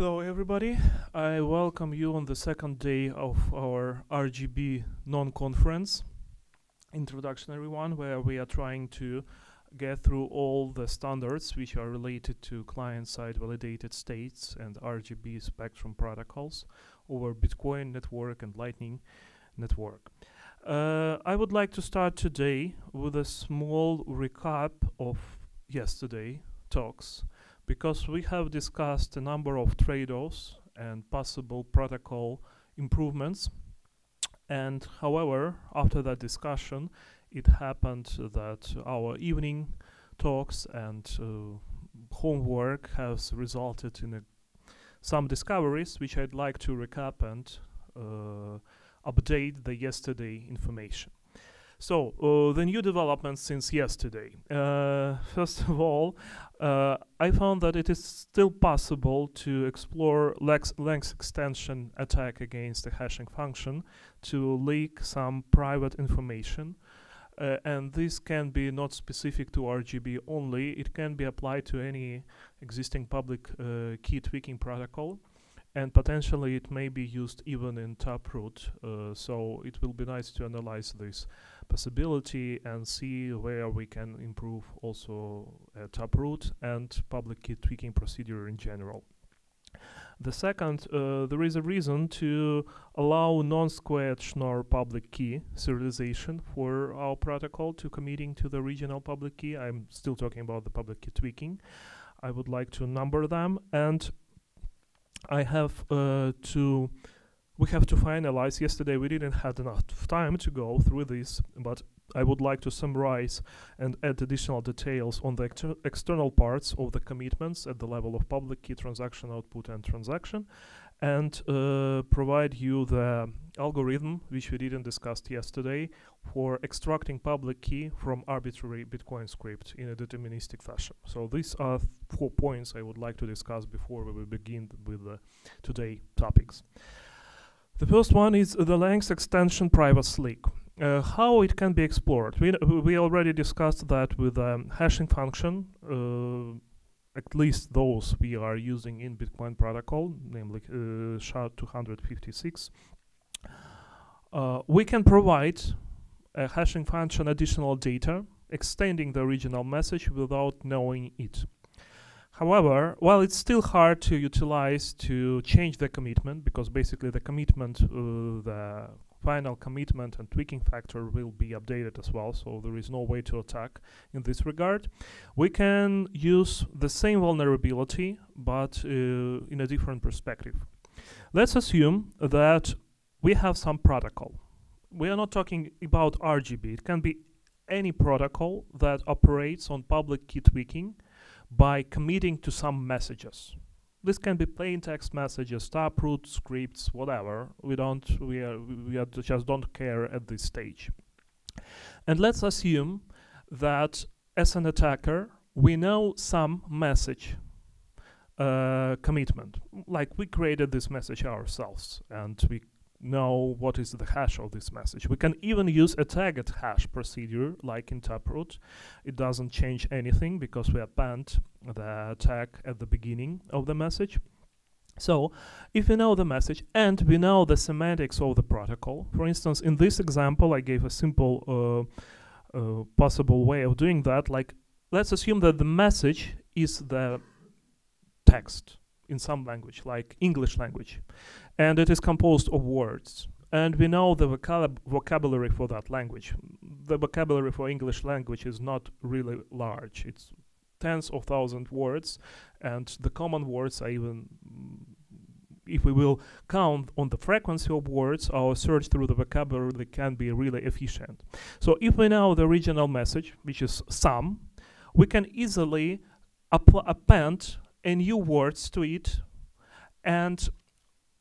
Hello, everybody. I welcome you on the second day of our RGB non-conference introductory one, where we are trying to get through all the standards which are related to client-side validated states and RGB spectrum protocols over Bitcoin network and Lightning network. Uh, I would like to start today with a small recap of yesterday talks because we have discussed a number of trade-offs and possible protocol improvements. And however, after that discussion, it happened that our evening talks and uh, homework has resulted in some discoveries, which I'd like to recap and uh, update the yesterday information. So, uh, the new developments since yesterday. Uh, first of all, uh, I found that it is still possible to explore length extension attack against the hashing function to leak some private information. Uh, and this can be not specific to RGB only, it can be applied to any existing public uh, key tweaking protocol and potentially it may be used even in Taproot. Uh, so it will be nice to analyze this possibility and see where we can improve also uh, Taproot and public key tweaking procedure in general. The second, uh, there is a reason to allow non-squared Schnorr public key serialization for our protocol to committing to the regional public key. I'm still talking about the public key tweaking. I would like to number them and I have uh, to we have to finalize. Yesterday we didn't have enough time to go through this, but I would like to summarize and add additional details on the exter external parts of the commitments at the level of public key transaction output and transaction, and uh, provide you the algorithm which we didn't discuss yesterday for extracting public key from arbitrary Bitcoin script in a deterministic fashion. So these are four points I would like to discuss before we begin with the today topics. The first one is the length extension private leak. Uh, how it can be explored. We, we already discussed that with um, hashing function, uh, at least those we are using in Bitcoin protocol, namely uh, SHA-256. Uh, we can provide a hashing function additional data, extending the original message without knowing it. However, while it's still hard to utilize to change the commitment, because basically the commitment, uh, the final commitment and tweaking factor will be updated as well, so there is no way to attack in this regard. We can use the same vulnerability, but uh, in a different perspective. Let's assume that we have some protocol. We are not talking about RGB. It can be any protocol that operates on public key tweaking by committing to some messages. This can be plain text messages, taproot scripts, whatever. We don't, we are, we are just don't care at this stage. And let's assume that as an attacker, we know some message uh, commitment. Like we created this message ourselves and we know what is the hash of this message. We can even use a tagged hash procedure like in Taproot. It doesn't change anything because we append the tag at the beginning of the message. So, if we know the message and we know the semantics of the protocol, for instance, in this example, I gave a simple uh, uh, possible way of doing that. Like, let's assume that the message is the text in some language, like English language and it is composed of words. And we know the vocab vocabulary for that language. The vocabulary for English language is not really large. It's tens of thousand words, and the common words are even mm, if we will count on the frequency of words, our search through the vocabulary can be really efficient. So if we know the original message, which is some, we can easily append a new words to it and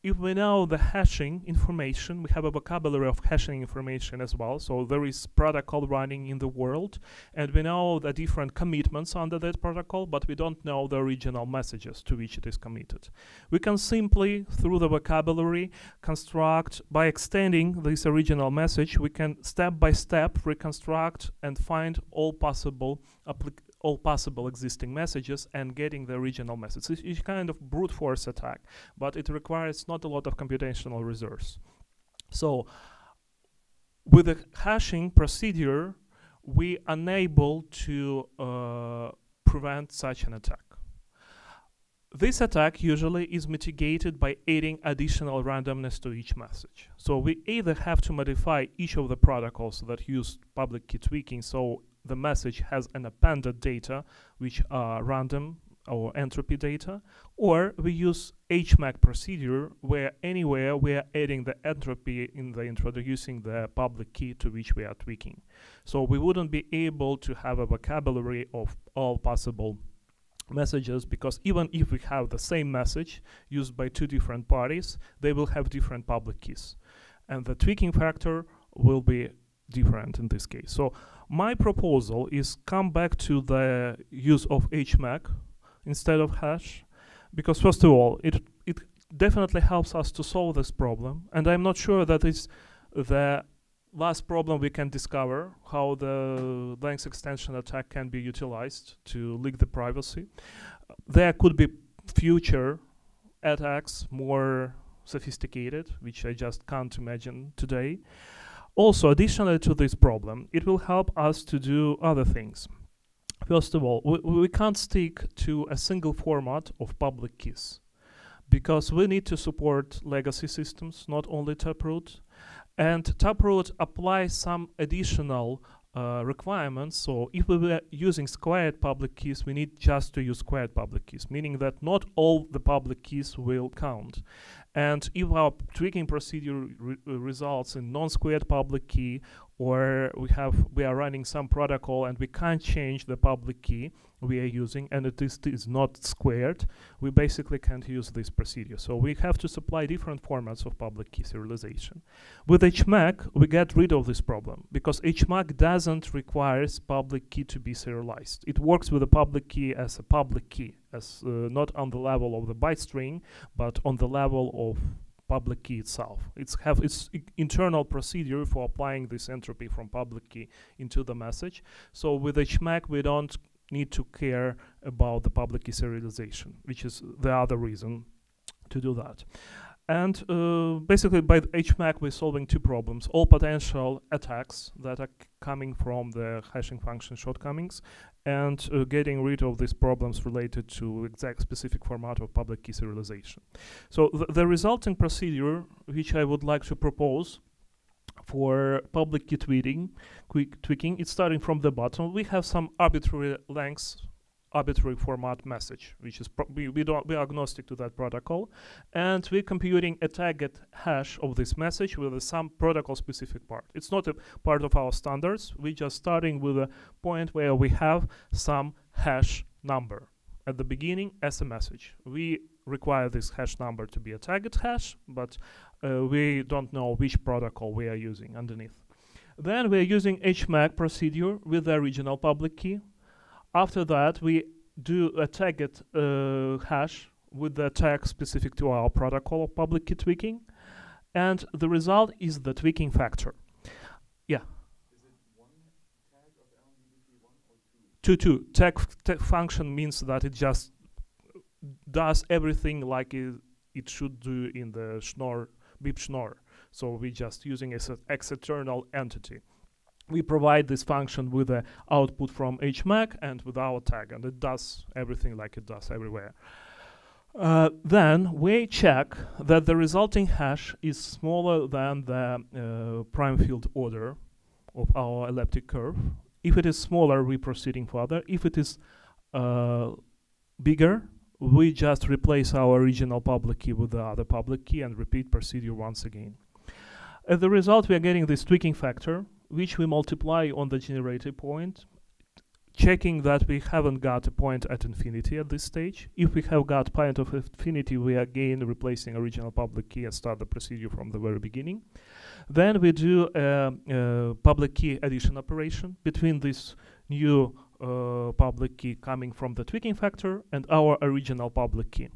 if we know the hashing information, we have a vocabulary of hashing information as well. So there is protocol running in the world, and we know the different commitments under that protocol, but we don't know the original messages to which it is committed. We can simply, through the vocabulary, construct, by extending this original message, we can step by step reconstruct and find all possible all possible existing messages and getting the original message. It's, kind of brute force attack, but it requires not a lot of computational resource. So with the hashing procedure, we are unable to uh, prevent such an attack. This attack usually is mitigated by adding additional randomness to each message. So we either have to modify each of the protocols that use public key tweaking so the message has an appended data which are random or entropy data, or we use HMAC procedure where anywhere we are adding the entropy in the introducing the public key to which we are tweaking. So we wouldn't be able to have a vocabulary of all possible messages because even if we have the same message used by two different parties, they will have different public keys. And the tweaking factor will be different in this case. So my proposal is come back to the use of HMAC instead of hash because first of all, it, it definitely helps us to solve this problem. And I'm not sure that it's the last problem we can discover how the length extension attack can be utilized to leak the privacy. There could be future attacks more sophisticated, which I just can't imagine today. Also, additionally to this problem, it will help us to do other things. First of all, we, we can't stick to a single format of public keys because we need to support legacy systems, not only Taproot. And Taproot applies some additional uh, requirements. So if we were using squared public keys, we need just to use squared public keys, meaning that not all the public keys will count. And if our tweaking procedure re results in non-squared public key or we have we are running some protocol and we can't change the public key we are using and it is, is not squared. We basically can't use this procedure. So we have to supply different formats of public key serialization. With hmac we get rid of this problem because hmac doesn't require public key to be serialized. It works with the public key as a public key as uh, not on the level of the byte string but on the level of public key itself. It's have its internal procedure for applying this entropy from public key into the message. So with HMAC, we don't need to care about the public key serialization, which is the other reason to do that. And uh, basically, by HMAC, we're solving two problems. All potential attacks that are coming from the hashing function shortcomings and uh, getting rid of these problems related to exact specific format of public key serialization. So th the resulting procedure, which I would like to propose for public key tweeting, quick tweaking, it's starting from the bottom. We have some arbitrary lengths arbitrary format message, which is we, we don't we are agnostic to that protocol, and we're computing a tagged hash of this message with some protocol specific part. It's not a part of our standards. We're just starting with a point where we have some hash number at the beginning as a message. We require this hash number to be a tagged hash, but uh, we don't know which protocol we are using underneath. Then we're using HMAC procedure with the original public key after that, we do a target uh, hash with the tag specific to our protocol of public key tweaking. And the result is the tweaking factor. Yeah. Two, two. Tag, tag function means that it just does everything like it, it should do in the Schnorr, BIP Schnorr. So we're just using as an external entity we provide this function with the output from HMAC and with our tag, and it does everything like it does everywhere. Uh, then we check that the resulting hash is smaller than the uh, prime field order of our elliptic curve. If it is smaller, we're proceeding further. If it is uh, bigger, we just replace our original public key with the other public key and repeat procedure once again. As a result, we are getting this tweaking factor, which we multiply on the generator point, checking that we haven't got a point at infinity at this stage. If we have got point of infinity, we again replacing original public key and start the procedure from the very beginning. Then we do a, a public key addition operation between this new uh, public key coming from the tweaking factor and our original public key.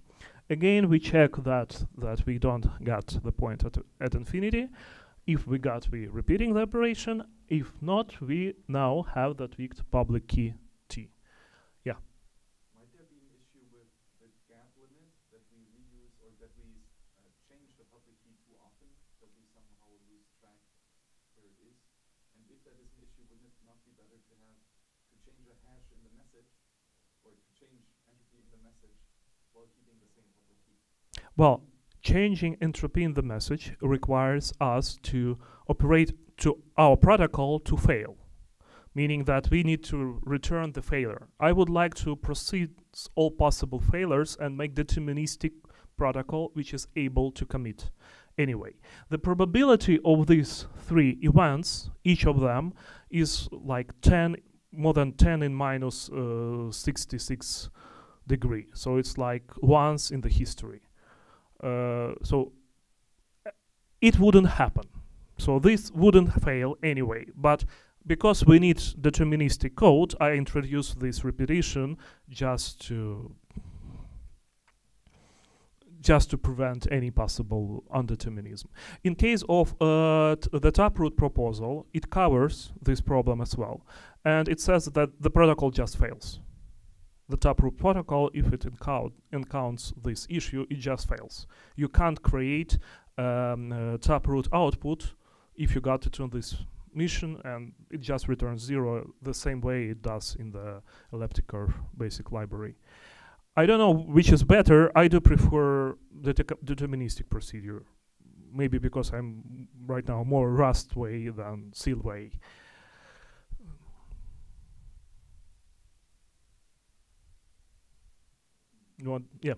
Again, we check that that we don't get the point at, at infinity. If we got, we repeating the operation. If not, we now have that weak public key T. Yeah. Might there be an issue with the gap limit that we reuse or that we uh, change the public key too often, that we somehow lose track where it is? And if that is an issue, wouldn't it not be better to have to change a hash in the message or to change entropy in the message while keeping the same public key? Well, changing entropy in the message requires us to operate to our protocol to fail, meaning that we need to return the failure. I would like to proceed all possible failures and make deterministic protocol which is able to commit. Anyway, the probability of these three events, each of them, is like 10, more than 10 in minus, uh, 66 degree. So it's like once in the history. Uh, so it wouldn't happen. So this wouldn't fail anyway. But because we need deterministic code, I introduce this repetition just to just to prevent any possible undeterminism. In case of uh, the taproot proposal, it covers this problem as well. And it says that the protocol just fails. The taproot protocol, if it encount encounters this issue, it just fails. You can't create um, uh, taproot output if you got it on this mission and it just returns zero the same way it does in the elliptic curve basic library. I don't know which is better. I do prefer the deterministic procedure. Maybe because I'm right now more Rust way than Seal way. You want, yeah.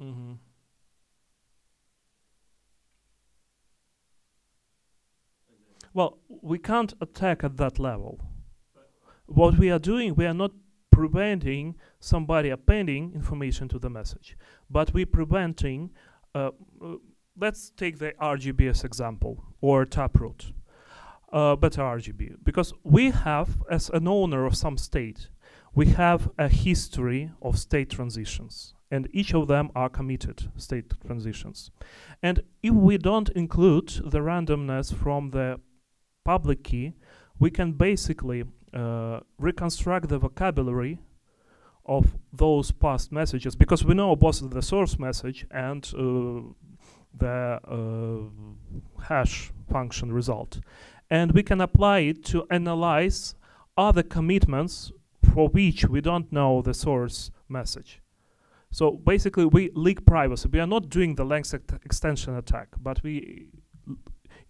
Mm-hmm. Well, we can't attack at that level. What we are doing, we are not preventing somebody appending information to the message, but we're preventing. Uh, uh, let's take the RGBS example or Taproot, uh, better RGB, because we have, as an owner of some state, we have a history of state transitions and each of them are committed state transitions. And if we don't include the randomness from the public key, we can basically uh, reconstruct the vocabulary of those past messages because we know both the source message and uh, the uh, hash function result. And we can apply it to analyze other commitments for which we don't know the source message. So basically, we leak privacy. We are not doing the length extension attack, but we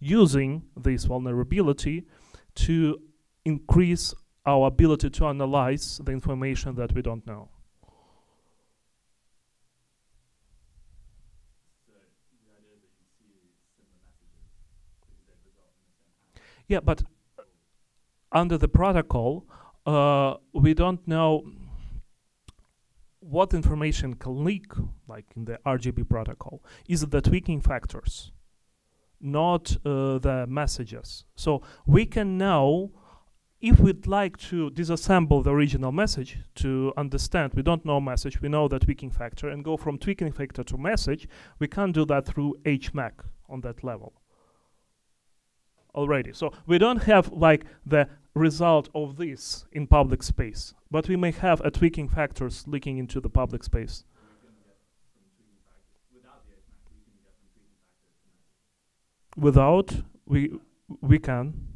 using this vulnerability to increase our ability to analyze the information that we don't know. Yeah, but under the protocol, uh, we don't know what information can leak, like in the RGB protocol, is it the tweaking factors, not uh, the messages. So we can now, if we'd like to disassemble the original message to understand, we don't know message, we know the tweaking factor, and go from tweaking factor to message, we can't do that through HMAC on that level already. So we don't have like the result of this in public space, but we may have a tweaking factors leaking into the public space. Without, we we can.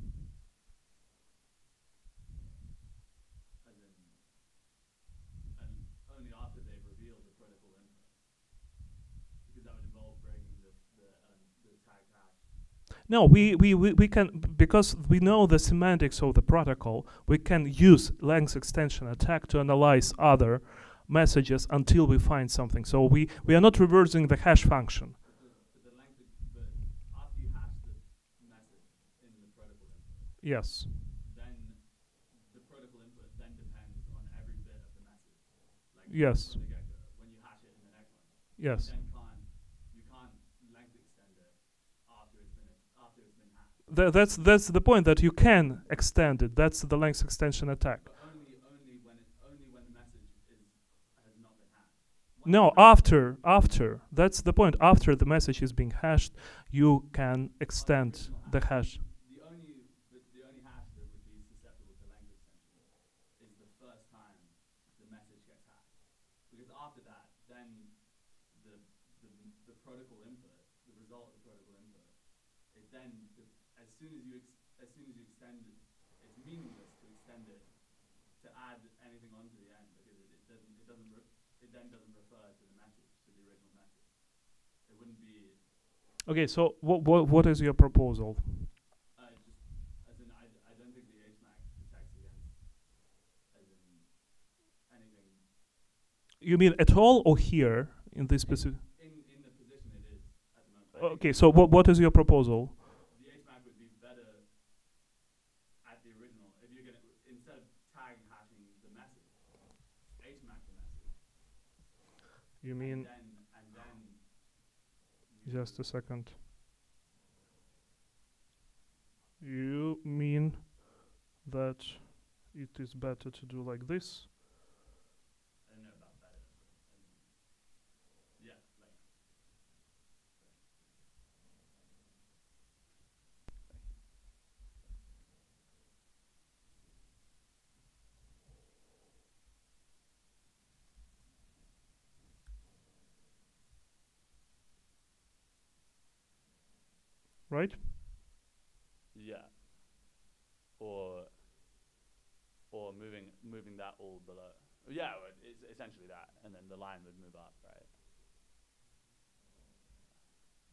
No, we, we, we, we can, because we know the semantics of the protocol, we can use length extension attack to analyze other messages until we find something. So we, we are not reversing the hash function. Yes. Then the protocol input then depends on every bit of the message. Like yes. When you hash it in the next one. Yes. Tha that's that's the point that you can extend it. That's the length extension attack. Only only when it only when the message is has not been hashed. Once No, after after that's the point. After the message is being hashed, you can extend the hash. hash. The only the, the only hash that would be susceptible to length extension is the first time the message gets hashed. Because after that, then the the, the protocol input, the result of the protocol input, is then the, as soon as you ex, as soon as you extend it, it's meaningless to extend it to add anything onto the end because it, it doesn't it doesn't re, it then doesn't refer to the message to the original message. It wouldn't be Okay, so what what what is your proposal? Uh, just as in, I, I don't think the HMAC protects against, as in anything. You mean at all or here in this specific? In in the position it is at the moment. Okay, so what what is your proposal? The HMAC would be better at the original if you're gonna instead of tag hashing the message, HMAC the message. You and mean then and then. you- just a second. You mean that it is better to do like this? I don't know about better. but, um, Yeah, like. Right? Yeah. Or or moving moving that all below. Yeah, it's essentially that, and then the line would move up, right?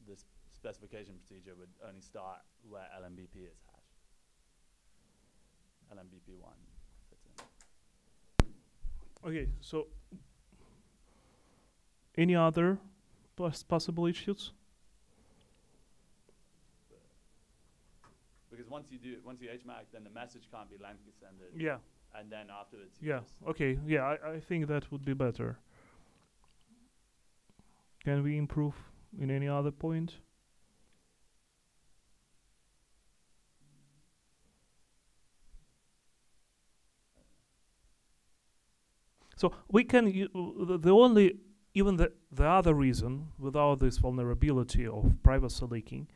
This specification procedure would only start where LNPBP is hashed. LNPBP one fits in. Okay, so any other possible issues? Because once you do, once you HMAC, then the message can't be length extended, Yeah. and then afterwards, you Yeah. Okay. Yeah, I, I think that would be better. Can we improve in any other point? So we can the, the only even the the other reason without this vulnerability of privacy leaking,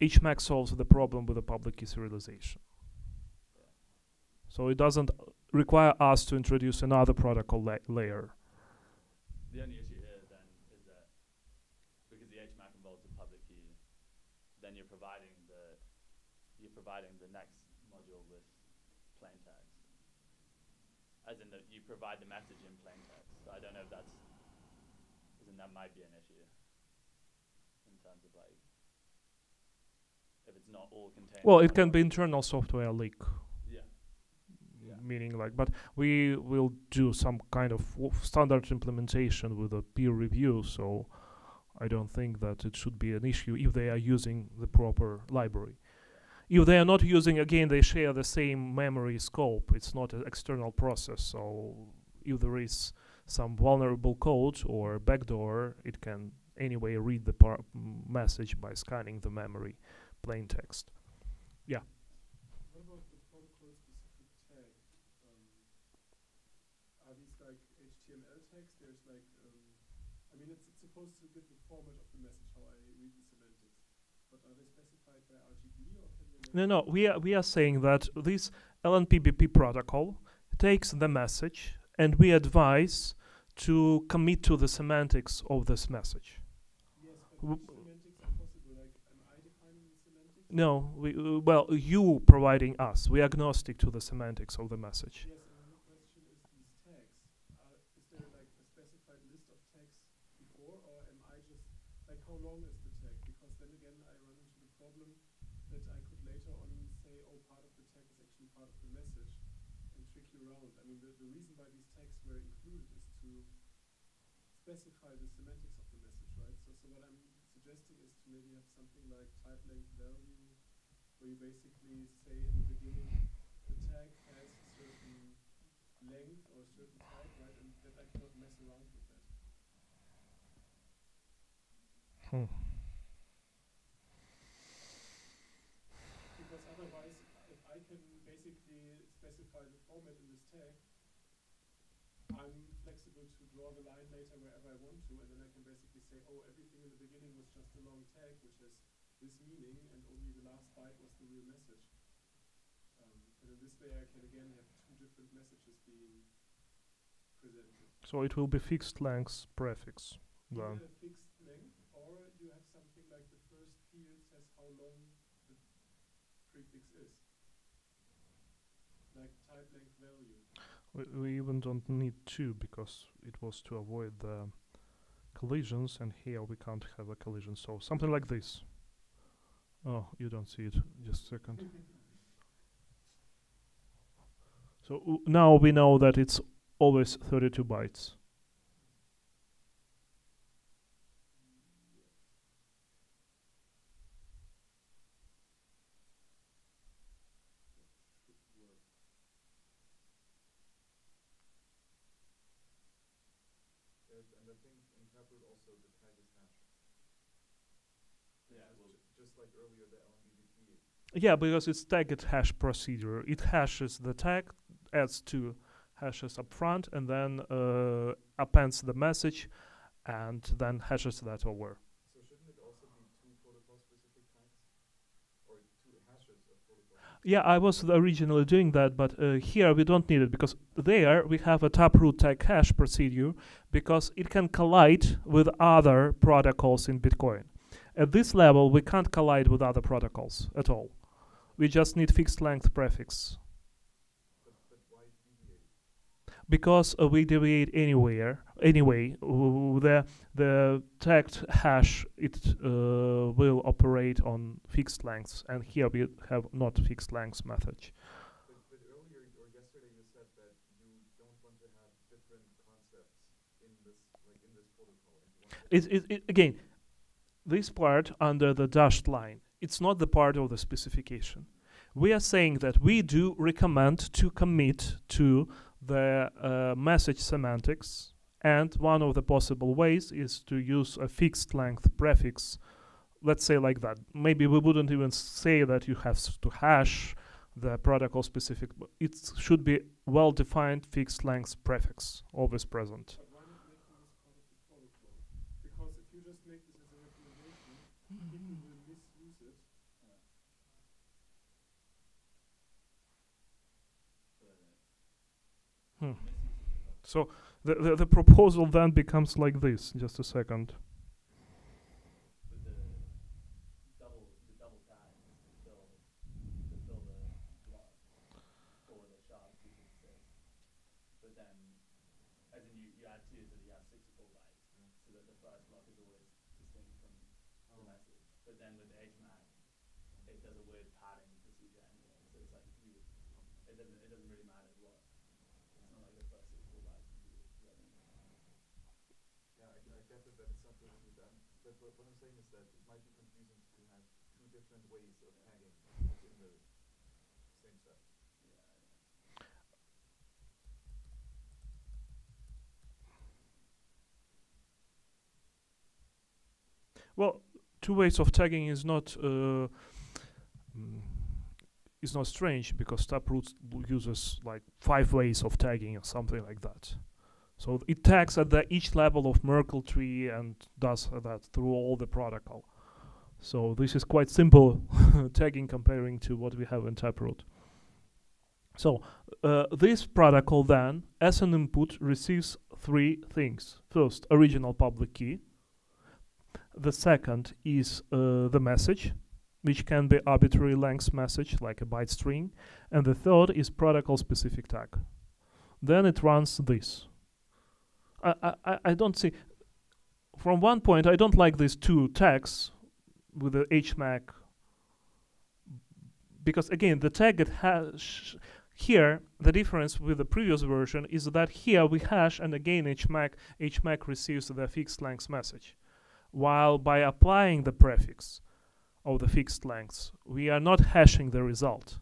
HMAC solves the problem with the public key serialization. So it doesn't require us to introduce another protocol la- layer. The only issue here then is that because the HMAC involves a public key, then you're providing the you're providing the next module with plain text. As in that you provide the message in plain text. So I don't know if that's in that might be an issue in terms of like if it's not all contained. Well, it can be internal software leak, Yeah. Yeah. meaning like, but we will do some kind of w- standard implementation with a peer review. So I don't think that it should be an issue if they are using the proper library. If they are not using, again, they share the same memory scope. It's not an external process. So if there is some vulnerable code or backdoor, it can anyway read the par- message by scanning the memory plain text. What about the protocol specific tag? Um, are these like HTML tags? There's like, um, I mean, it's, it's supposed to give the format of the message, how I read the semantics. But are they specified by RGB or can you? No, no, we are we are saying that this LNPBP protocol takes the message and we advise to commit to the semantics of this message. Yes, but W- which semantics are possible? Like, am I defining the semantics? No, we uh, well you providing us. We are agnostic to the semantics of the message. Yes, Because otherwise, if I can basically specify the format in this tag, I'm flexible to draw the line later wherever I want to, and then I can basically say, oh, everything in the beginning was just a long tag, which has this meaning, and only the last byte was the real message. Um, and in this way, I can again have two different messages being so it will be fixed length prefix then. Fixed length, or you have something like the first field says how long the prefix is. Like type length value. We, we even don't need two because it was to avoid the collisions and here we can't have a collision so something like this oh you don't see it just a second so uh, now we know that it's always 32 bytes. Yeah because it's tagged hash procedure. It hashes the tag adds two hashes up front and then uh, appends the message and then hashes that over So shouldn't it also be two protocol specific tags? Or two hashes of protocol? Yeah, I was originally doing that, but uh, here we don't need it because there we have a taproot tag hash procedure because it can collide with other protocols in Bitcoin. At this level, we can't collide with other protocols at all. We just need fixed length prefix But, but why deviate? Because uh, we deviate anywhere anyway. The the tagged hash it uh, will operate on fixed lengths, and here we have not fixed lengths method. It, it, it, again, this part under the dashed line, it's not the part of the specification. We are saying that we do recommend to commit to the uh, message semantics, and one of the possible ways is to use a fixed length prefix. Let's say like that. Maybe we wouldn't even say that you have to hash the protocol specific. It should be well defined fixed length prefix, always present. But why not making this part of the protocol? Because if you just make this as a recommendation, people will misuse it. the Hmm. So the, the the proposal then becomes like this. Just a second. with the double the double tag to fill to fill the block or the shard you could say. But then as in you, you add two so that you have sixty four bytes. So that the first block is always distinct from the message. But then with HMAC it does a weird padding procedure anyway. So it's like you it doesn't it doesn't really matter what. It's not like the first sixty four bytes can be read anyway. Yeah, I, I get that, that it's not perfectly done, but what, what I'm saying is that it might be confusing to have two different ways of tagging within the same set. Well, two ways of tagging is not uh, mm, is not strange because Taproot uses like five ways of tagging or something like that. So it tags at the each level of Merkle tree and does that through all the protocol. So this is quite simple tagging comparing to what we have in Taproot. So uh, this protocol then, as an input, receives three things. First, original public key. The second is uh, the message, which can be arbitrary length message like a byte string, and the third is protocol specific tag. Then it runs this. I, I, I- don't see. From one point, I don't like these two tags with the HMAC because again, the tag hash here the difference with the previous version is that here we hash and again HMAC HMAC receives the fixed length message while by applying the prefix of the fixed lengths, we are not hashing the result.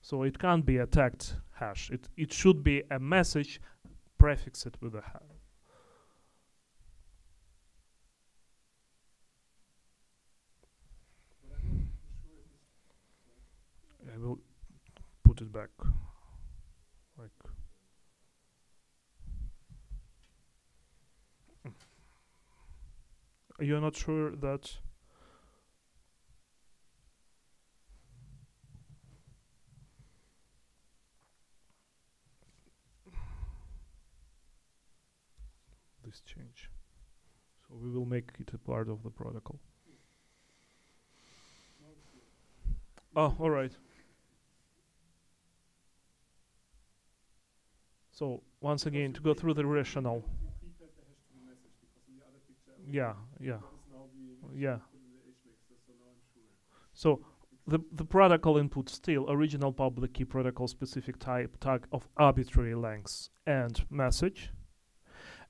So it can't be a tagged hash. It, it should be a message prefixed with a hash. I will put it back like mm. you're not sure that we will make it a part of the protocol. Oh, all right. So once again, to go through the rationale. Yeah, yeah. Yeah. so the the protocol input still original public key protocol specific type tag of arbitrary lengths and message.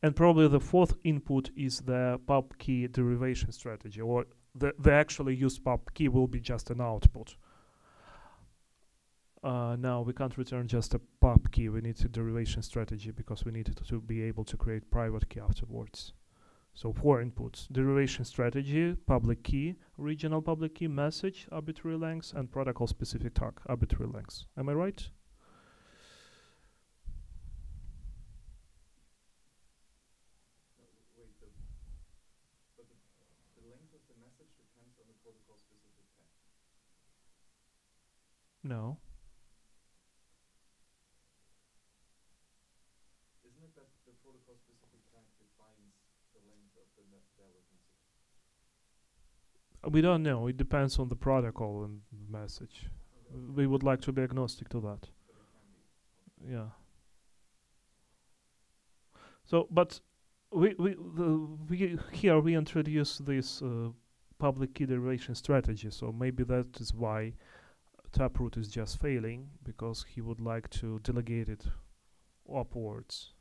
And probably the fourth input is the pub key derivation strategy, or the, the actually used pub key will be just an output. Uh, now we can't return just a pub key. We need a derivation strategy because we need to, to be able to create private key afterwards. So four inputs: derivation strategy, public key, regional public key, message, arbitrary length, and protocol specific tag, arbitrary length. Am I right? No, w- wait, the, but the, the length of the message depends on the protocol specific tag. No. Isn't it that the protocol specific tag defines the length of the valid message? We don't know. It depends on the protocol and the message. Okay. We would like to be agnostic to that. But it can be. Yeah. So, but we we the, we here we introduce this uh, public key derivation strategy. So maybe that is why Taproot is just failing because he would like to delegate it upwards.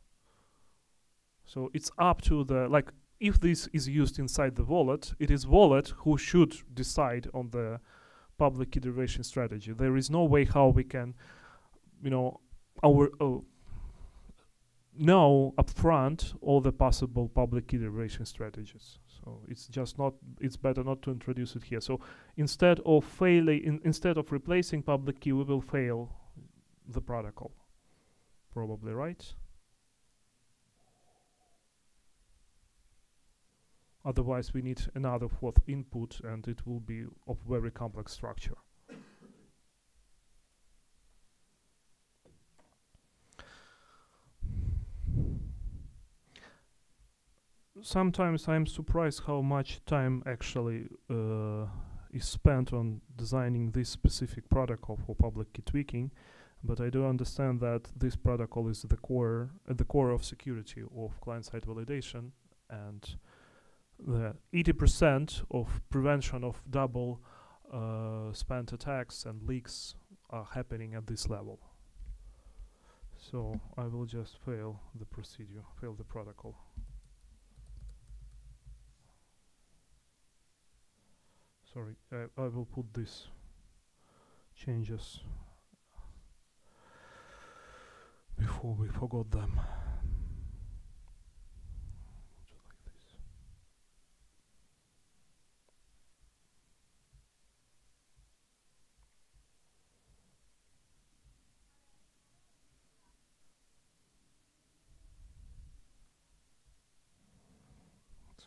So it's up to the like if this is used inside the wallet, it is wallet who should decide on the public key derivation strategy. There is no way how we can, you know, our oh, know upfront all the possible public key derivation strategies. So it's just not. It's better not to introduce it here. So instead of failing, in, instead of replacing public key, we will fail the protocol. Probably right. Otherwise, we need another fourth input, and it will be of very complex structure. Sometimes I'm surprised how much time actually uh, is spent on designing this specific protocol for public key tweaking, but I do understand that this protocol is the core at the core of security of client-side validation, and the 80% of prevention of double uh, spent attacks and leaks are happening at this level. So I will just fail the procedure, fail the protocol. Sorry, I, I will put these changes before we forgot them. This.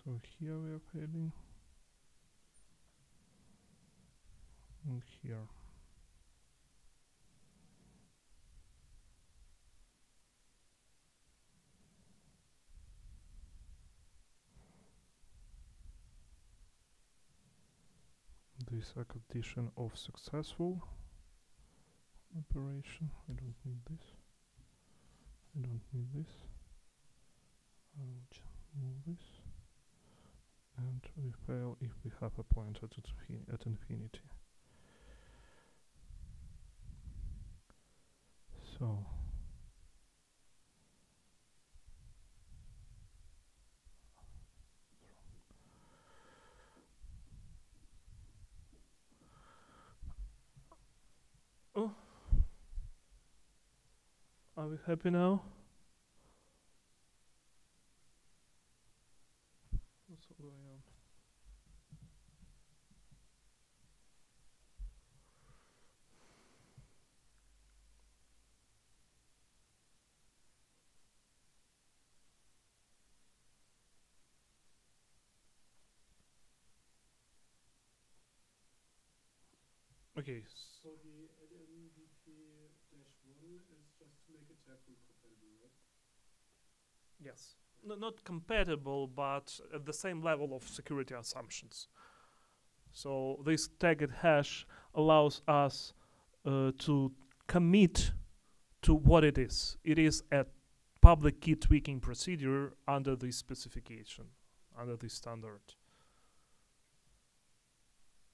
So here we are failing. And here. This a condition of successful operation. I don't need this. I don't need this. I will just move this. And we fail if we have a pointer at, at infinity. So Oh. Are we happy now? What's going on? Okay. So the LNPBP dash one is just to make it taproot compatible, right? Yes. Not compatible, but at the same level of security assumptions. So this tagged hash allows us uh, to commit to what it is. It is a public key tweaking procedure under this specification, under this standard.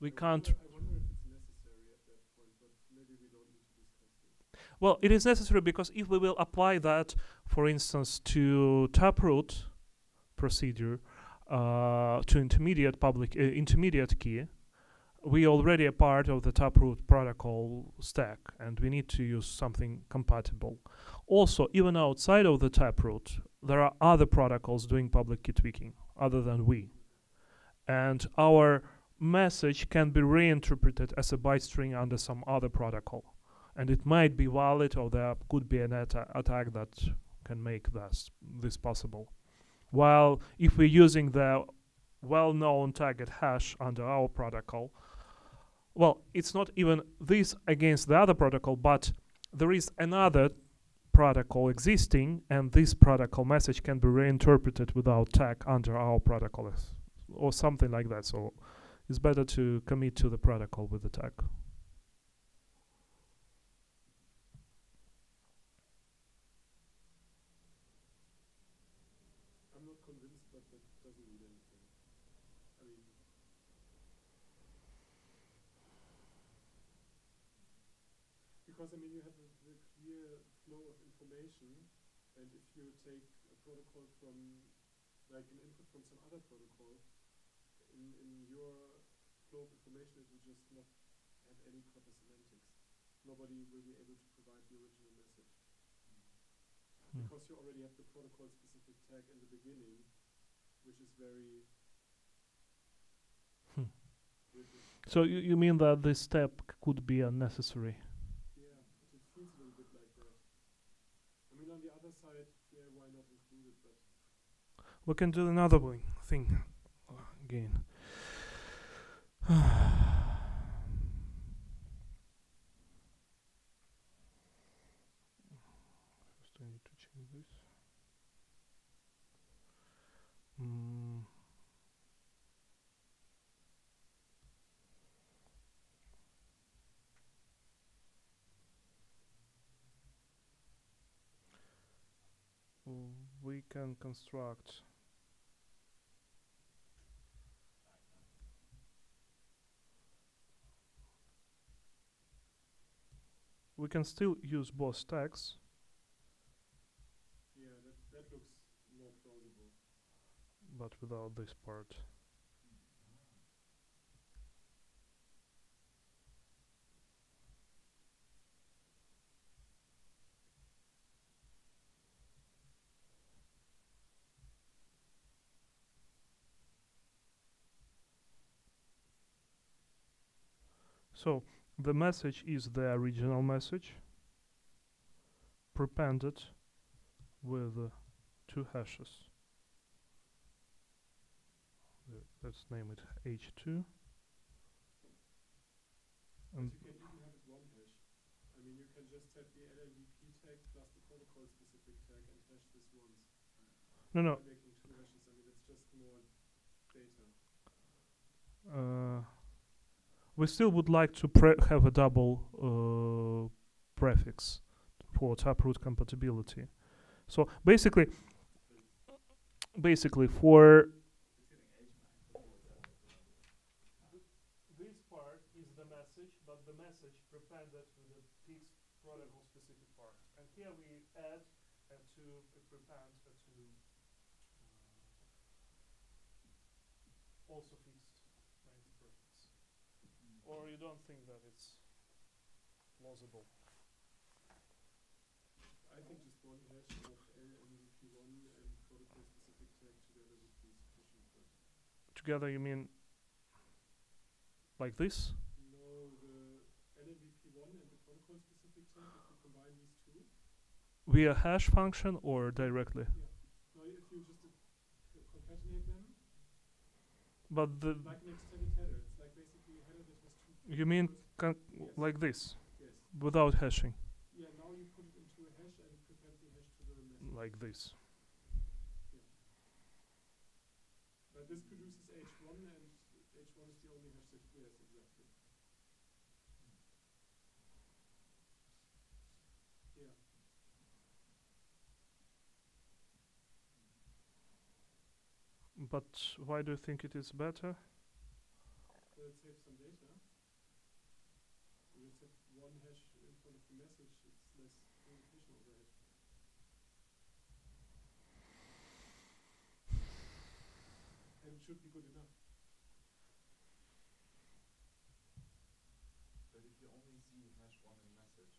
We can't. Wonder, I wonder if it's necessary at that point, but maybe we don't need to discuss this. Well, it is necessary because if we will apply that, for instance, to taproot procedure, uh, to intermediate public uh, intermediate key, we already are part of the taproot protocol stack, and we need to use something compatible. Also, even outside of the taproot, there are other protocols doing public key tweaking other than we, and our message can be reinterpreted as a byte string under some other protocol and it might be valid or there could be an atta- attack that can make this this possible. While if we're using the well-known tagged hash under our protocol well it's not even this against the other protocol but there is another protocol existing and this protocol message can be reinterpreted without tag under our protocol or something like that. So it's better to commit to the protocol with the tag I'm not convinced, but that doesn't mean anything. I mean, because I mean, you have a, the clear flow of information, and if you take a protocol from, like an input from some other protocol, in, in your flow of information, it will just not have any proper semantics. Nobody will be able to provide the original message Hmm. because you already have the protocol specific tag in the beginning, which is very Hmm. So you, you mean that this step could be unnecessary? Yeah, it it feels a little bit like that. I mean, on the other side, yeah, why not include it? But We can do another one thing uh, again. First, I need to change this. Mm. Mm, We can construct we can still use both tags yeah, that that looks more plausible. but without this part so the message is the original message prepended with uh, two hashes let's name it h2 and you can even have it one hash. I mean, you can just have the LNPBP tag plus the protocol specific tag and hash this once. no no making two hashes, I mean, it's just more data. uh, we still would like to have a double uh, prefix for taproot compatibility. So basically, basically for this part is the message, but the message prepended with a fixed protocol specific part, and here we add uh, to uh, prepend uh, to uh, also fixed length prefix. Or you don't think that it's plausible? I think just one hash of LNPBP1 and protocol specific tag together would be sufficient. Together, you mean like this? no, the LNPBP1 and the protocol specific tag, if you combine these two, Via hash function or directly? no, if you just uh, concatenate them, But the like an extended header, it's like basically a header that has two You mean Yes. like this, Yes. without hashing, Yeah, now you put it into a hash and prepare the hash to the message. like this. But this produces H1 and H1 is the only hash that, yes, exactly. Yeah. But why do you think it is better? So it saves some data. You just have one hash in front of the message, it's less communication overhead. And it should be good enough. But if you only see hash one in message,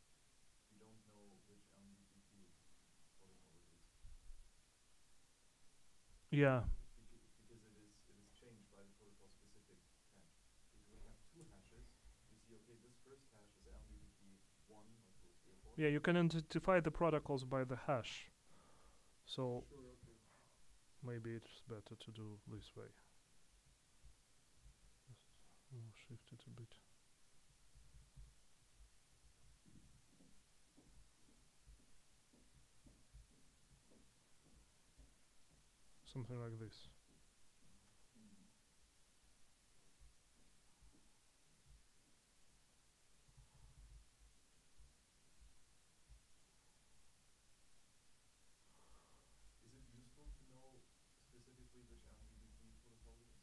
you don't know which LNPBP protocol it is. Yeah, because it is it is changed by the protocol specific hash. If we have two hashes, you see okay this first hash is LNPBP one or two three four. yeah. You can identify the protocols by the hash. So Sure, okay. Maybe it's better to do this way. Shift it a bit. Something like this. Is it useful to know specifically which LNPBP protocol it is?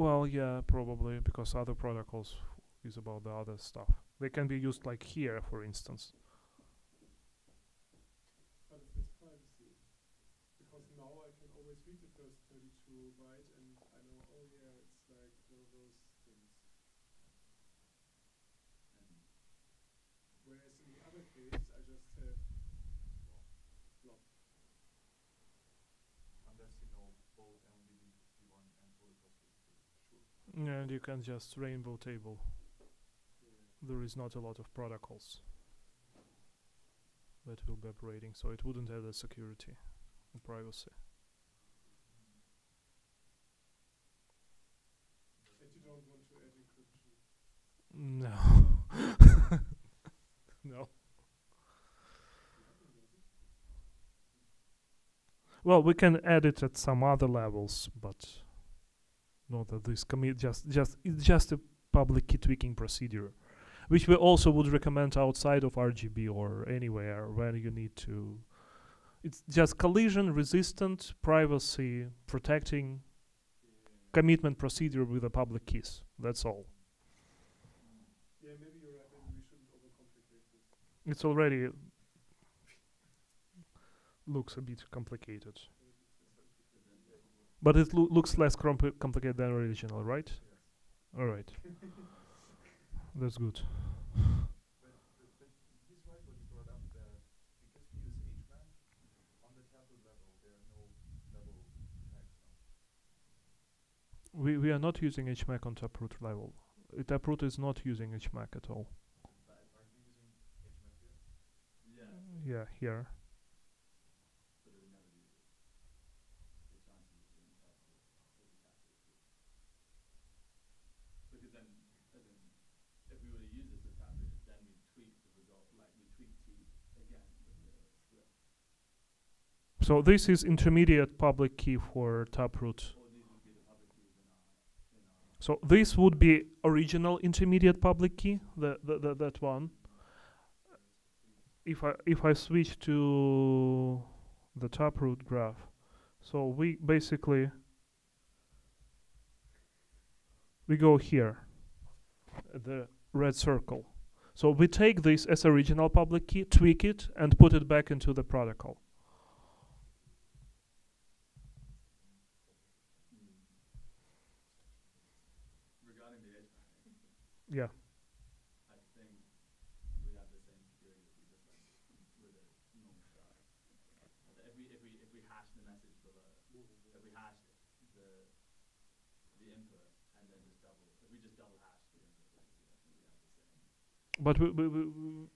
Well, yeah, probably because other protocols is about the other stuff. They can be used like here, for instance. But it's less privacy. Because now I can always read the first 32 byte and I know, oh yeah, it's like one of those things. Whereas in the other case, I just have block. Unless you know both LNPBP one and protocol specific. Sure. And you can just rainbow table. There is not a lot of protocols that will be operating, so it wouldn't have a security and privacy. And you don't want to add encryption. No. no. Well, we can add it at some other levels, but not that this commit. Just, just it's just a public key tweaking procedure, which we also would recommend outside of RGB or anywhere where you need to. It's just collision resistant, privacy protecting commitment procedure with the public keys. That's all. Yeah, maybe you're right. Maybe we shouldn't overcomplicate this. It's already looks a bit complicated, but it loo- looks less compli complicated than original, right? All right, that's good. But, but, but he's right what he brought up that because we use HMAC on the tablet level, there are no double tags now. We we are not using HMAC on Taproot level. Uh, Taproot is not using HMAC at all. But aren't we using HMAC here? Yeah. Yeah, here. But it would never use it. The chances of doing that would would be calculated. Because then, as in, if we were to use this with Taproot, then we tweak the result, like we tweak T again with the split. So this is intermediate public key for Taproot. So this would be original intermediate public key, the, the, the that one. If I if I switch to the Taproot graph, so we basically we go here, the red circle. So we take this as original public key, tweak it, and put it back into the protocol. Regarding the HMAC, Yeah. I think we have the same security that we just went with a normal star. That If we, if we, if we hash the message below, if we hash the, the input and then just double, if we just double hash the input, basically, I think we have the same. But we, we, we, we-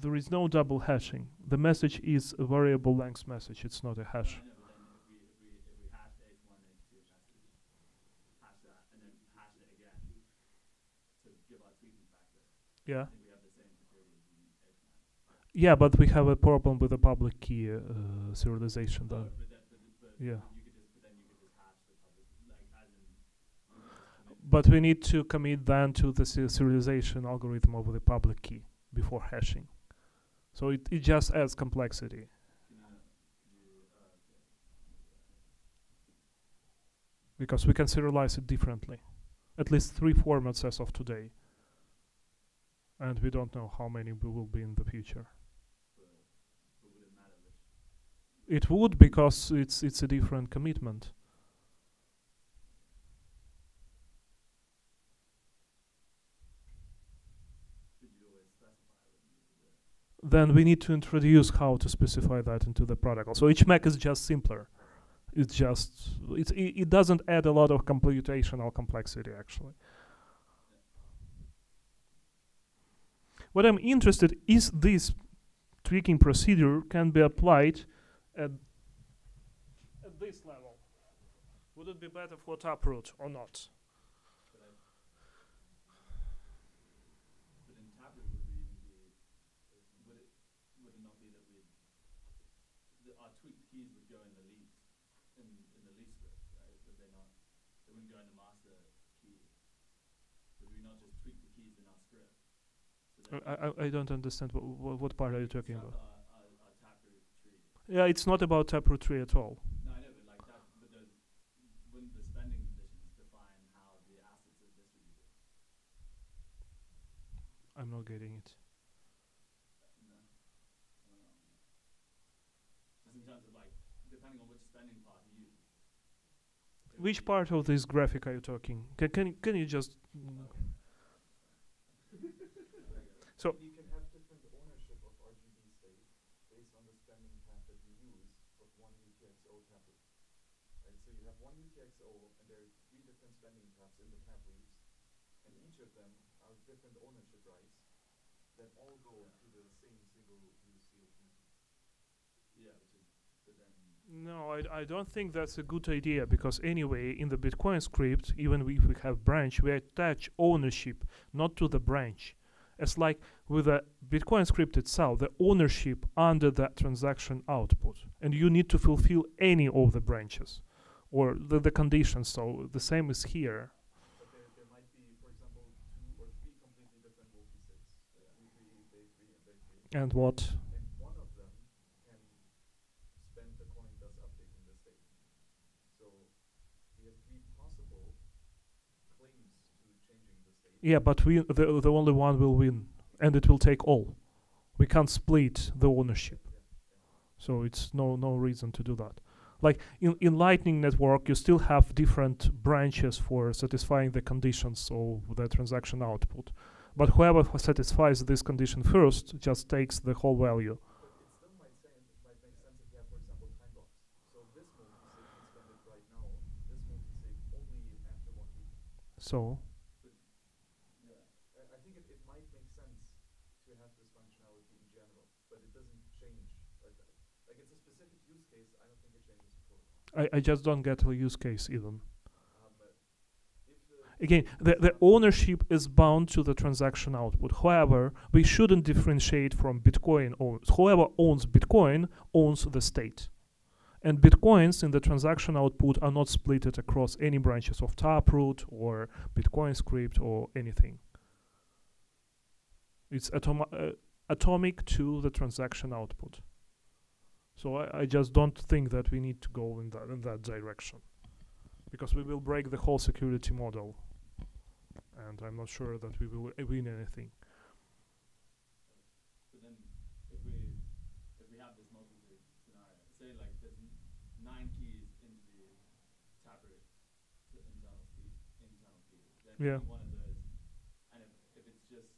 there is no double hashing. The message is a variable length message. It's not a hash. I know, but then if we, if we, if we hash H one, H two message, Yeah. I think we have the same security as in HMAC. Yeah, but we have a problem with the public key uh, serialization. Though. but that, but, but Yeah. you could just, but then you could just hash the public, like as in. you could just commit- But we need to commit then to the serialization algorithm of the public key before hashing. So it, it just adds complexity. Can you, could you, okay. because we can serialize it differently. At least three formats as of today. And we don't know how many we will be in the future. It would because it's it's a different commitment. Then we need to introduce how to specify that into the protocol. So HMAC is just simpler. It's just it's, it, it doesn't add a lot of computational complexity actually. What I'm interested is this tweaking procedure can be applied at at this level. Would it be better for Taproot or not? But I. But in Taproot, would we even be? Would it? Would it not be that we? The, our tweaked keys would go in the lease, in in the leaf script, right? Would they not? They wouldn't go in the master key. Would we not just tweak the keys in our script? So I, I, I don't understand what, what what part are you talking about? Our Taproot tree. Yeah, it's not about Taproot tree at all. No, I know, but like that, but the, wouldn't the spending conditions define how the assets are distributed? I'm not getting it. No. Just in terms of like, depending on which part you use. It would Which be- part of this graphic are you talking? Can can, can you just mm, Okay. So- you can have different ownership of RGB state based on the spending path that you use of one UTXO taproot. Right, so you have one UTXO and there are three different spending paths in the taproots, and each of them are different ownership rights that all go to the same single use field method. Yeah, which is, then, No, I, I don't think that's a good idea because anyway, in the Bitcoin script, even if we have branch, we attach ownership not to the branch. It's like with the Bitcoin script itself, the ownership under that transaction output, and you need to fulfill any of the branches or the, the conditions. So the same is here. But there, there be, example, two or three completely different multi-sigs, uh, day three, day three, and day three. And what? and one of them can spend the coin thus updating the state. So we have three possible claims to changing the state. Yeah, but we the the only one will win, and it will take all. We can't split the ownership. So it's no no reason to do that. Like in, in Lightning Network, you still have different branches for satisfying the conditions of the transaction output. But whoever satisfies this condition first just takes the whole value. But it still might say it might make sense if you have, for example, timelocks. So this multi-sig can spend it right now. This multi-sig only after one week. So yeah. I, I think it, it might make sense to have this functionality in general, but it doesn't change. Like, uh, like it's a specific use case. I don't think it changes the protocol. I, I just don't get a use case even. The Again, the, the ownership is bound to the transaction output. However, we shouldn't differentiate from Bitcoin owns. Whoever owns Bitcoin owns the state. And Bitcoins in the transaction output are not splitted across any branches of Taproot or Bitcoin script or anything. It's uh, atomic to the transaction output. So I, I just don't think that we need to go in that in that direction. Because we will break the whole security model. And i'm not sure that we will uh, win anything. But then, if we, if we have this multi-sig scenario, say like there's nine keys in the Taproot s- internal key, internal key, Yeah. any one of those, and if, if it's just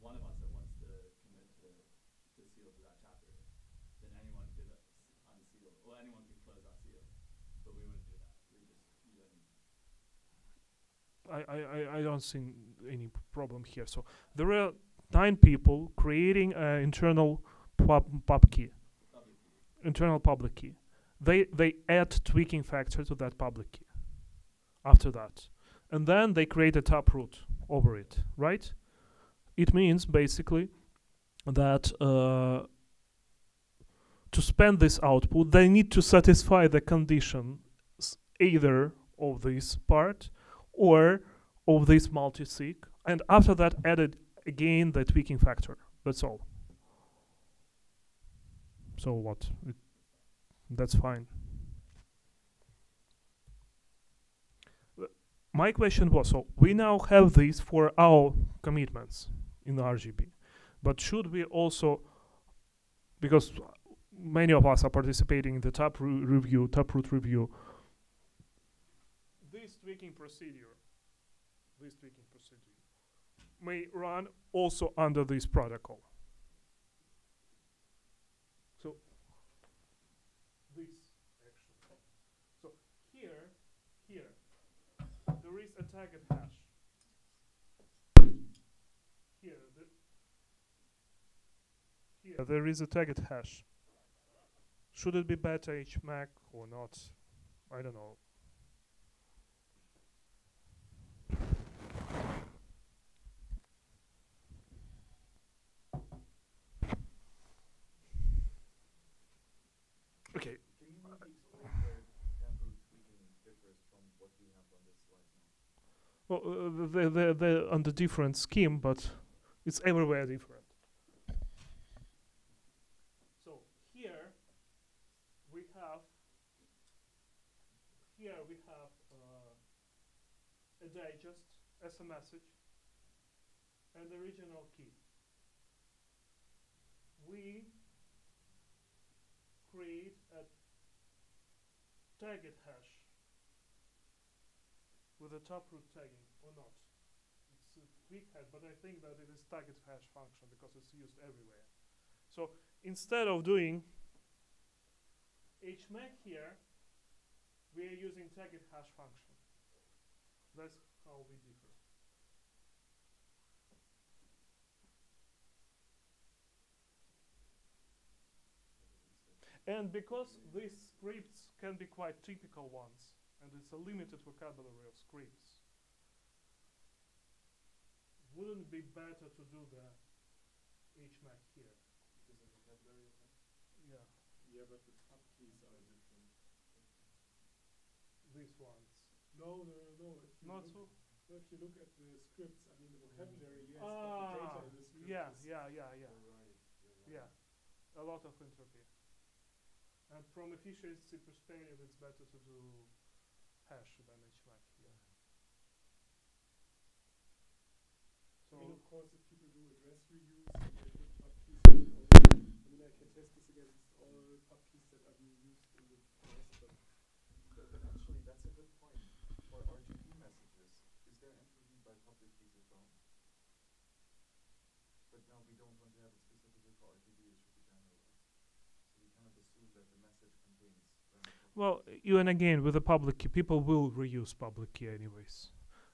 one of us that wants to commit to, to seal to that Taproot, then anyone could uh, s- unseal, or anyone could close our seal, but we wouldn't do that. We just, you don't, I, I, I- don't see any problem here. So there are nine people creating an internal pub, pub key. internal public key. They they add tweaking factor to that public key after that. And then they create a taproot over it right? It means basically that uh, to spend this output, they need to satisfy the condition either of this part or of this multisig, and after that added again the tweaking factor. That's all. So what? It, that's fine. My question was: so we now have this for our commitments in RGB, but should we also, because many of us are participating in the ru- review, taproot review. This tweaking procedure, this tweaking procedure, may run also under this protocol. So this. So here, here, there is a tagged hash. Here, the here there is a tagged hash. Should it be beta HMAC or not? I don't know. Okay, Can you maybe explain where taproot tweaking differs from what we have on this slide now? Well, uh, they they're on the different scheme, but it's everywhere different. So here we have here we have uh, a digest as a message and the original key. We create a tagged hash with a taproot tagging or not. It's a tweak hash, but I think that it is tagged hash function because it's used everywhere. So instead of doing HMAC here, we are using tagged hash function. That's how we differ. And because these scripts can be quite typical ones, and it's a limited vocabulary of scripts, wouldn't it be better to do the HMAC here? Because of vocabulary? Yeah, Yeah, but the pub keys are different. these ones. No, no, no, no. If you Not look, so. if you look at the scripts, I mean the vocabulary, yes, Ah, but the data in yeah, yeah, yeah, yeah, right, right. yeah. A lot of entropy. And from efficiency perspective, it's better to do hash than HMAC here. I mean, of course, if people do address reuse, and they put pub keys in all, I mean, I can test this against all pub keys that are being used in the course, but But, but actually, that's a good point. For RGB messages, is there entropy by public keys as well? But now we don't want to have it specifically for RGB, it should be generalized. So we kind of assume that the message contains random public Well, even again with the public key, people will reuse public key anyways,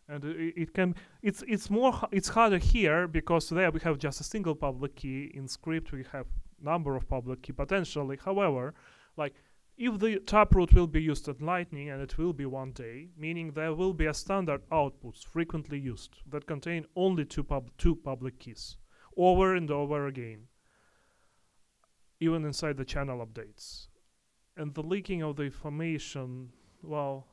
and uh, i- it can. It's it's more it's harder here because there we have just a single public key. In script we have number of public key potentially. However, like if the taproot will be used at Lightning and it will be one day, meaning there will be a standard outputs frequently used that contain only two pub two public keys over and over again, even inside the channel updates and the leaking of the information, well,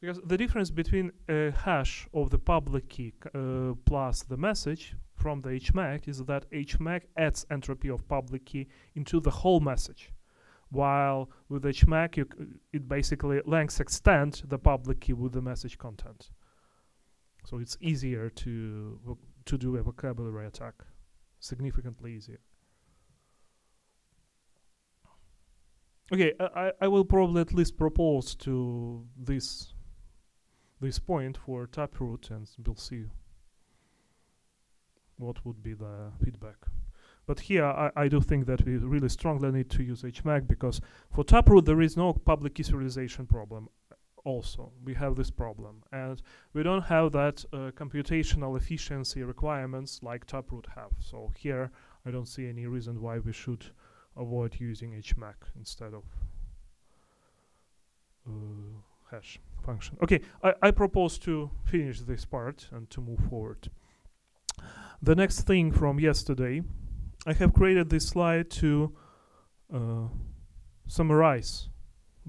because the difference between a hash of the public key uh, plus the message from the HMAC is that HMAC adds entropy of public key into the whole message, while with HMAC it basically lengths extend the public key with the message content. So it's easier to to do a vocabulary attack, significantly easier. Okay, I, I I will probably at least propose to this this point for Taproot, and we'll see what would be the feedback. But here, I, I do think that we really strongly need to use HMAC because for Taproot there is no public key serialization problem. also we have this problem and we don't have that uh, computational efficiency requirements like taproot have so here i don't see any reason why we should avoid using hmac instead of uh, hash function okay I, I propose to finish this part and to move forward the next thing from yesterday i have created this slide to uh, summarize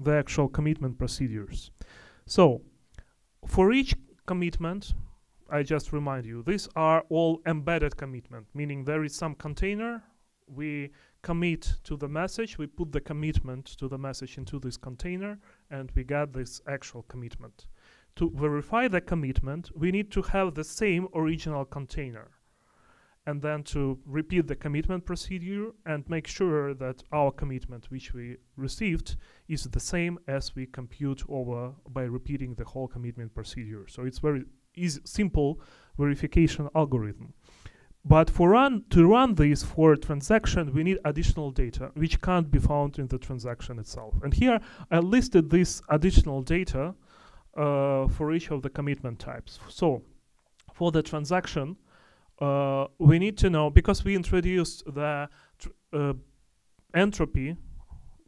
the actual commitment procedures. So, for each commitment, I just remind you, these are all embedded commitment, meaning there is some container, we commit to the message, we put the commitment to the message into this container, and we get this actual commitment. To verify the commitment, we need to have the same original container and then to repeat the commitment procedure and make sure that our commitment which we received is the same as we compute over by repeating the whole commitment procedure. So it's very easy, simple verification algorithm. But for run to run this for a transaction, we need additional data which can't be found in the transaction itself. And here I listed this additional data uh, for each of the commitment types. So for the transaction, uh, we need to know because we introduced the uh, entropy.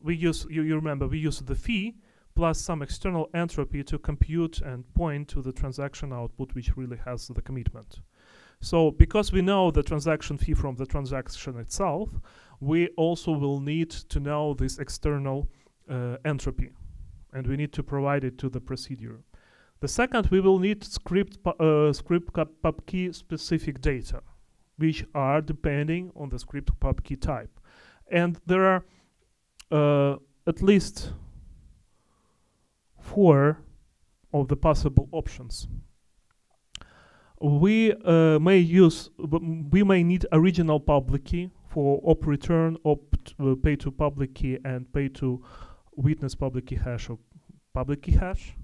We use you, you remember we use the fee plus some external entropy to compute and point to the transaction output which really has the commitment. So because we know the transaction fee from the transaction itself, we also will need to know this external uh, entropy and we need to provide it to the procedure. The second, we will need script, uh, script pub key specific data, which are depending on the script pub key type. And there are uh, at least four of the possible options. We uh, may use, we may need original public key for op return, op uh, pay to public key, and pay to witness public key hash or public key hash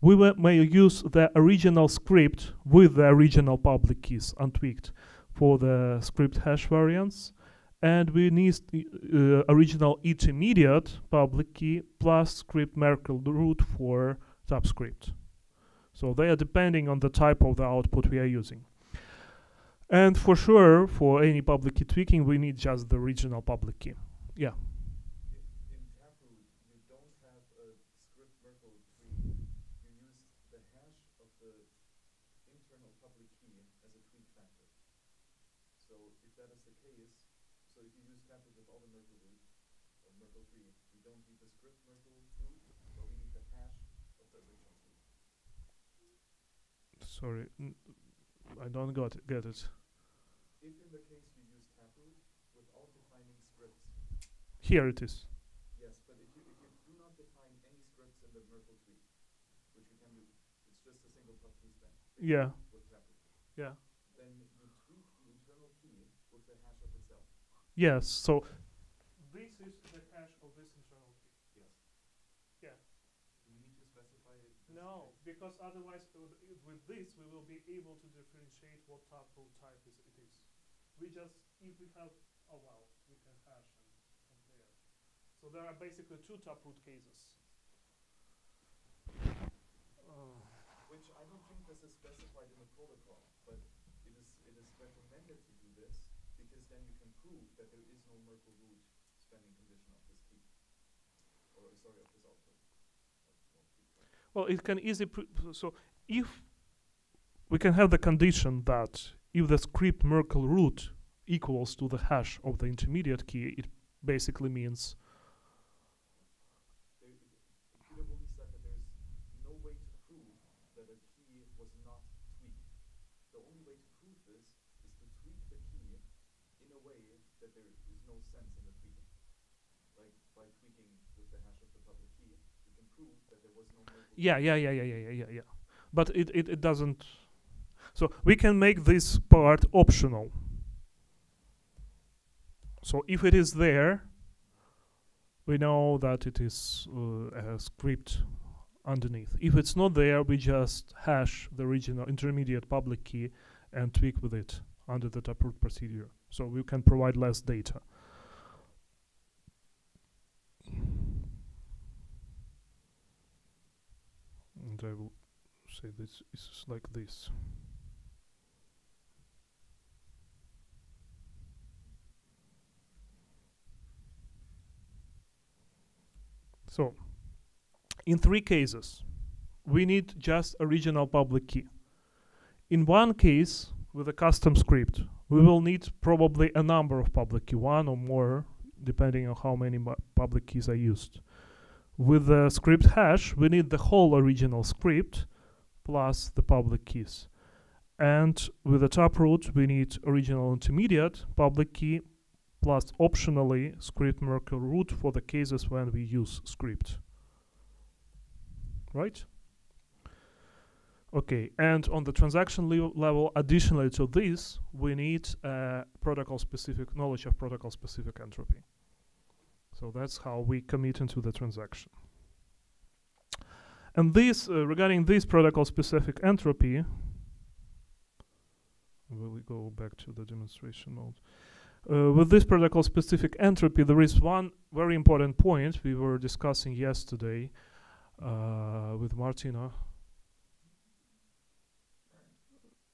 we may use the original script with the original public keys untweaked for the script hash variants and we need uh, original intermediate public key plus script Merkle root for subscript. So they are depending on the type of the output we are using. And for sure, for any public key tweaking, we need just the original public key. Yeah. Sorry, I don't got it, get it. If in the case we use taproot without defining scripts. Here it is. Yes, but if you, if you do not define any scripts in the Merkle tree, which you can do, it's just a single pub key span. Yeah. With taproot. Yeah. Then you tweak the internal key with the hash of itself. Yes. So this is the hash of this internal key. Yes. Yeah. Do you need to specify it? No, because otherwise with this we will be able to differentiate what taproot type is it is. We just, if we have, oh well, we can hash and compare. So there are basically two taproot cases. Uh. Which I don't think this is specified in the protocol, but it is it is recommended to do this because then you can prove that there is no Merkle root spending condition of this key. Or sorry, of this output. Well, it can easily so if we can have the condition that if the script Merkle root equals to the hash of the intermediate key, it basically means yeah, yeah, yeah, yeah, yeah, yeah, yeah. But it, it, it doesn't. So we can make this part optional. So if it is there, we know that it is uh, a script underneath. If it's not there, we just hash the original intermediate public key and tweak with it under the taproot procedure. So we can provide less data. And I will say this is like this. So, in three cases, we need just a original public key. In one case, with a custom script, we will need probably a number of public key, one or more, depending on how many public keys are used. With the script hash, we need the whole original script plus the public keys. And with the taproot, we need original intermediate public key plus optionally script Merkle root for the cases when we use script. Right? Okay, and on the transaction level, level additionally to this, we need uh, protocol specific knowledge of protocol specific entropy. So that's how we commit into the transaction. And this, uh, regarding this protocol specific entropy, will go back to the demonstration mode. Uh, with this protocol specific entropy, there is one very important point we were discussing yesterday uh, with Martina.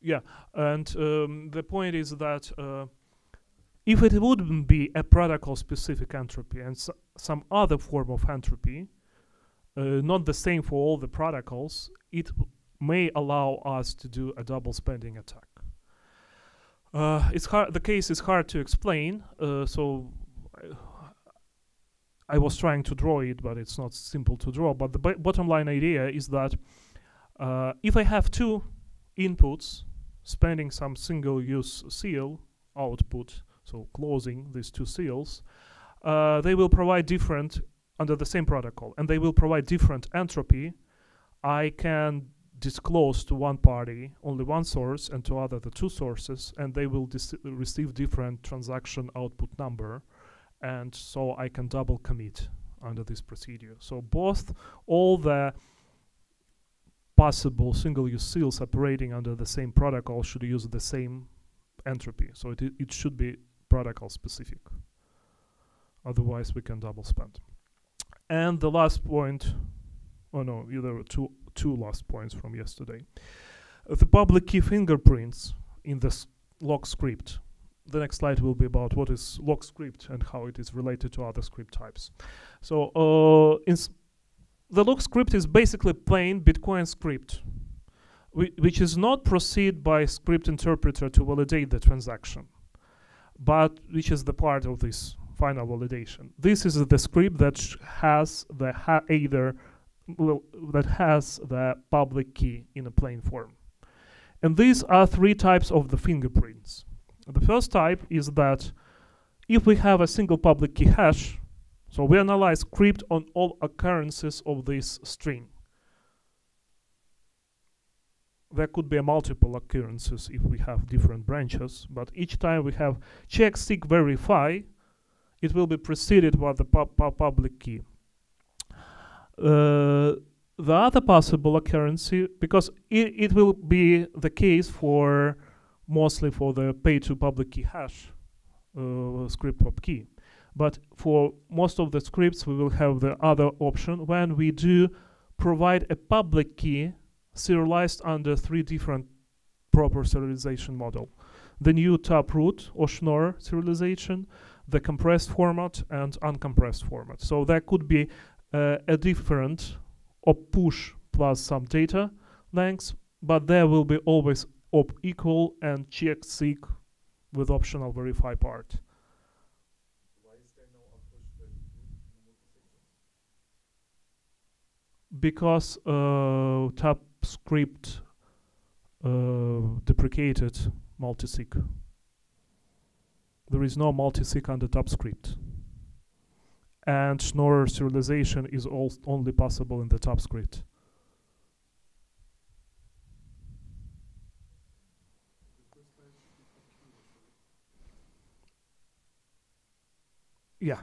Yeah, and um, the point is that uh, if it wouldn't be a protocol specific entropy and some other form of entropy, uh, not the same for all the protocols, it may allow us to do a double spending attack. Uh, it's hard. The case is hard to explain, uh, so I, was trying to draw it, but it's not simple to draw. But the bottom line idea is that uh, if I have two inputs spending some single-use seal output, so closing these two seals, uh, they will provide different under the same protocol, and they will provide different entropy. I can disclose to one party only one source and to other the two sources and they will receive different transaction output number and so I can double commit under this procedure. So both all the possible single use seals operating under the same protocol should use the same entropy. So it, it should be protocol specific. Otherwise we can double spend. And the last point, oh no, there were two two last points from yesterday. Uh, the public key fingerprints in the LockScript. The next slide will be about what is LockScript and how it is related to other script types. So, uh, the LockScript is basically plain Bitcoin script, whi- which is not proceed by script interpreter to validate the transaction, but which is the part of this final validation. This is the script that has the ha- either that has the public key in a plain form. And these are three types of the fingerprints. The first type is that if we have a single public key hash, so we analyze script on all occurrences of this string. There could be multiple occurrences if we have different branches, but each time we have check, seek, verify, it will be preceded by the pub- pub- public key. Uh, the other possible occurrence, because it, it will be the case for mostly for the pay to public key hash uh, script pub key. But for most of the scripts, we will have the other option when we do provide a public key serialized under three different proper serialization model. The new taproot or Schnorr serialization, the compressed format, and uncompressed format. So there could be uh, a different op push plus some data lengths, but there will be always op equal and check seek with optional verify part. Why is there no push the root in multi-signal? Because uh, Tapscript uh, deprecated multisig. There is no multisig under Tapscript. And Schnorr serialization is only possible in the top so Yeah.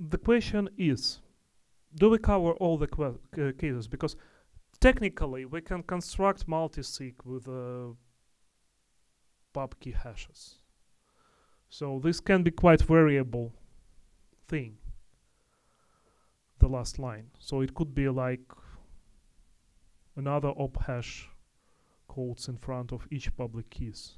The question is, do we cover all the ca- cases? Because technically we can construct multisig with uh, pub key hashes. So this can be quite variable thing. The last line. So it could be like another op hash codes in front of each public keys.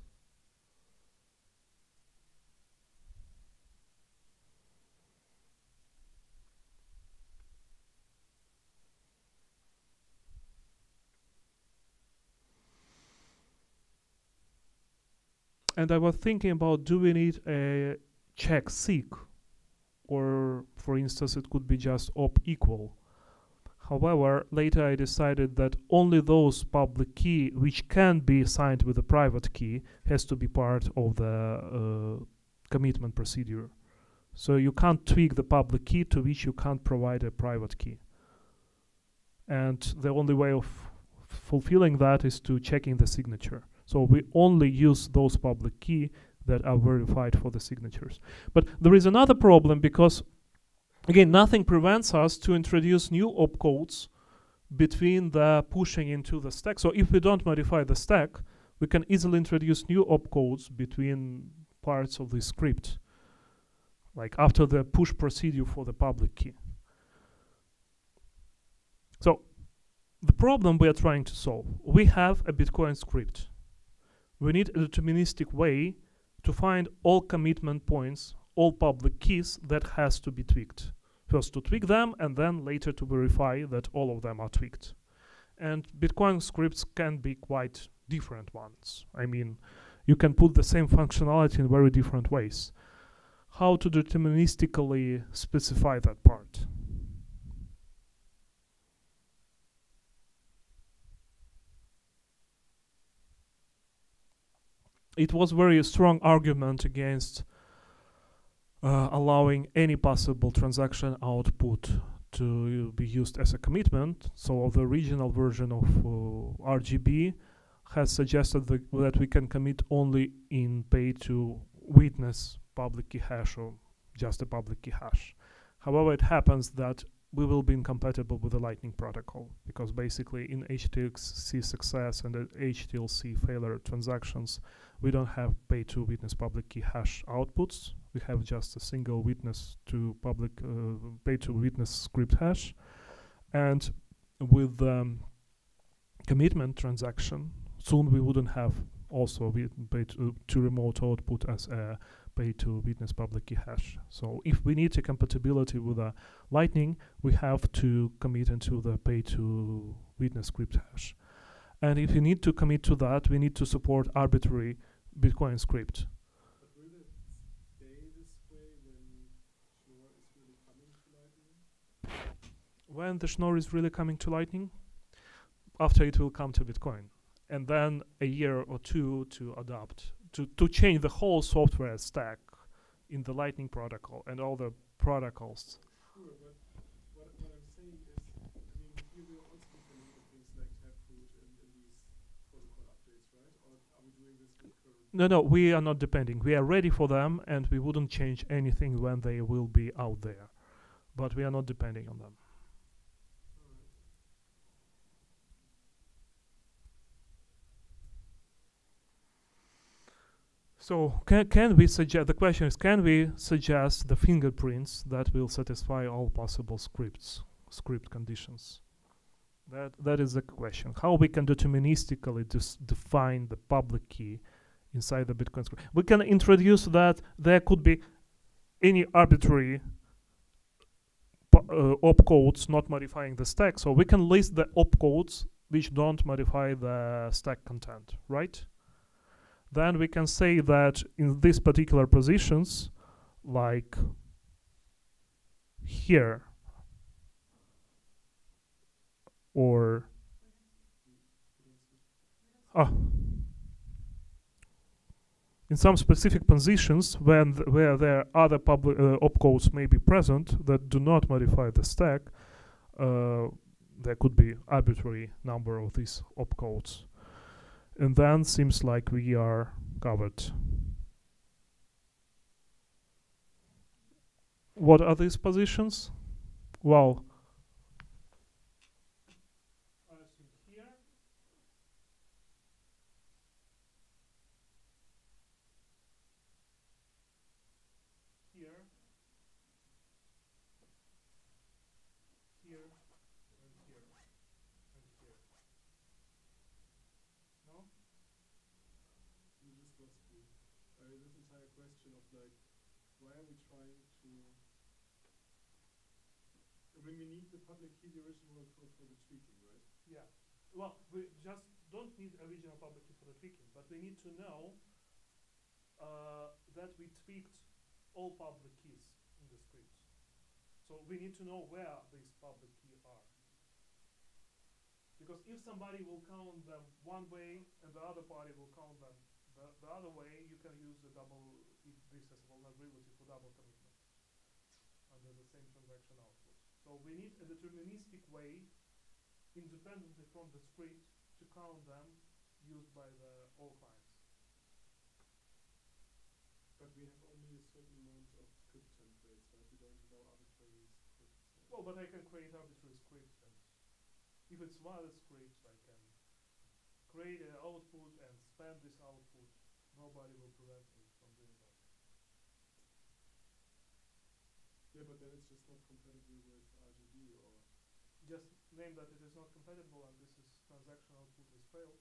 And I was thinking about doing it a CHECKSIG or for instance it could be just op equal. However later I decided that only those public key which can be signed with a private key has to be part of the uh, commitment procedure. So you can't tweak the public key to which you can't provide a private key. And the only way of fulfilling that is to checking the signature so we only use those public key that are verified for the signatures. But there is another problem because again nothing prevents us to introduce new opcodes between the pushing into the stack. So if we don't modify the stack, we can easily introduce new opcodes between parts of the script. Like after the push procedure for the public key. So the problem we are trying to solve, we have a Bitcoin script we need a deterministic way to find all commitment points, all public keys that has to be tweaked. First to tweak them and then later to verify that all of them are tweaked. And Bitcoin scripts can be quite different ones. I mean, you can put the same functionality in very different ways. How to deterministically specify that part? It was very strong argument against uh, allowing any possible transaction output to be used as a commitment. So the original version of uh, RGB has suggested that, that we can commit only in pay to witness public key hash or just a public key hash. However, it happens that we will be incompatible with the Lightning protocol because basically in HTLC success and HTLC failure transactions, we don't have pay to witness public key hash outputs. We have just a single witness to public uh, pay to witness script hash. And with um, commitment transaction, soon we wouldn't have also pay to, to remote output as a pay to witness public key hash. So if we need a compatibility with a Lightning, we have to commit into the pay to witness script hash. And if you need to commit to that, we need to support arbitrary Bitcoin script. when the Schnorr is really coming to Lightning? After it will come to Bitcoin. And then a year or two to adopt, to, to change the whole software stack in the Lightning protocol and all the protocols. No, no, we are not depending. We are ready for them, and we wouldn't change anything when they will be out there. But we are not depending on them. So can, can we suggest, the question is, can we suggest the fingerprints that will satisfy all possible scripts, script conditions? That, that is the question. How we can deterministically define the public key inside the Bitcoin script. We can introduce that there could be any arbitrary uh, opcodes not modifying the stack. So we can list the opcodes which don't modify the stack content, right? Then we can say that in these particular positions, like here, or ah, in some specific positions when th where there are other public uh, opcodes may be present that do not modify the stack, uh, there could be arbitrary number of these opcodes. And then seems like we are covered. What are these positions? Well, right? This entire question of like, why are we trying to? The public key, the original for, for the tweaking, right? Yeah. Well, we just don't need original public key for the tweaking, but we need to know uh, that we tweaked all public keys in the script. So we need to know where these public key are. Because if somebody will count them one way and the other party will count them the, the other way, you can use the double, this has vulnerability for double commitment under the same transaction. So we need a deterministic way independently from the script to count them used by the all clients. But we have only a certain amount of script templates, right? We don't allow arbitrary scripts. Well, but I can create arbitrary scripts and if it's valid scripts, I can create an output and spend this output. Nobody will prevent me from doing that. Yeah, but then it's just not compatible with. Just name that it is not compatible and this is transaction output is failed.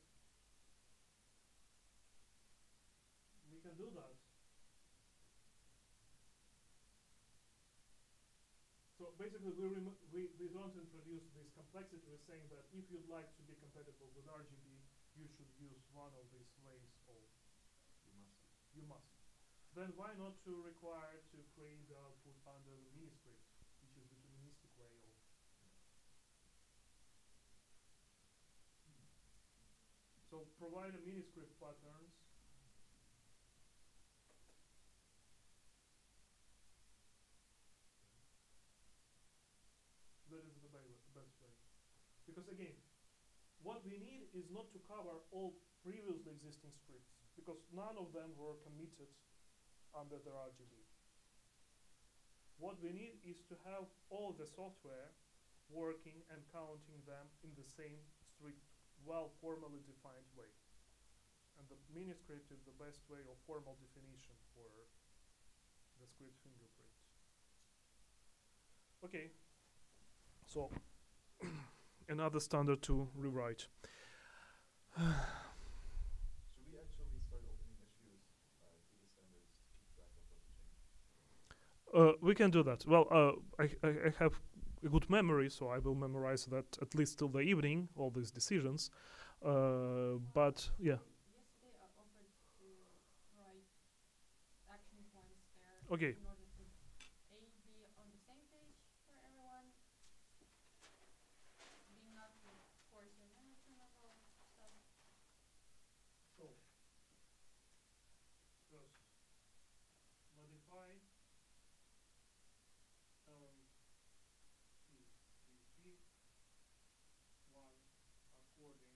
We can do that. So basically, we, we, we don't introduce this complexity. We're saying that if you'd like to be compatible with RGB, you should use one of these ways of You must. you must. Then why not to require to create the output under the mini script, which is the deterministic way of So provide a mini script patterns. That is the best way. Because again, what we need is not to cover all previously existing scripts, because none of them were committed under the RGB. What we need is to have all the software working and counting them in the same strict, well formally defined way. And the mini script is the best way of formal definition for the script fingerprint. Okay, so another standard to rewrite. Should we actually start opening issues uh, to the standards to keep track of what we changed? Uh, we can do that. Well, uh, I, I, I have a good memory, so I will memorize that at least till the evening, all these decisions. Uh, but yeah, Yesterday I offered to write action points there Okay. in order to A be on the same page for everyone, B not to force a management level stuff. so first modify element key bg one according to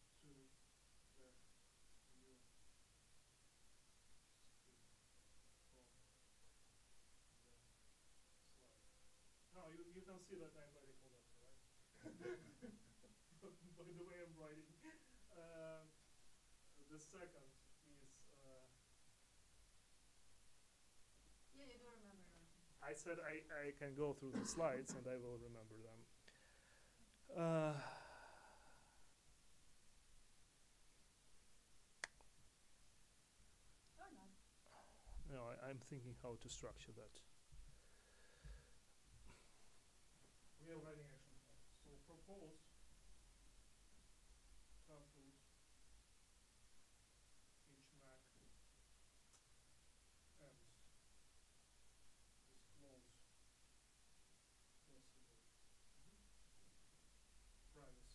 the new script from the slide. Now you, you can see that I'm very clever, right? by the way I'm writing. Um, the second is uh, Yeah, you don't remember everything. I said I, I can go through the slides and I will remember them. Uh, Or not. no, I, I'm thinking how to structure that. We are writing action plans. So propose taproot hmac and disclose possible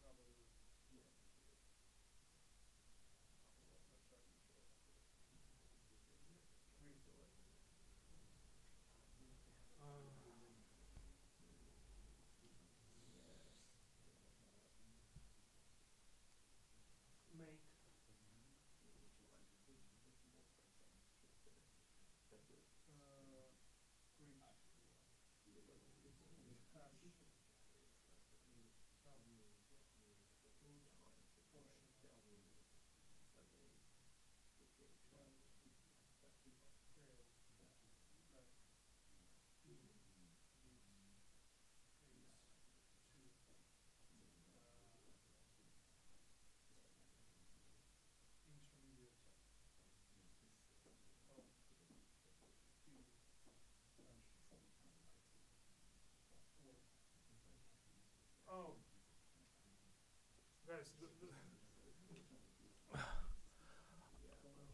privacy vocabulary. Uh, guys. The, the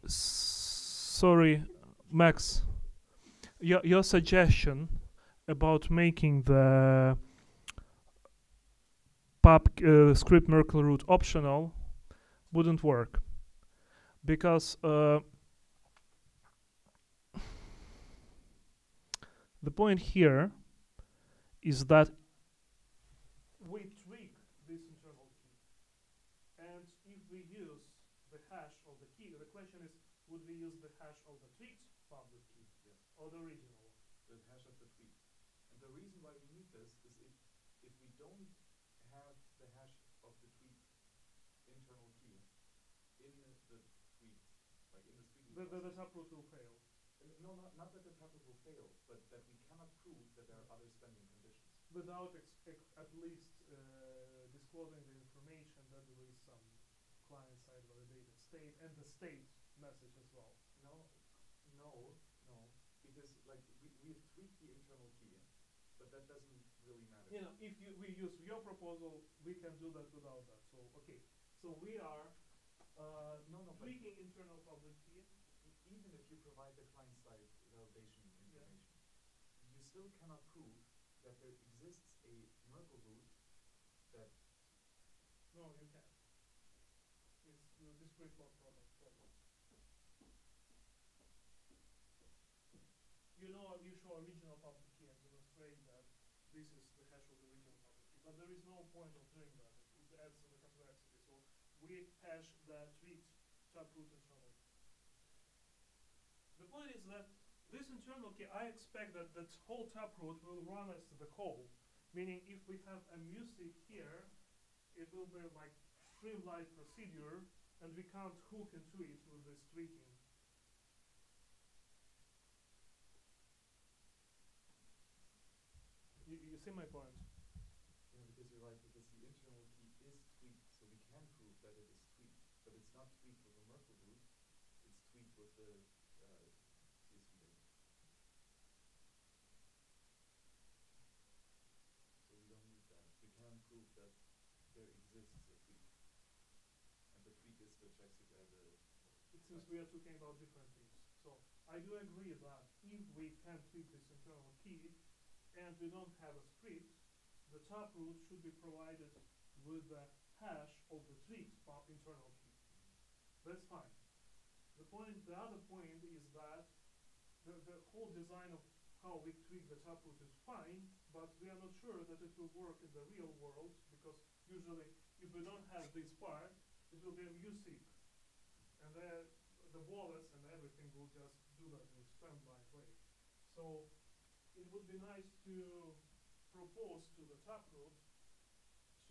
Sorry, Max. Your your suggestion about making the pub uh, script Merkle root optional wouldn't work because uh, the point here is that we tweak this internal key and if we use the hash of the key the question is would we use the hash of the tweaked public key Yes. or the original one the hash of the tweet. And the reason why we need this is if if we don't have the hash of the tweet internal key in the tweak, like the tweak. the, taproot will fail no, not not that the tuple will fail, but that we cannot prove that there are other spending conditions. without at least uh, disclosing the information that there is some client-side validated state and the state message as well. No, no, no, because like we we've tweaked the internal key, but that doesn't really matter. You know, if you, we use your proposal, we can do that without that. So okay, so we are uh, No, no, tweaking internal public key. e- even if you provide the client-side validation Yeah. information, you still cannot prove that there exists a Merkle root that No, you can't. It's the discrete log product problem. You know, you show original public key and demonstrate that this is the hash of the original public key, but there is no point of doing that. It, it adds to the complexity. So we hash the tweaked taproot internal key. The point is that this internal key, I expect that that whole taproot will run as the whole, meaning if we have a MuSig here, it will be like streamlined procedure, and we can't hook into it with this tweaking. You, you see my point? Yeah, because you're right, because the internal key is tweaked, so we can prove that it is tweaked, but it's not tweaked with a Merkle root, it's tweaked with the, uh, CSV data. So we don't need that, we can prove that there exists a tweak. And the tweak is the checksum, uh, the. Seems we are talking about different things. So I do agree that if we can tweak this internal key and we don't have a script, the taproot should be provided with the hash of the tweaked pa- uh, internal key. That's fine. The point, the other point is that the, the whole design of how we tweak the taproot is fine, but we are not sure that it will work in the real world because usually if we don't have this part, it will be a MuSig and the the wallets and everything will just do that in a streamlined way. So it would be nice to propose to the taproot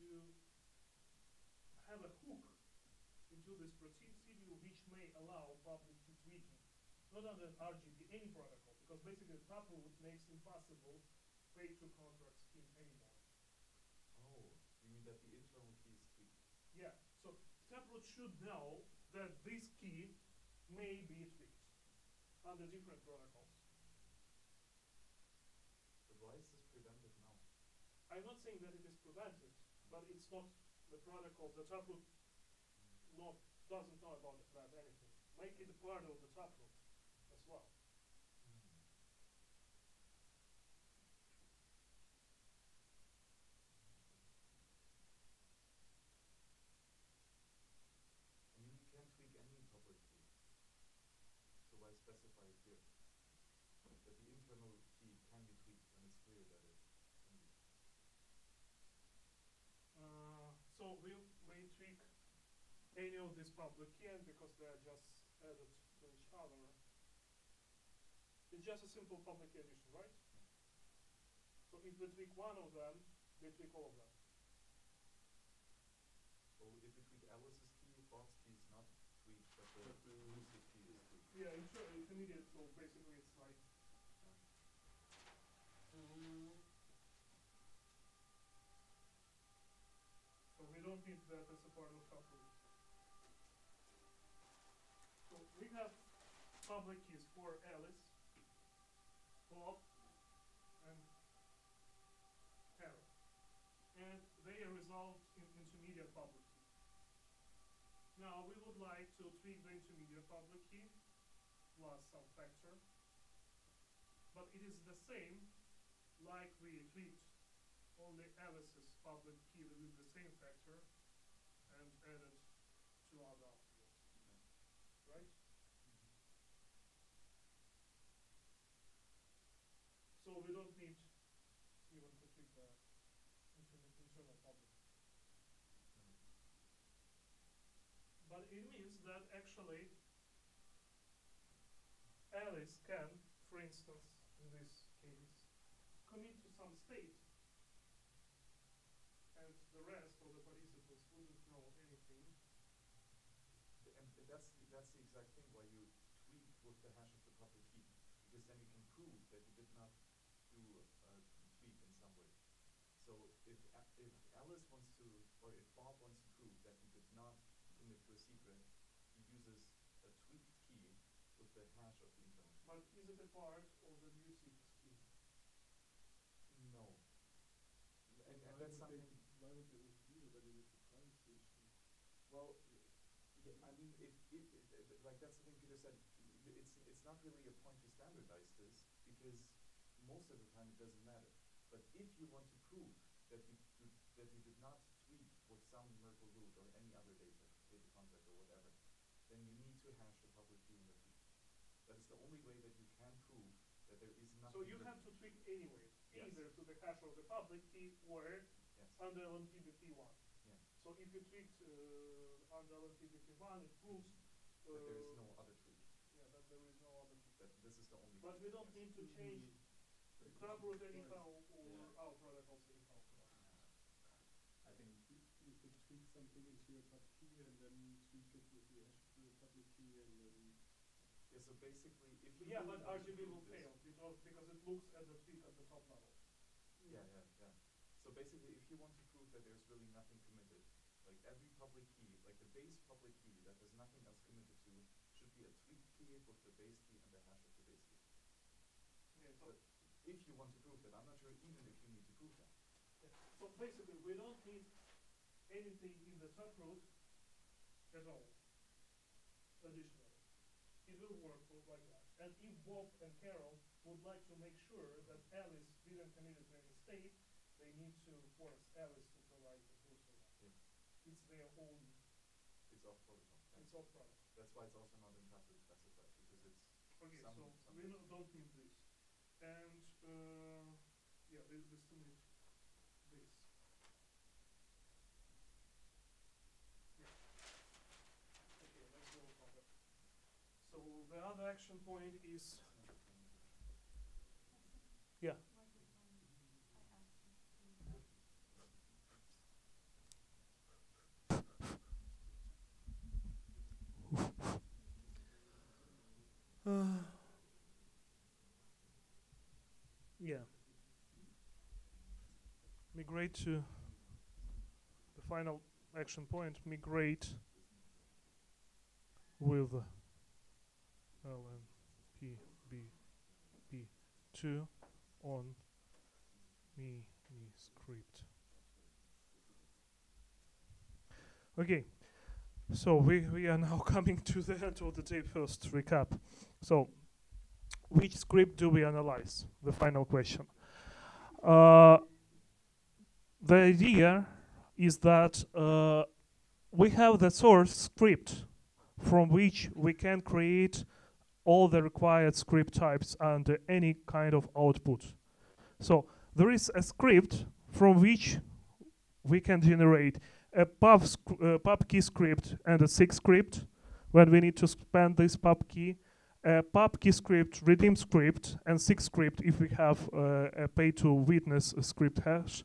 to have a hook into this procedure which may allow public key tweaking, not under RGB any protocol, because basically taproot makes impossible pay to contract scheme anymore. Oh, you mean that the internal key is tweaked? Yeah, so Taproot should know that this key may be tweaked under different protocols. But why is this prevented now? I'm not saying that it is prevented, but it's not the protocol, the Taproot not, doesn't know about that anything. Make it a part of the Taproot as well. I mean, you can't tweak any public key. So why specify it here? That the internal key can be tweaked when it's clear that it can be. Uh, so we may tweak any of these public key because they are just added to each other. It's just a simple public key addition, right? So if we tweak one of them, we tweak all of them. So if we tweak Alice's key, Bob's key is not tweaked, but the But the- MuSig key is tweaked. Yeah, inter- intermediate, so basically it's like. Mm. So we don't need that as a part of taproot. We have public keys for Alice, Bob, and Harold. And they result in intermediate public key. Now we would like to tweak the intermediate public key plus some factor. But it is the same like we tweaked only Alice's public key with the same factor and added two other afterwards. Right? We don't need even to tweak the inter- internal public. But it means that actually Alice can, for instance, in this case, commit to some state and the rest of the participants wouldn't know anything. And that's, that's the exact thing why you tweak with the hash of the public key, because then you can prove that you did not do a tweak in some way. So if, if Alice wants to, or if Bob wants to prove that he did not commit to a secret, he uses a tweaked key with the hash of the internal. But is it a part of the new secret scheme? No. And, and that's something, Why would they do that when the privacy issue? well, yeah, I mean, if, if, if- if- like, that's the thing Peter said, it's, it's not really a point to standardize this, because most of the time it doesn't matter. But if you want to prove that you, do, that you did not tweak with some Merkle root or any other data, data contract or whatever, then you need to hash the public key in the tweak. That is the only way that you can prove that there is nothing. So you have to tweak anyway, Yes. either to the hash of the public key or Yes, under LNPBP1. yeah, So if you tweaked uh, under LNPBP1, it proves uh, that there is no other tweak, yeah, that there is no other. tweak. that this is the only. But we don't need to change taproot anyhow or Yeah. our protocols anyhow. I think You, you could tweak something into your pub key and then tweak it with the hash of the public key and then Yeah, so basically, if you. Yeah, but RGB will fail because because it looks at the tweak at the top level. Yeah, yeah, yeah. So basically, if you want to prove that there's really nothing committed, like every public key, like the base public key that there's nothing else committed to, should be a tweaked key with the base key and the hash of the base key. Okay, so But if you want to prove that, I'm not sure even if you need to prove that. so basically we don't need anything in the root at all. Additionally, it will work for like that. And if Bob and Carol would like to make sure that Alice didn't commit any state, they need to force Alice to provide the proof for that. Yeah. It's their own. It's off protocol. It's off product. That's why it's also not in specified, because it's, Okay, Some- so some we no- don't need this. And, uh, yeah, we, we still need this. Yeah. Okay, let's go over. So the other action point is, Yeah. uh, yeah. Migrate to the final action point, migrate with LNPBP2 on me, me script. Okay, so we, we are now coming to the end of the day first recap. So, which script do we analyze? The final question. Uh, the idea is that uh, we have the source script from which we can create all the required script types under any kind of output. So there is a script from which we can generate a pub, uh, pub key script and a SIG script when we need to spend this pub key, a pub key script, redeem script, and SIG script if we have uh, a pay to witness script hash,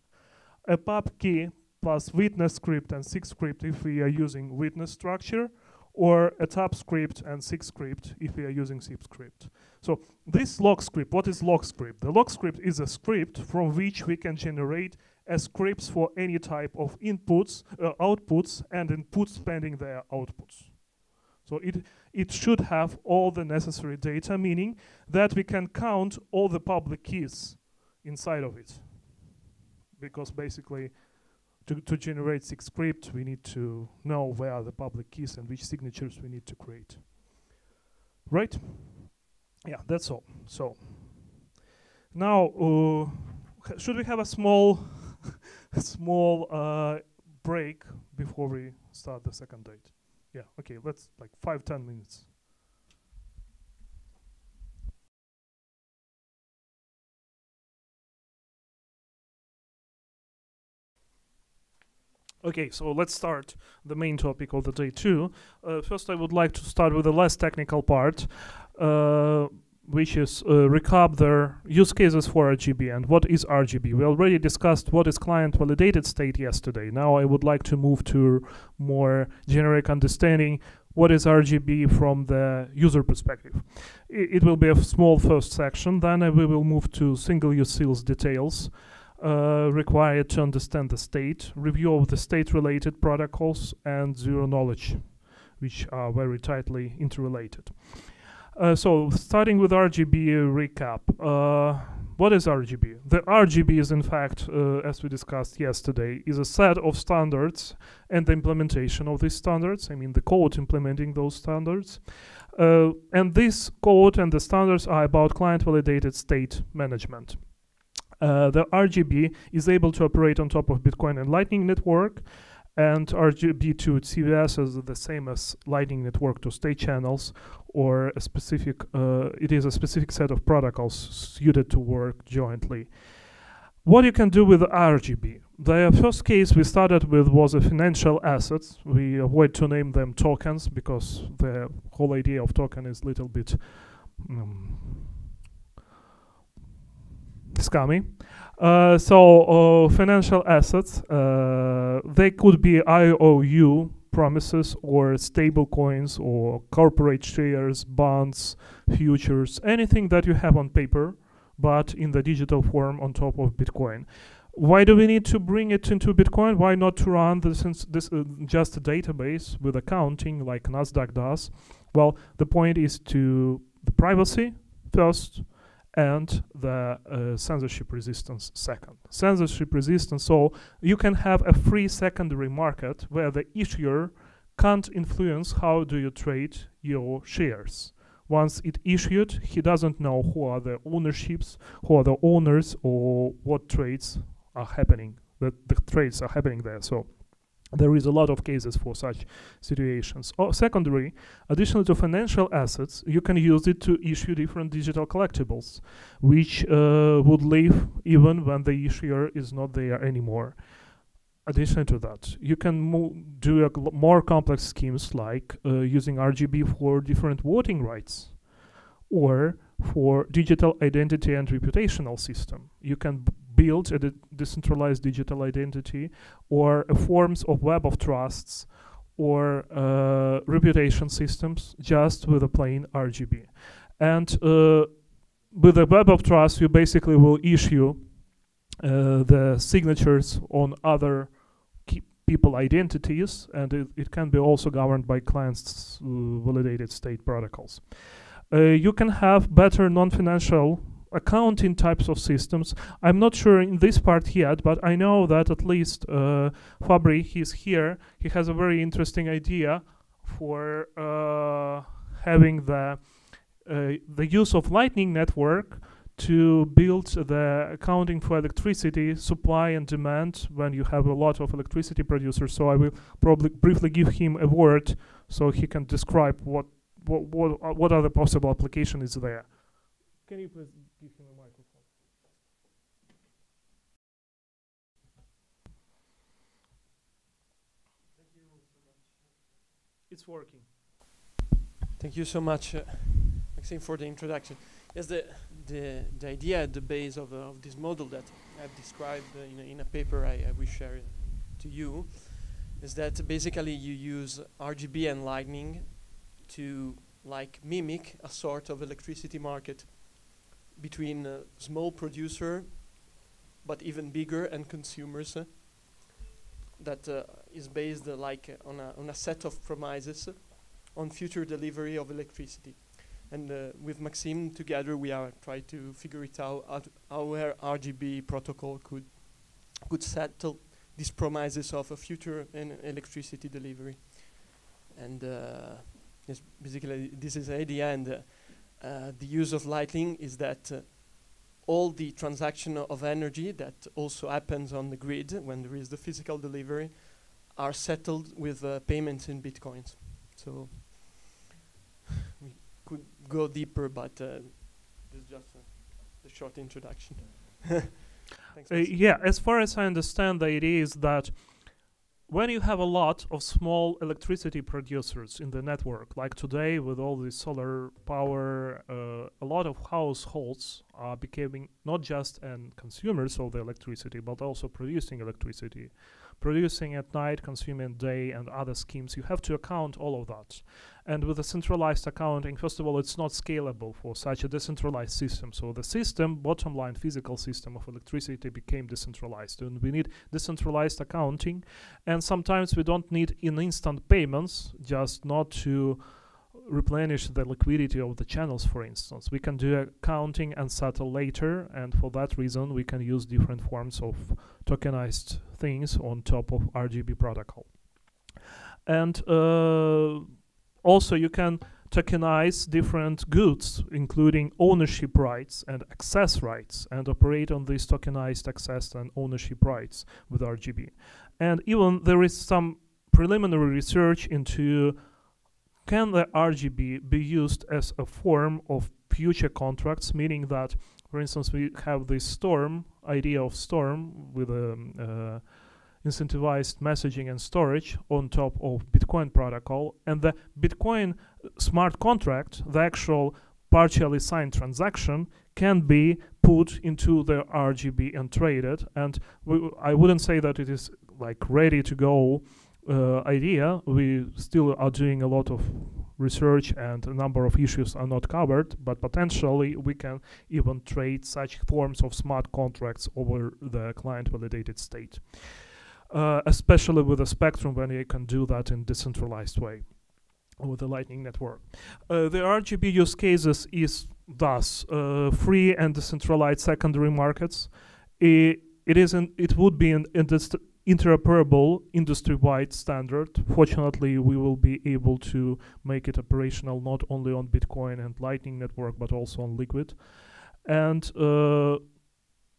a pub key plus witness script and SIG script if we are using witness structure, or a Tapscript and SIG script if we are using SIP script. So this LockScript, what is LockScript? The LockScript is a script from which we can generate a scripts for any type of inputs, uh, outputs, and inputs pending their outputs. So it it should have all the necessary data, meaning that we can count all the public keys inside of it. Because basically to, to generate SIG script, we need to know where are the public keys and which signatures we need to create. Right? Yeah, that's all. So now, uh, should we have a small, small uh, break before we start the second date? Yeah. Okay. Let's like five ten minutes. Okay, so let's start the main topic of the day two. Uh, first, I would like to start with the less technical part, uh, which is uh, recap the use cases for RGB and what is RGB. We already discussed what is client validated state yesterday. Now I would like to move to more generic understanding what is RGB from the user perspective. I- it will be a small first section, then uh, we will move to single use seals details uh, required to understand the state, review of the state related protocols, and zero knowledge, which are very tightly interrelated. Uh, so, starting with RGB recap. Uh, what is RGB? The RGB is, in fact, uh, as we discussed yesterday, is a set of standards and the implementation of these standards. I mean, the code implementing those standards. Uh, and this code and the standards are about client validated state management. Uh, the RGB is able to operate on top of Bitcoin and Lightning Network, and RGB to CVS is the same as Lightning Network to state channels, or a specific. Uh, it is a specific set of protocols suited to work jointly. What you can do with RGB? The first case we started with was a financial assets. We avoid to name them tokens because the whole idea of token is little bit. Um, scummy. Uh, so uh, financial assets, uh, they could be IOU promises or stable coins or corporate shares, bonds, futures, anything that you have on paper, but in the digital form on top of Bitcoin. Why do we need to bring it into Bitcoin? Why not to run this, this uh, just a database with accounting like Nasdaq does? Well, the point is to the privacy first, and the uh, censorship resistance second. Censorship resistance, so you can have a free secondary market where the issuer can't influence how do you trade your shares. Once it issued, he doesn't know who are the ownerships, who are the owners, or what trades are happening. That the trades are happening there. So there is a lot of cases for such situations. Or secondary, additional to financial assets, you can use it to issue different digital collectibles, which uh, would live even when the issuer is not there anymore. Additional to that, you can do more complex schemes like uh, using RGB for different voting rights, or for digital identity and reputational system. You can build a de- decentralized digital identity or forms of web of trusts or uh, reputation systems just with a plain RGB. And uh, with a web of trust, you basically will issue uh, the signatures on other people identities, and it, it can be also governed by clients' validated state protocols. Uh, you can have better non-financial accounting types of systems. I'm not sure in this part yet, but I know that at least uh, Fabri, he's here. He has a very interesting idea for uh, having the uh, the use of Lightning Network to build the accounting for electricity supply and demand when you have a lot of electricity producers. So I will probably briefly give him a word so he can describe what what what, uh, what the possible application is there. Can you please give him a microphone? It's working. Thank you so much, uh, Maxim, for the introduction. Yes, the, the, the idea at the base of, uh, of this model that I've described uh, in, a, in a paper I, I will share to you is that basically you use RGB and lightning to like mimic a sort of electricity market between small producer but even bigger and consumers uh, that uh, is based uh, like uh, on, a, on a set of promises on future delivery of electricity. And uh, with Maxim together, we are trying to figure it out how, our RGB protocol could could settle these promises of a future en- electricity delivery. And uh, yes, basically this is the idea, and uh, the use of Lightning is that all the transaction of energy that also happens on the grid when there is the physical delivery are settled with uh, payments in bitcoins. So we could go deeper, but uh, this is just a, the short introduction. Thanks. Uh, yeah, as far as I understand, the idea is that when you have a lot of small electricity producers in the network, like today with all the solar power, uh, a lot of households are becoming not just an consumers of the electricity, but also producing electricity. Producing at night, consuming day, and other schemes, you have to account all of that. And with a centralized accounting, first of all, it's not scalable for such a decentralized system. So the system, bottom line, physical system of electricity became decentralized, and we need decentralized accounting. And sometimes we don't need in instant payments, just not to replenish the liquidity of the channels, for instance. We can do accounting and settle later, and for that reason, we can use different forms of tokenized things on top of RGB protocol. And uh, also, you can tokenize different goods, including ownership rights and access rights, and operate on these tokenized access and ownership rights with RGB. And even there is some preliminary research into can the RGB be used as a form of future contracts, meaning that, for instance, we have this storm idea of storm with um, uh, incentivized messaging and storage on top of Bitcoin protocol, and the Bitcoin smart contract, the actual partially signed transaction, can be put into the RGB and traded. And I wouldn't say that it is like ready to go uh, idea. We still are doing a lot of research and a number of issues are not covered, but potentially we can even trade such forms of smart contracts over the client validated state. Uh, especially with a spectrum when you can do that in decentralized way with the lightning network uh, the rgb use cases is thus uh, free and decentralized secondary markets it isn't it would be an indus- interoperable industry-wide standard fortunately we will be able to make it operational not only on bitcoin and lightning network but also on liquid and uh,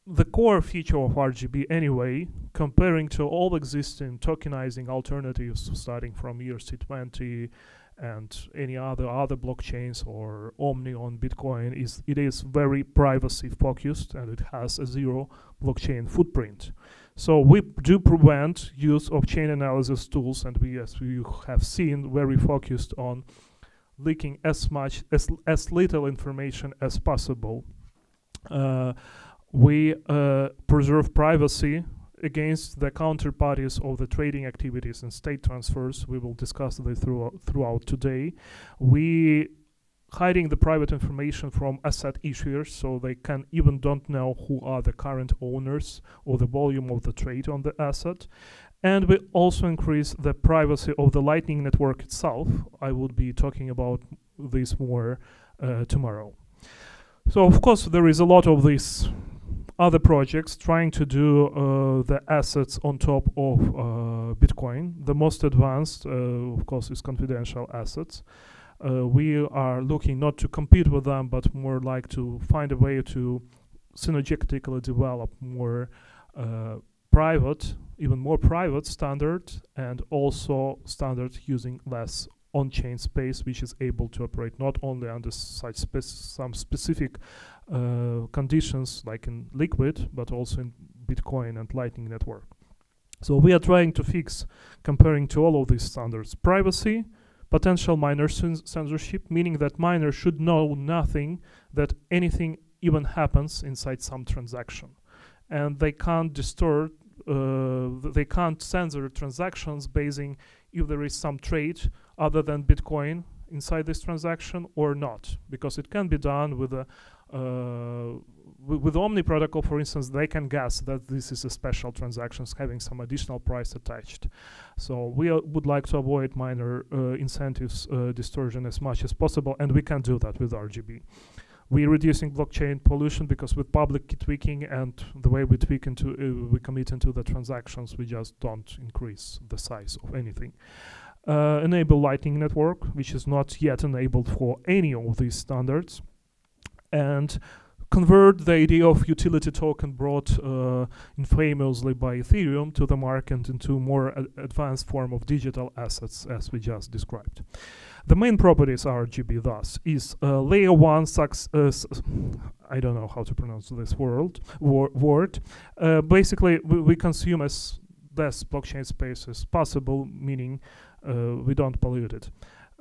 the core feature of RGB anyway, comparing to all existing tokenizing alternatives starting from ERC20 and any other other blockchains or Omni on Bitcoin, is it is very privacy focused and it has a zero blockchain footprint. So we do prevent use of chain analysis tools, and we, as we have seen, very focused on leaking as much as as little information as possible. Uh, we uh, preserve privacy against the counterparties of the trading activities and state transfers. We will discuss this throughout, throughout today. We hiding the private information from asset issuers so they can even don't know who are the current owners or the volume of the trade on the asset and we also increase the privacy of the lightning network itself i will be talking about this more uh, tomorrow so of course there is a lot of these other projects trying to do uh, the assets on top of uh, Bitcoin. The most advanced, uh, of course, is confidential assets. Uh, we are looking not to compete with them, but more like to find a way to synergistically develop more uh, private, even more private standard, and also standard using less on-chain space, which is able to operate not only under such spec- some specific uh, conditions like in liquid, but also in Bitcoin and Lightning Network. So we are trying to fix, comparing to all of these standards, privacy, potential cens- censorship, meaning that miners should know nothing that anything even happens inside some transaction, and they can't distort, uh, they can't censor transactions basing if there is some trade other than Bitcoin inside this transaction or not, because it can be done with a uh, with, Omni protocol, for instance, they can guess that this is a special transactions having some additional price attached. So we uh, would like to avoid miner uh, incentives uh, distortion as much as possible, and we can do that with RGB. We're reducing blockchain pollution because with public key tweaking and the way we tweak into uh, we commit into the transactions, we just don't increase the size of anything. Uh, enable Lightning Network, which is not yet enabled for any of these standards, and convert the idea of utility token brought uh, infamously by Ethereum to the market into more a- advanced form of digital assets, as we just described. The main properties RGB thus is uh, layer one sucks. Uh, I don't know how to pronounce this word. Wor- word. Uh, basically, we, we consume as less blockchain space as possible, meaning uh, we don't pollute it.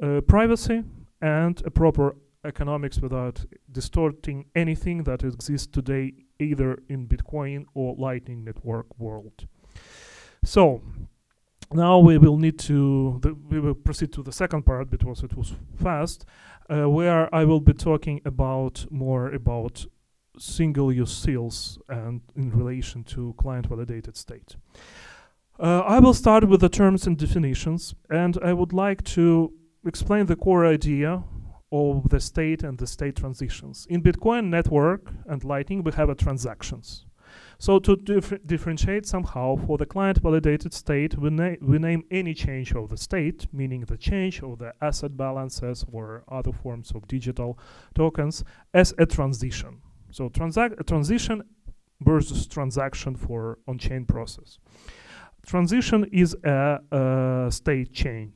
Uh, privacy and a proper economics without distorting anything that exists today, either in Bitcoin or Lightning Network world. So now we will need to we will proceed to the second part because it was fast, uh, where I will be talking about more about single-use seals and in relation to client-validated state. Uh, I will start with the terms and definitions, and I would like to explain the core idea of the state and the state transitions. In Bitcoin network and Lightning, we have a transactions. So to differ- differentiate somehow for the client validated state, we, na- we name any change of the state, meaning the change of the asset balances or other forms of digital tokens, as a transition. So transac- transition versus transaction for on-chain process. Transition is a, a state chain.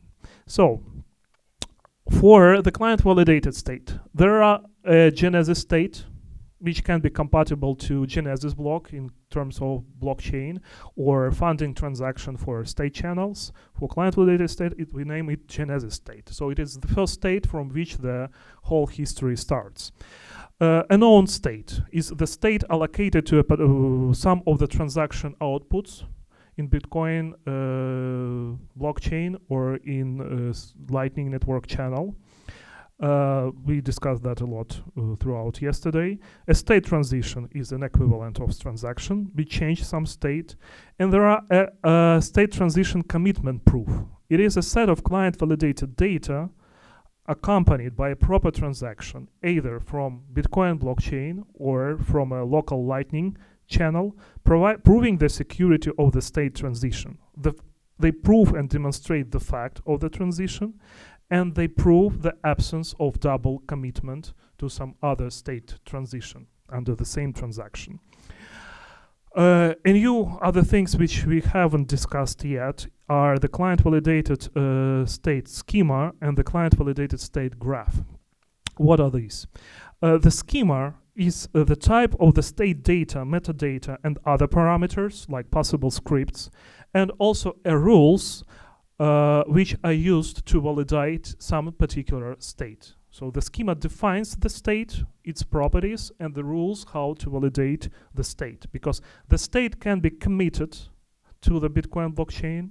So for the client validated state, there are a Genesis state which can be compatible to Genesis block in terms of blockchain or funding transaction for state channels. For client validated state, it, we name it Genesis state. So it is the first state from which the whole history starts. Uh, a known state is the state allocated to uh, some of the transaction outputs in Bitcoin uh, blockchain or in uh, Lightning Network channel. Uh, we discussed that a lot uh, throughout yesterday. A state transition is an equivalent of transaction. We change some state, and there are a, a state transition commitment proof. It is a set of client validated data accompanied by a proper transaction, either from Bitcoin blockchain or from a local Lightning channel, provi- proving the security of the state transition. The they prove and demonstrate the fact of the transition, and they prove the absence of double commitment to some other state transition under the same transaction. Uh, and you other things which we haven't discussed yet are the client validated uh, state schema and the client validated state graph. What are these? Uh, the schema is uh, the type of the state data, metadata, and other parameters like possible scripts, and also a rules uh, which are used to validate some particular state. So the schema defines the state, its properties, and the rules how to validate the state. Because the state can be committed to the Bitcoin blockchain.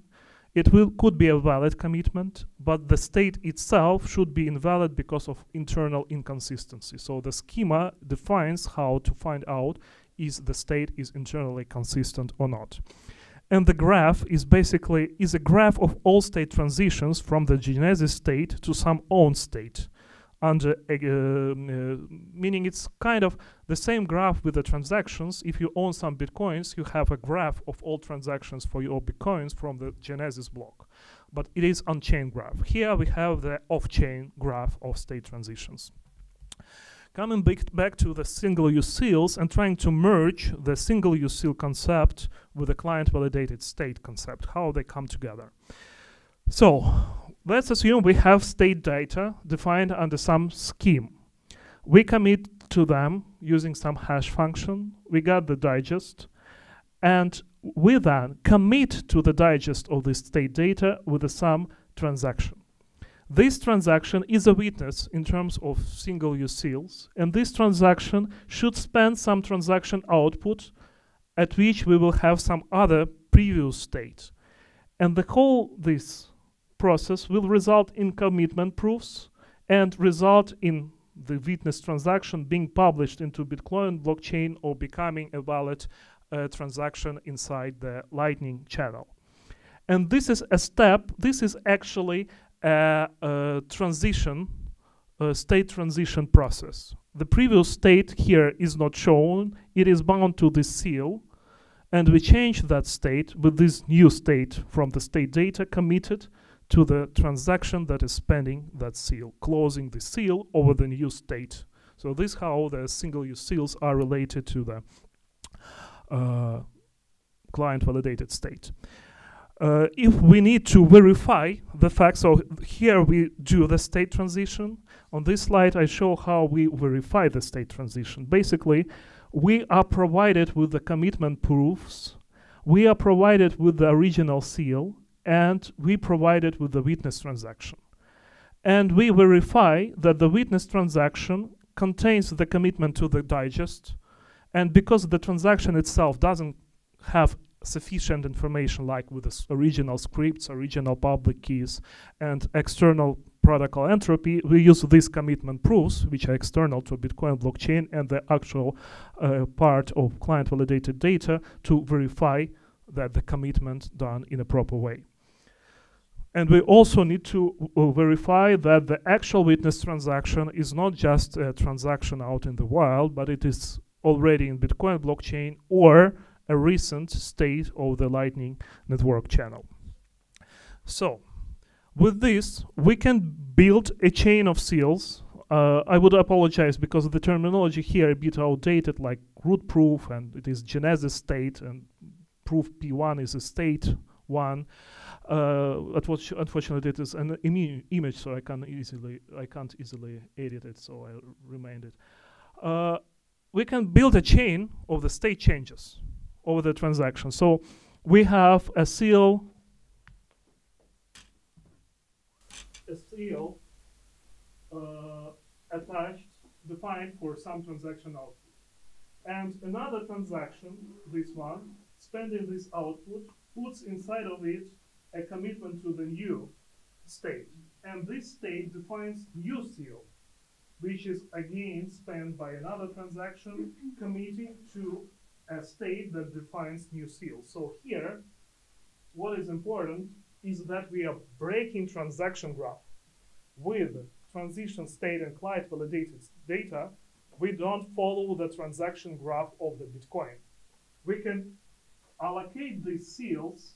It will could be a valid commitment, but the state itself should be invalid because of internal inconsistency. So the schema defines how to find out is the state is internally consistent or not. And the graph is basically is a graph of all state transitions from the genesis state to some own state under a, um, uh, meaning it's kind of the same graph with the transactions. If you own some bitcoins you have a graph of all transactions for your bitcoins from the genesis block. But it is on-chain graph. Here we have the off-chain graph of state transitions. Coming back, back to the single-use seals and trying to merge the single-use seal concept with the client-validated state concept, how they come together. So let's assume we have state data defined under some scheme. We commit to them using some hash function. We got the digest, and we then commit to the digest of this state data with a some transaction. This transaction is a witness in terms of single use seals, and this transaction should spend some transaction output at which we will have some other previous state. And the whole this process will result in commitment proofs and result in the witness transaction being published into Bitcoin blockchain or becoming a valid uh, transaction inside the Lightning channel. And this is a step, this is actually a, a transition, a state transition process. the previous state here is not shown, it is bound to this seal, and we change that state with this new state from the state data committed to the transaction that is spanning that seal, closing the seal over the new state. So this how the single-use seals are related to the uh, client validated state. Uh, if we need to verify the fact, so here we do the state transition. On this slide, I show how we verify the state transition. Basically, we are provided with the commitment proofs, we are provided with the original seal, and we provide it with the witness transaction. And we verify that the witness transaction contains the commitment to the digest, and because the transaction itself doesn't have sufficient information like with the original scripts, original public keys, and external protocol entropy, we use these commitment proofs, which are external to Bitcoin blockchain and the actual uh, part of client validated data to verify that the commitment done in a proper way. And we also need to verify that the actual witness transaction is not just a transaction out in the wild, but it is already in Bitcoin blockchain or a recent state of the Lightning Network channel. So, with this, we can build a chain of seals. Uh, I would apologize because the terminology here a bit outdated, like root proof, and it is genesis state, and proof P1 is a state one. Uh, unfortunately, it is an image, so I can easily I can't easily edit it, so I remained it. Uh, we can build a chain of the state changes over the transaction. So we have a seal, a seal uh, attached, defined for some transaction output. And another transaction, this one, spending this output, puts inside of it a commitment to the new state. And this state defines new seal, which is again spent by another transaction committing to a state that defines new seal. So here, what is important is that we are breaking transaction graph with transition state and client validated data. We don't follow the transaction graph of the Bitcoin. We can allocate these seals,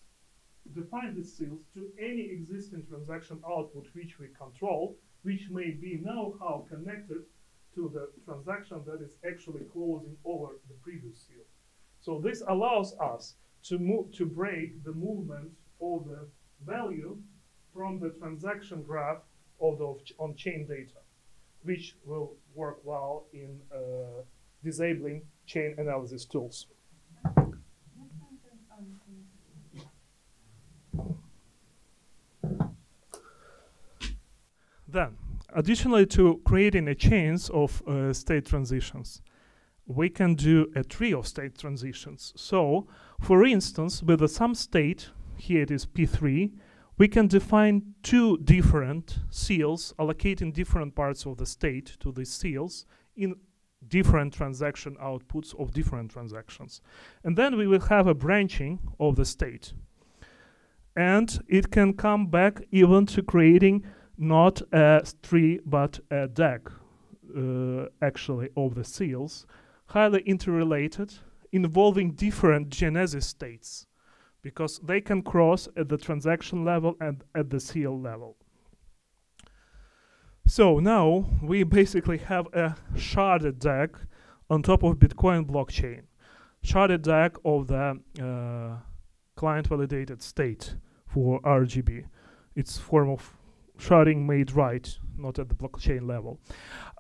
define these seals to any existing transaction output which we control, which may be know-how connected to the transaction that is actually closing over the previous seal. So this allows us to move to break the movement of the value from the transaction graph of the on-chain data, which will work well in uh, disabling chain analysis tools. Then, additionally to creating a chains of uh, state transitions, we can do a tree of state transitions. So, for instance, with the sum state, here it is P3, we can define two different seals allocating different parts of the state to these seals in different transaction outputs of different transactions. And then we will have a branching of the state. And it can come back even to creating not a tree but a DAG uh, actually of the seals highly interrelated involving different genesis states because they can cross at the transaction level and at the seal level. So now we basically have a sharded DAG on top of bitcoin blockchain. Sharded DAG of the uh, client validated state for rgb it's form of sharding made right, not at the blockchain level.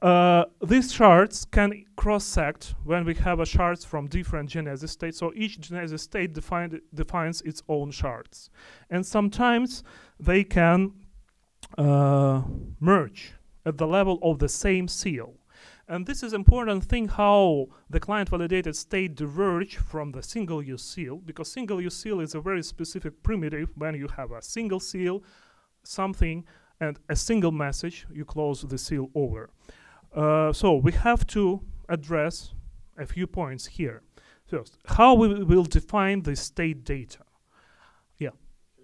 Uh, these shards can cross-sect when we have a shards from different genesis states. So each genesis state defines its own shards, and sometimes they can uh, merge at the level of the same seal. And this is important thing how the client validated state diverge from the single use seal because single use seal is a very specific primitive when you have a single seal, something and a single message, you close the seal over. Uh, so we have to address a few points here. First, how we will define the state data. Yeah. Ask,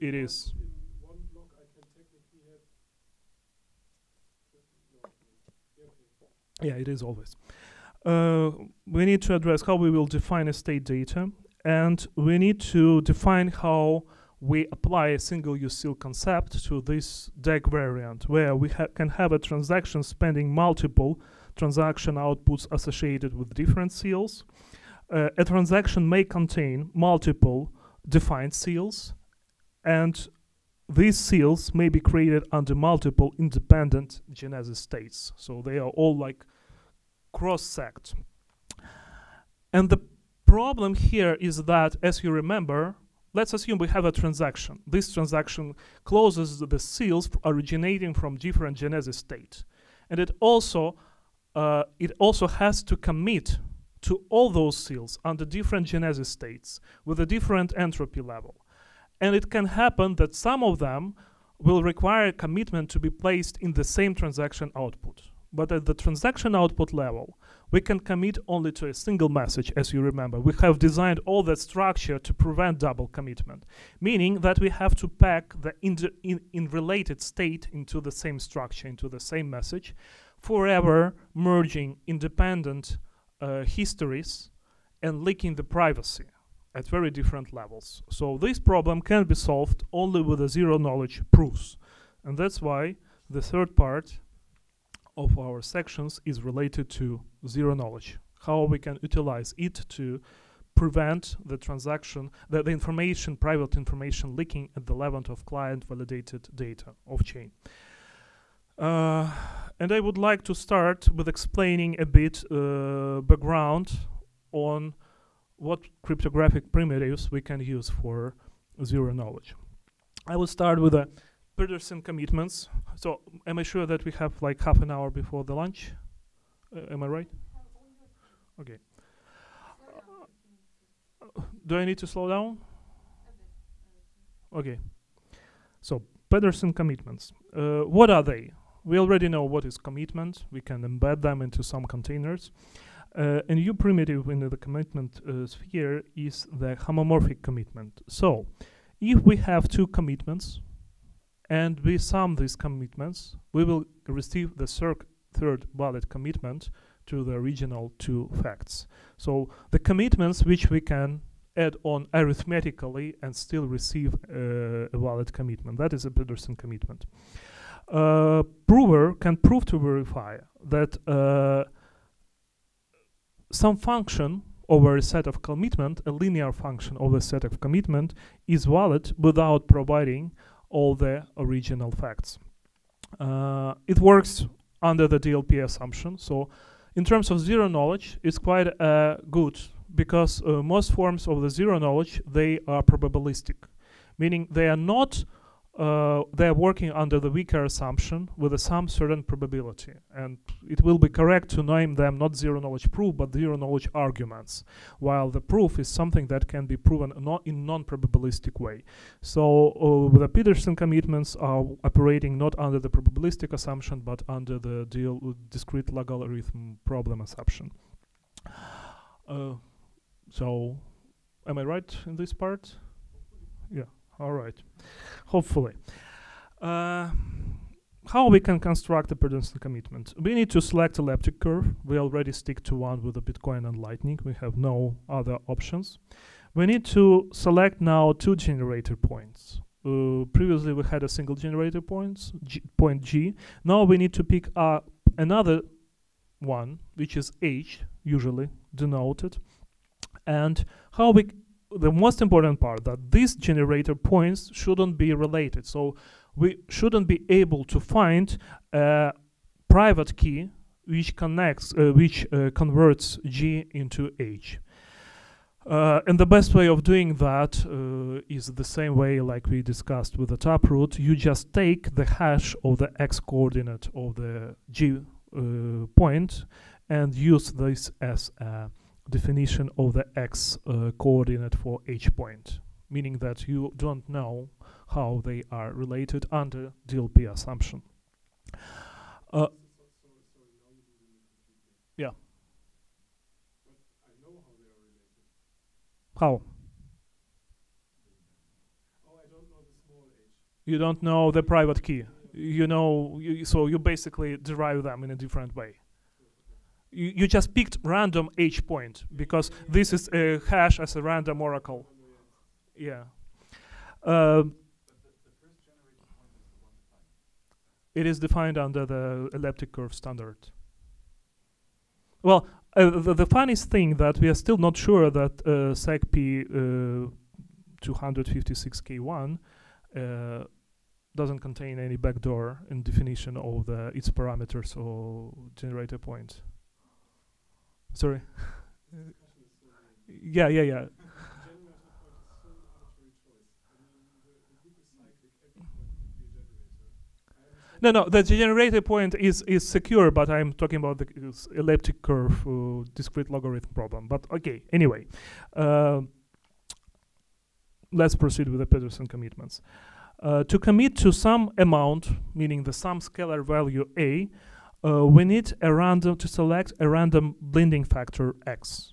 is it, it is. Yeah, it is always. Uh, we need to address how we will define a state data and we need to define how we apply a single use seal concept to this DAG variant, where we ha can have a transaction spending multiple transaction outputs associated with different seals. Uh, a transaction may contain multiple defined seals, and these seals may be created under multiple independent genesis states. So they are all like cross-sect. And the problem here is that, as you remember, let's assume we have a transaction. This transaction closes the seals originating from different genesis states. And it also, uh, it also has to commit to all those seals under different genesis states with a different entropy level. And it can happen that some of them will require a commitment to be placed in the same transaction output. But at the transaction output level, we can commit only to a single message, as you remember. We have designed all that structure to prevent double commitment, meaning that we have to pack the in, in related state into the same structure, into the same message, forever merging independent uh, histories and leaking the privacy at very different levels. So this problem can be solved only with a zero knowledge proofs. And that's why the third part of our sections is related to zero knowledge, how we can utilize it to prevent the transaction, the, the information, private information leaking at the level of client validated data of chain. Uh, and I would like to start with explaining a bit uh, background on what cryptographic primitives we can use for zero knowledge. I will start with the Pedersen commitments. So am I sure that we have like half an hour before the lunch? Uh, am I right? Okay. Uh, do I need to slow down? Okay. So Pedersen commitments. Uh, what are they? We already know what is commitment. We can embed them into some containers. Uh, a new primitive in the commitment uh, sphere is the homomorphic commitment. So, if we have two commitments and we sum these commitments, we will receive the third valid commitment to the original two facts. So, the commitments which we can add on arithmetically and still receive uh, a valid commitment. That is a Pedersen commitment. Uh, prover can prove to verify that uh, some function over a set of commitment, a linear function over a set of commitment, is valid without providing all the original facts. Uh, it works under the DLP assumption. So in terms of zero knowledge, it's quite uh, good because uh, most forms of the zero knowledge, they are probabilistic, meaning they are not uh, they're working under the weaker assumption with a some certain probability. And it will be correct to name them not zero knowledge proof, but zero knowledge arguments, while the proof is something that can be proven not in non-probabilistic way. So uh, the Pedersen commitments are operating not under the probabilistic assumption, but under the discrete logarithm problem assumption. Uh, so, am I right in this part? Yeah. All right hopefully. Uh, how we can construct a Pedersen commitment? We need to select a elliptic curve. We already stick to one with the Bitcoin and Lightning. We have no other options. We need to select now two generator points. Uh, previously we had a single generator points, G point G. Now we need to pick up another one, which is H, usually denoted. And how we the most important part that these generator points shouldn't be related. So we shouldn't be able to find a private key which connects, uh, which uh, converts G into H. Uh, and the best way of doing that uh, is the same way like we discussed with the taproot. You just take the hash of the x coordinate of the G uh, point and use this as a definition of the x uh, coordinate for each point, meaning that you don't know how they are related under DLP assumption. Uh, yeah. How? Oh, I don't know the. You don't know the private key. You know, you, so you basically derive them in a different way. You, you just picked random h point because this is a hash as a random oracle. Yeah. Uh, it is defined under the elliptic curve standard. Well, uh, the, the funniest thing that we are still not sure that uh, SECP uh, 256K1 uh, doesn't contain any backdoor in definition of the its parameters or generator point. Sorry. yeah, yeah, yeah. No, no, the generator point is, is secure, but I'm talking about the elliptic curve uh, discrete logarithm problem. But okay, anyway, uh, let's proceed with the Pedersen commitments. Uh, to commit to some amount, meaning the some scalar value a, uh, we need a random to select a random blending factor x.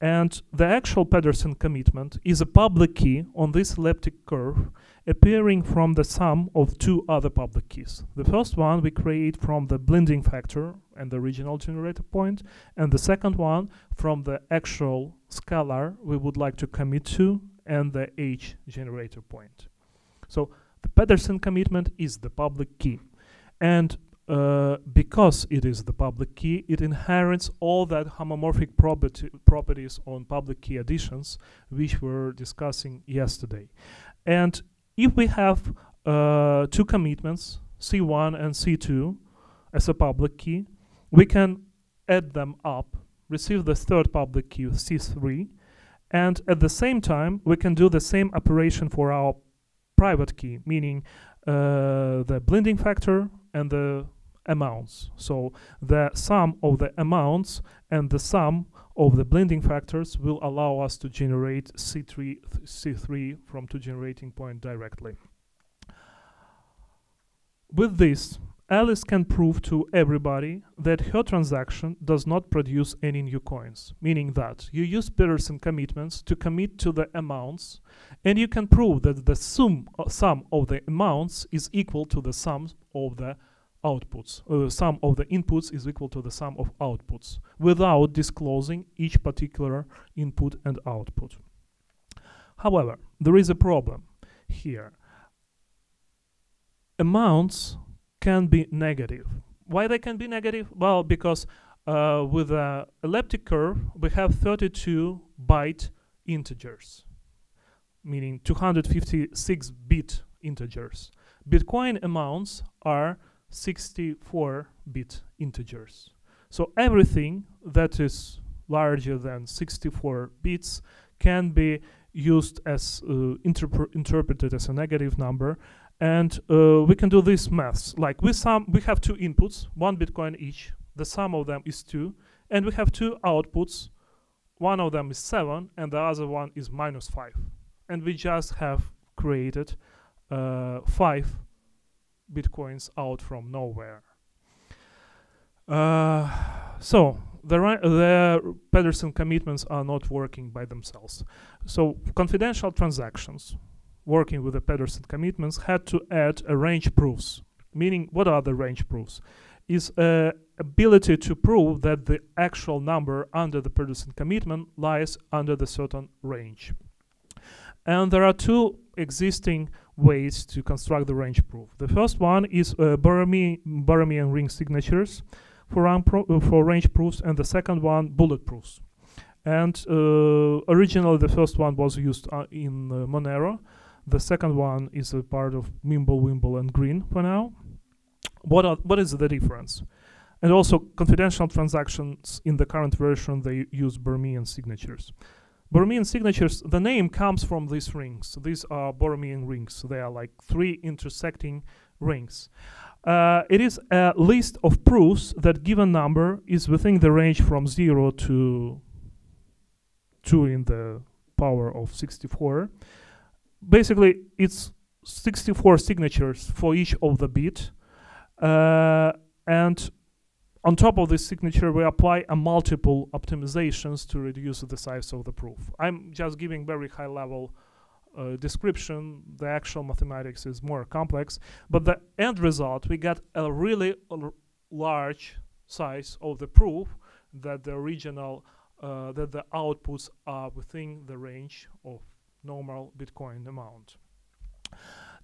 And the actual Pedersen commitment is a public key on this elliptic curve appearing from the sum of two other public keys. The first one we create from the blending factor and the original generator point, and the second one from the actual scalar we would like to commit to and the h generator point. So the Pedersen commitment is the public key. And uh, because it is the public key, it inherits all that homomorphic property properties on public key additions, which we were discussing yesterday. And if we have uh, two commitments, C1 and C2, as a public key, we can add them up, receive the third public key, C3, and at the same time, we can do the same operation for our private key, meaning uh, the blending factor and the amounts. So the sum of the amounts and the sum of the blending factors will allow us to generate C3, th- C3 from two generating point directly. With this, Alice can prove to everybody that her transaction does not produce any new coins, meaning that you use Pedersen commitments to commit to the amounts, and you can prove that the sum, uh, sum of the amounts is equal to the sum of the outputs. Uh, sum of the inputs is equal to the sum of outputs, without disclosing each particular input and output. However, there is a problem here. Amounts can be negative. Why they can be negative? Well, because uh, with the elliptic curve, we have 32 byte integers, meaning 256 bit integers. Bitcoin amounts are 64 bit integers. So everything that is larger than 64 bits can be used as uh, interpre- interpreted as a negative number. And uh, we can do this maths. Like we sum we have two inputs one bitcoin each the sum of them is two and we have two outputs. One of them is seven and the other one is minus five. And we just have created uh, five bitcoins out from nowhere uh, so the, the Pedersen commitments are not working by themselves. So confidential transactions working with the Pedersen commitments had to add a range proofs. Meaning, what are the range proofs? Is uh, ability to prove that the actual number under the Pedersen commitment lies under the certain range. And there are two existing ways to construct the range proof. The first one is uh, Borromean, Borromean ring signatures for, uh, for range proofs, and the second one bullet proofs. And uh, originally, the first one was used uh, in Monero. The second one is a part of Mimblewimble, and Grin for now. What are, what is the difference? And also, confidential transactions in the current version they use Borromean signatures. Borromean signatures, the name comes from these rings. These are Borromean rings. They are like three intersecting rings. Uh, it is a list of proofs that given number is within the range from 0 to 2 in the power of 64. Basically, it's 64 signatures for each of the bit. Uh, and on top of this signature, we apply a multiple optimizations to reduce the size of the proof. I'm just giving very high level uh, description. The actual mathematics is more complex, but the end result, we get a really large size of the proof, that the original uh, that the outputs are within the range of normal Bitcoin amount.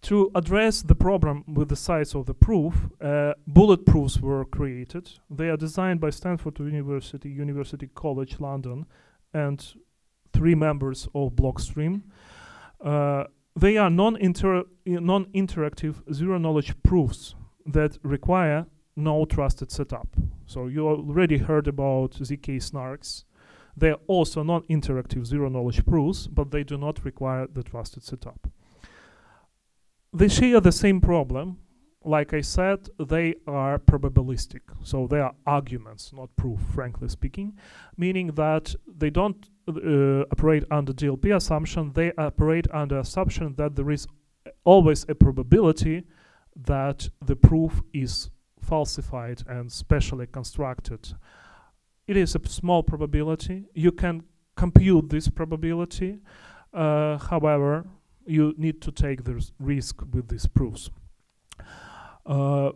To address the problem with the size of the proof, uh, bulletproofs were created. They are designed by Stanford University, University College London, and three members of Blockstream. Uh, they are non-inter- non-interactive zero-knowledge proofs that require no trusted setup. So you already heard about ZK snarks. They are also non-interactive zero-knowledge proofs, but they do not require the trusted setup. They share the same problem. Like I said, they are probabilistic. So they are arguments, not proof, frankly speaking, meaning that they don't uh, operate under DLP assumption. They operate under assumption that there is always a probability that the proof is falsified and specially constructed. It is a small probability. You can compute this probability. Uh, however, you need to take the risk with these proofs. Uh,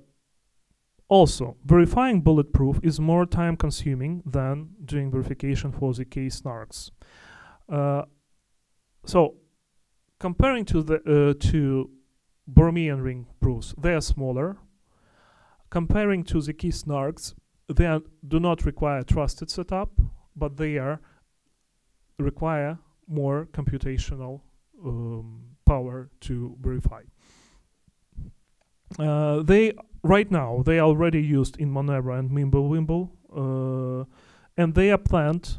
also, verifying bulletproof is more time consuming than doing verification for ZK snarks. Uh, so, comparing to the uh, to Borromean ring proofs, they are smaller. Comparing to ZK snarks, they are, do not require a trusted setup, but they are require more computational um, power to verify. Uh, they right now they are already used in Monero and Mimblewimble, uh, and they are planned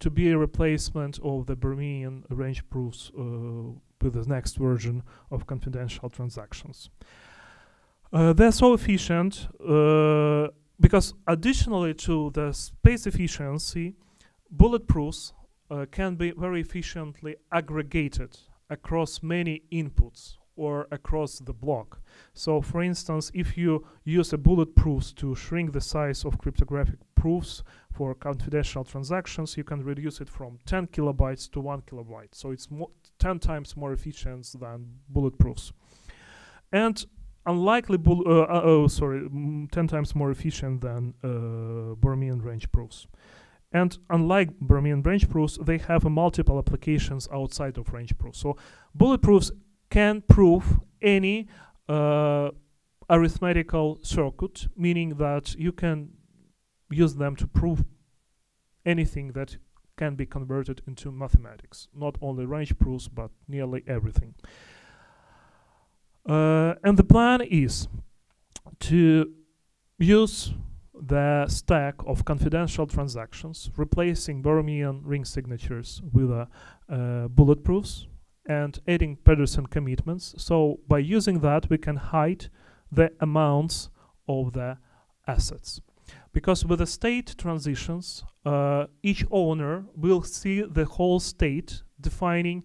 to be a replacement of the Borromean range proofs uh, with the next version of confidential transactions. Uh, they're so efficient uh, because additionally to the space efficiency, bulletproofs uh, can be very efficiently aggregated across many inputs or across the block. So for instance, if you use a bulletproofs to shrink the size of cryptographic proofs for confidential transactions, you can reduce it from 10 kilobytes to 1 kilobyte. So it's 10 times more efficient than bulletproofs. And unlikely, uh, uh, oh, sorry, mm, 10 times more efficient than uh, range proofs. And unlike Borromean range proofs, they have multiple applications outside of range proofs. So bulletproofs can prove any uh, arithmetical circuit, meaning that you can use them to prove anything that can be converted into mathematics. Not only range proofs, but nearly everything. Uh, and the plan is to use the stack of confidential transactions, replacing Borromean ring signatures with uh, uh, bulletproofs and adding Pedersen commitments. So by using that, we can hide the amounts of the assets. Because with the state transitions, uh, each owner will see the whole state defining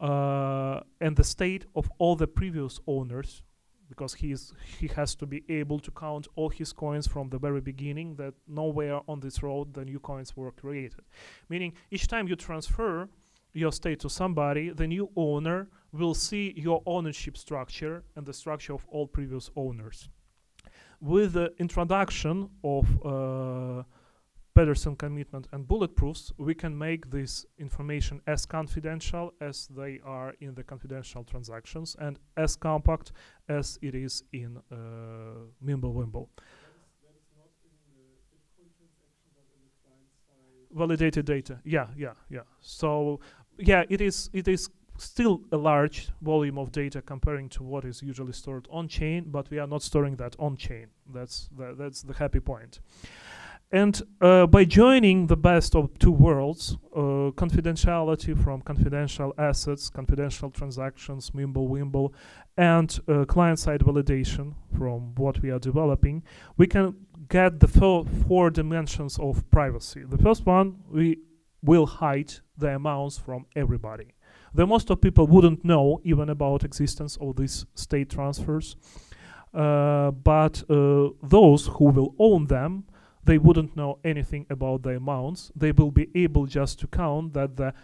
uh, and the state of all the previous owners because he is he has to be able to count all his coins from the very beginning that nowhere on this road the new coins were created. Meaning each time you transfer your state to somebody the new owner will see your ownership structure and the structure of all previous owners. With the introduction of uh, Pedersen commitment and bulletproofs, we can make this information as confidential as they are in the confidential transactions and as compact as it is in uh, Mimblewimble. Validated data, yeah, yeah, yeah. So, yeah, it is. It is still a large volume of data comparing to what is usually stored on chain, but we are not storing that on chain. That's the, that's the happy point. And uh, by joining the best of two worlds, uh, confidentiality from confidential assets, confidential transactions, Mimblewimble, and uh, client-side validation from what we are developing, we can get the four dimensions of privacy. The first one, we will hide the amounts from everybody. The most of people wouldn't know even about existence of these state transfers, uh, but uh, those who will own them they wouldn't know anything about the amounts. They will be able just to count that the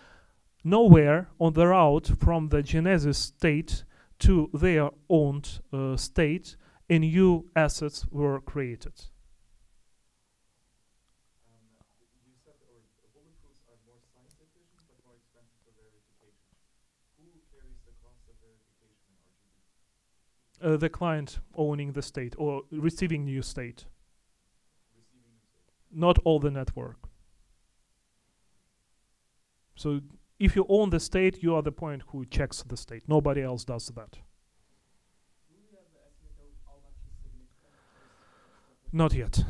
nowhere on the route from the genesis state to their owned uh, state, new assets were created. Uh, the client owning the state or receiving new state. Not all the network. So if you own the state, you are the point who checks the state. Nobody else does that. Not yet.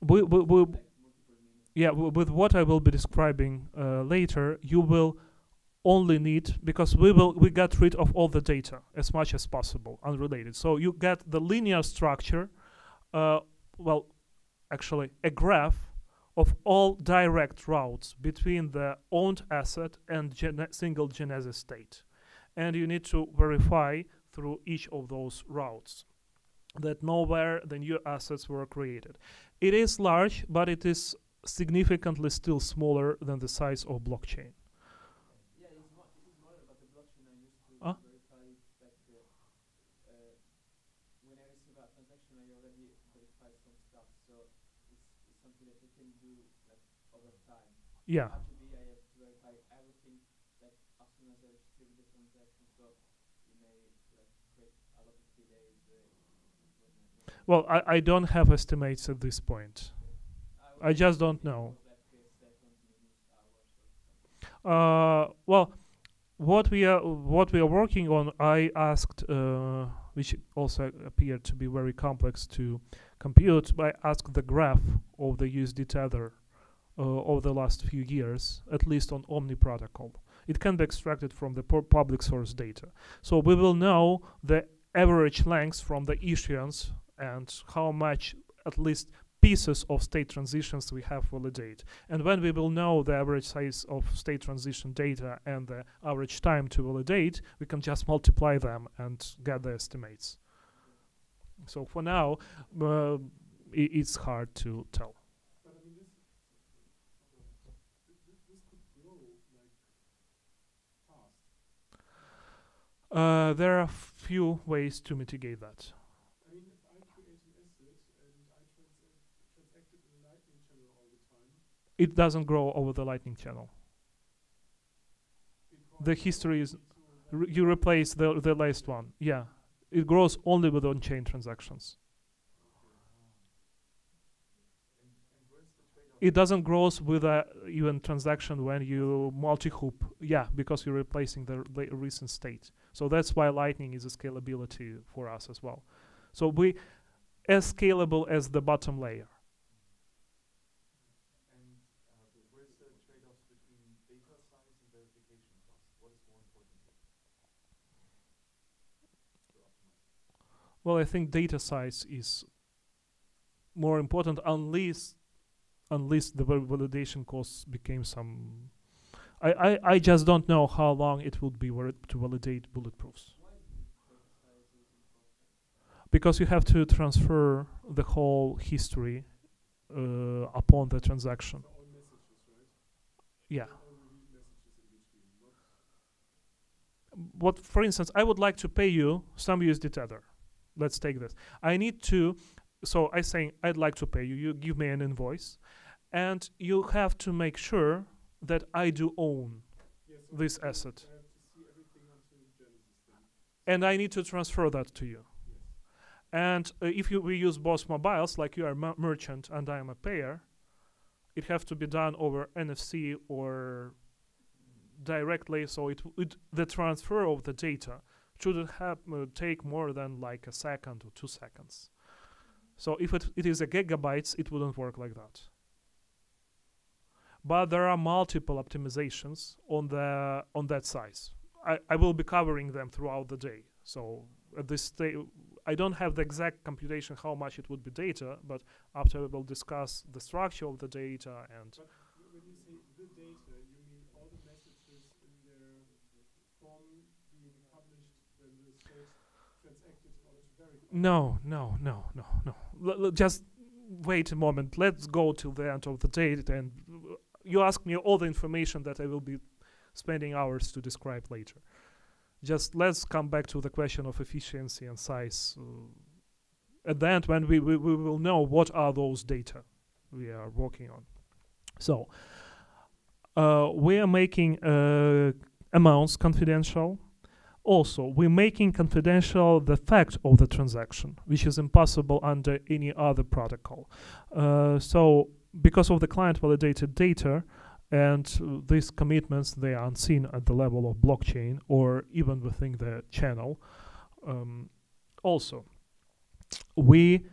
We, we, we. Yeah, with what I will be describing uh, later, you will only need because we will we got rid of all the data as much as possible, unrelated. So you get the linear structure, uh, well, actually a graph of all direct routes between the owned asset and single genesis state, and you need to verify through each of those routes that nowhere the new assets were created. It is large, but it is significantly still smaller than the size of blockchain. Yeah, it's mo- it's smaller, but the blockchain I used to Ah. verify like the, uh, when I receive a transaction, I already verify some stuff, so it's, it's something that you can do like over time. Yeah. RGB, I have to verify everything like as soon as I receive the transaction, so it may like create a lot of delays. Uh, when, when Well, I, I don't have estimates at this point. I, just don't know. Uh, well, what we are what we are working on, I asked, uh, which also appeared to be very complex to compute. I asked the graph of the USD tether uh, over the last few years, at least on Omni protocol. It can be extracted from the public source data, so we will know the average length from the issuance and how much, at least pieces of state transitions we have validate. And when we will know the average size of state transition data and the average time to validate, we can just multiply them and get the estimates. So for now, uh, it's hard to tell. Uh, there are a few ways to mitigate that. I mean, if I create an asset and I transact, transact it in a Lightning channel all the time, It doesn't grow over the Lightning channel. The history is to R- you replace the the last one. Yeah, it grows only with on-chain transactions. And, and where's the trade-off? It doesn't grow with a even transaction when you multi-hop. Yeah, because you're replacing the la- recent state. So that's why Lightning is a scalability for us as well. So we as scalable as the bottom layer. And uh, wh- where's the trade-offs between data size and verification cost? What is more important here? To optimize. Well, I think data size is more important unless unless the validation costs became some. I, I, I just don't know how long it would be to validate bulletproofs. Because you have to transfer the whole history uh, upon the transaction. Yeah. What, for instance, I would like to pay you some USD tether. Let's take this. I need to. So I say I'd like to pay you. You give me an invoice, and you have to make sure that I do own, yes. so This asset. have to see everything until Genesis then. and I need to transfer that to you. Yes. And uh, if you, we use both mobiles, like you are a merchant and I am a payer, it have to be done over NFC or directly. So it, it the transfer of the data shouldn't have uh, take more than like a second or two seconds. So if it, it is a gigabytes, it wouldn't work like that. But there are multiple optimizations on the on that size. I, I will be covering them throughout the day. So at this stage, I don't have the exact computation how much it would be data, but after we will discuss the structure of the data and But w- when you say the data, you mean all the messages in there from being published when the state transacted in order to verify. No, no, no, no, no. L- just wait a moment. Let's go till the end of the date, and uh, you ask me all the information that I will be spending hours to describe later. Just let's come back to the question of efficiency and size. Uh, at the end, when we, we, we will know what are those data we are working on. So, uh, we are making uh, amounts confidential. Also, we're making confidential the fact of the transaction, which is impossible under any other protocol. Uh, so, because of the client validated data, and uh, these commitments they are unseen at the level of blockchain or even within the channel. Um, also, we,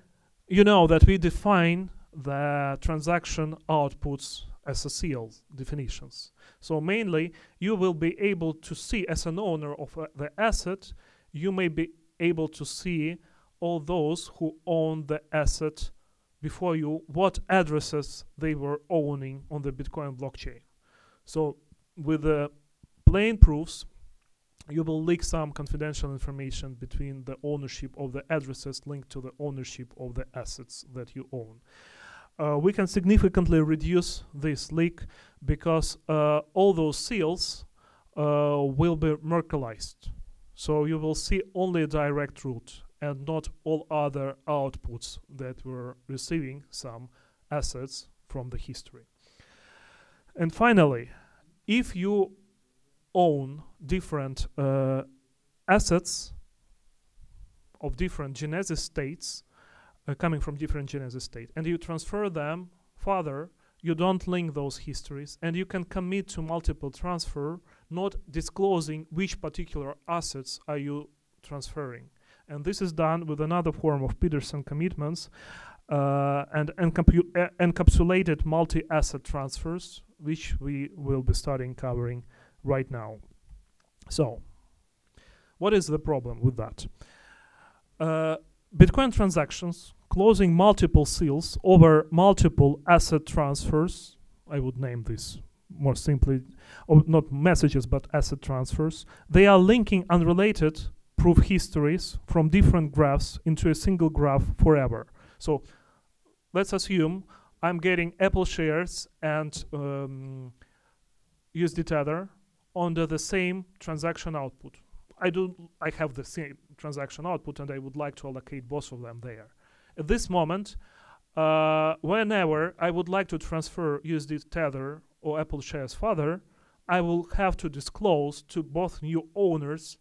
you know, that we define the transaction outputs as a seal definitions. So mainly, you will be able to see as an owner of uh, the asset, you may be able to see all those who own the asset before you what addresses they were owning on the Bitcoin blockchain. So with the plain proofs, you will leak some confidential information between the ownership of the addresses linked to the ownership of the assets that you own. Uh, we can significantly reduce this leak because uh, all those seals uh, will be Merkleized. So you will see only a direct route and not all other outputs that were receiving some assets from the history. And finally, if you own different uh, assets of different genesis states, uh, coming from different genesis state, and you transfer them further, you don't link those histories, and you can commit to multiple transfer, not disclosing which particular assets are you transferring. And this is done with another form of Pedersen commitments uh, and uh, encapsulated multi-asset transfers, which we will be starting covering right now. So, what is the problem with that? Uh, Bitcoin transactions closing multiple seals over multiple asset transfers, I would name this more simply, or not messages, but asset transfers, they are linking unrelated proof histories from different graphs into a single graph forever. So let's assume I'm getting Apple shares and um, USD Tether under the same transaction output. I do I have the same transaction output and I would like to allocate both of them there. At this moment, uh, whenever I would like to transfer USD Tether or Apple shares further, I will have to disclose to both new owners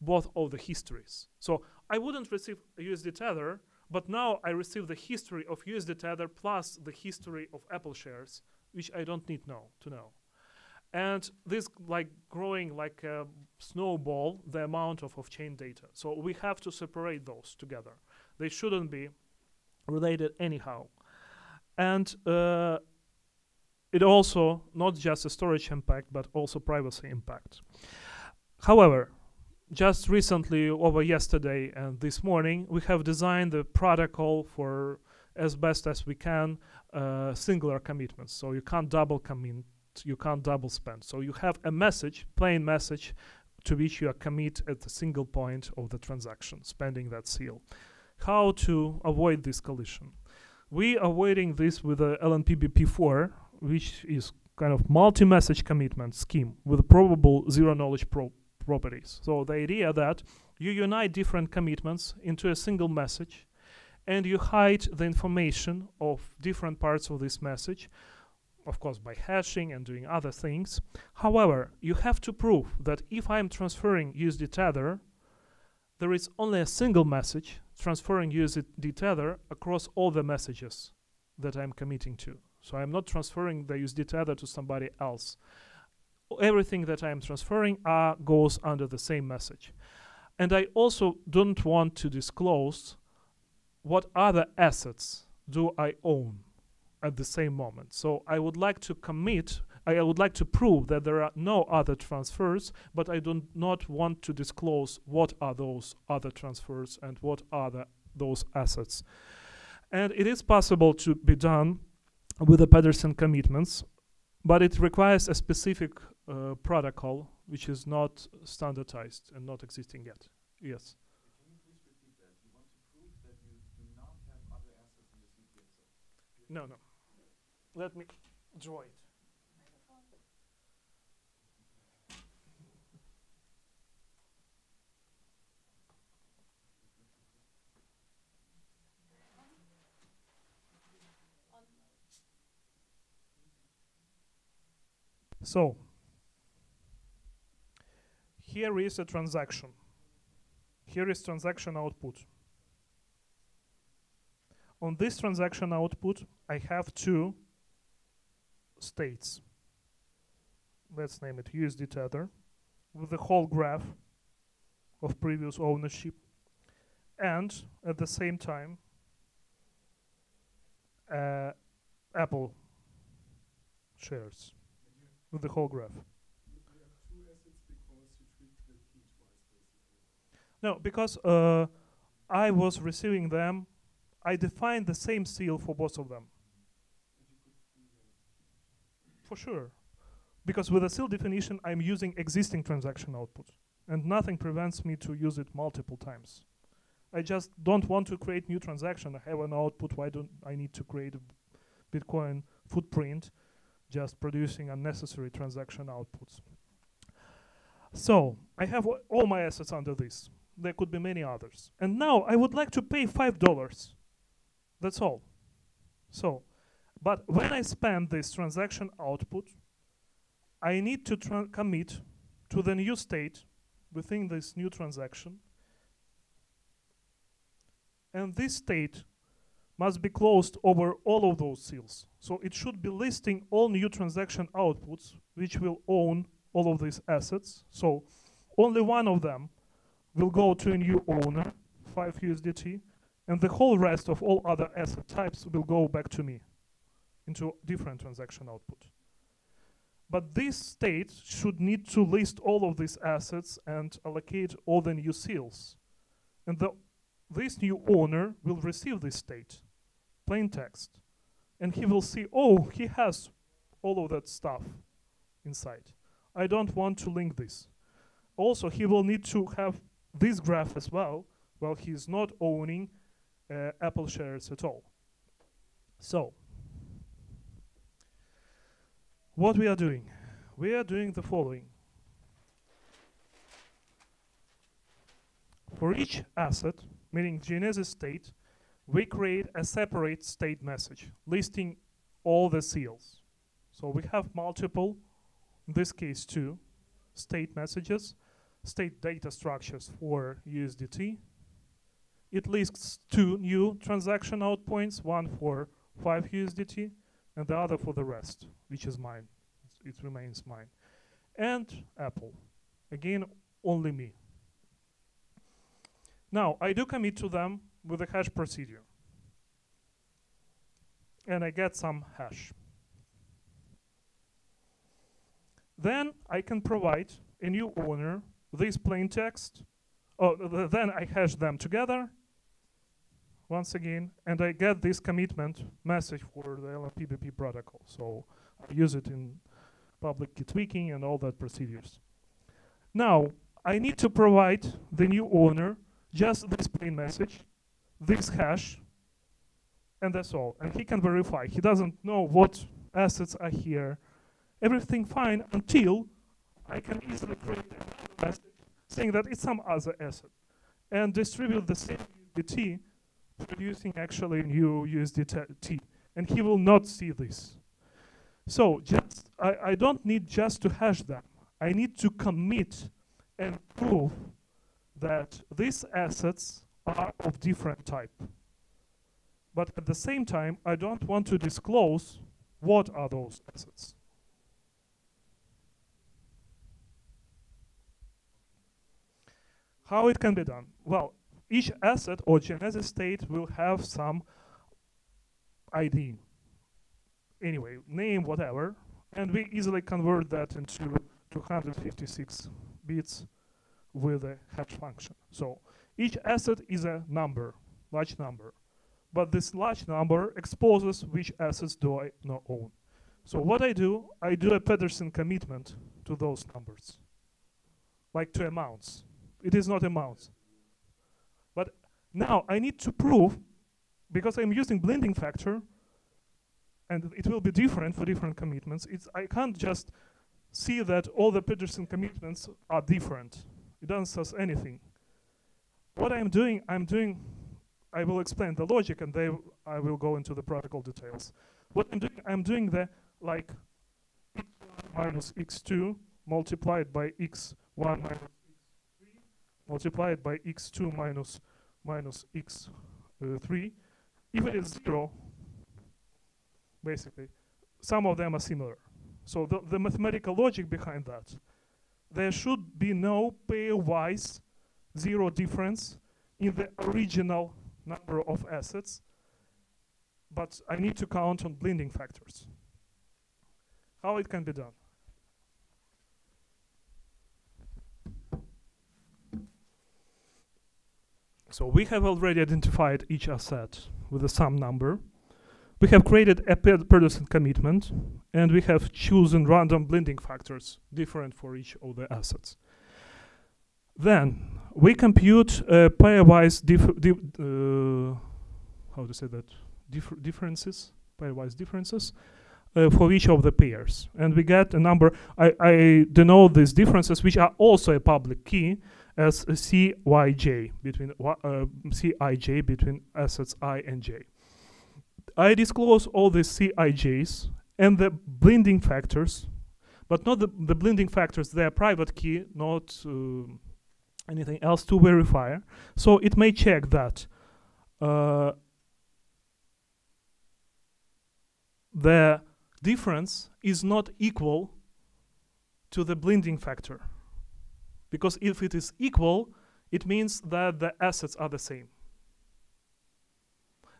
both of the histories. So I wouldn't receive USD Tether, but now I receive the history of USD Tether plus the history of Apple shares, which I don't need now to know. And this like growing like a snowball, the amount of off-chain data. So we have to separate those together. They shouldn't be related anyhow. And uh, it also not just a storage impact, but also privacy impact. However, just recently, over yesterday and this morning, we have designed the protocol for as best as we can uh, singular commitments. So you can't double commit, you can't double spend. So you have a message, plain message, to which you commit at a single point of the transaction, spending that seal. How to avoid this collision? We are avoiding this with the LNPBP-4, which is kind of multi-message commitment scheme with probable zero knowledge pro properties. So the idea that you unite different commitments into a single message and you hide the information of different parts of this message, of course by hashing and doing other things. However, you have to prove that if I'm transferring USD Tether, there is only a single message transferring USD Tether across all the messages that I'm committing to. So I'm not transferring the USD Tether to somebody else everything that I am transferring uh, goes under the same message. And I also don't want to disclose what other assets do I own at the same moment. So I would like to commit, I would like to prove that there are no other transfers, but I do not want to disclose what are those other transfers and what are the, those assets. And it is possible to be done with the Pedersen commitments, but it requires a specific uh, protocol which is not standardized and not existing yet. Yes. Can you please repeat that? You want to prove that you do not have other assets in the CPXO? No, no. Let me draw it. So, here is a transaction. Here is transaction output. On this transaction output, I have two states. Let's name it USD Tether with the whole graph of previous ownership and at the same time uh, Apple shares with the whole graph. No, because uh, I was receiving them, I defined the same seal for both of them. For sure. Because with a seal definition, I'm using existing transaction output. And nothing prevents me to use it multiple times. I just don't want to create new transaction. I have an output. Why don't I need to create a Bitcoin footprint just producing unnecessary transaction outputs? So I have all my assets under this. There could be many others. And now I would like to pay $5. That's all. So, but when I spend this transaction output, I need to commit to the new state within this new transaction. And this state must be closed over all of those seals. So it should be listing all new transaction outputs which will own all of these assets. So only one of them will go to a new owner, 5 USDT, and the whole rest of all other asset types will go back to me into different transaction output. But this state should need to list all of these assets and allocate all the new seals. And the, this new owner will receive this state, plain text. And he will see, oh, he has all of that stuff inside. I don't want to link this. Also, he will need to have this graph as well, while he's not owning uh, Apple shares at all. So, what we are doing? We are doing the following. For each asset, meaning Genesis state, we create a separate state message listing all the seals. So we have multiple, in this case two, state messages, state data structures for USDT. It lists two new transaction outpoints, one for 5 USDT and the other for the rest, which is mine. It remains mine. And Apple. Again, only me. Now, I do commit to them with a hash procedure. And I get some hash. Then I can provide a new owner this plain text. Oh, th- then I hash them together once again, and I get this commitment message for the LNPBP protocol. So I use it in public key tweaking and all that procedures. Now, I need to provide the new owner just this plain message, this hash, and that's all. And he can verify. He doesn't know what assets are here. Everything fine until I can easily create another message saying that it's some other asset and distribute the same USDT producing actually new USDT. And he will not see this. So just I, I don't need just to hash them. I need to commit and prove that these assets are of different type. But at the same time, I don't want to disclose what are those assets. How it can be done? Well, each asset or genesis state will have some ID. Anyway, name whatever, and we easily convert that into 256 bits with a hash function. So each asset is a number, large number. But this large number exposes which assets do I not own. So what I do, I do a Pedersen commitment to those numbers, like to amounts. It is not amounts. But now I need to prove, because I'm using blending factor, and it will be different for different commitments. It's I can't just see that all the Pedersen commitments are different. It doesn't says anything. What I'm doing, I'm doing, I will explain the logic and they I will go into the protocol details. What I'm doing, I'm doing the like minus x2 multiplied by x1 minus x3 multiplied by x2 minus minus x3 if it is zero basically some of them are similar so the, the mathematical logic behind that there should be no pairwise zero difference in the original number of assets but I need to count on blending factors how it can be done So we have already identified each asset with a sum number. We have created a per- commitment, and we have chosen random blending factors different for each of the assets. Then we compute uh, pairwise uh, how to say that Dif- differences pairwise differences uh, for each of the pairs, and we get a number. I, I denote these differences, which are also a public key, as Cij between uh, Cij between assets i and j. I disclose all the Cijs and the blending factors, but not the, the blending factors. They are private key, not uh, anything else to verifier. So it may check that uh, the difference is not equal to the blending factor because if it is equal, it means that the assets are the same.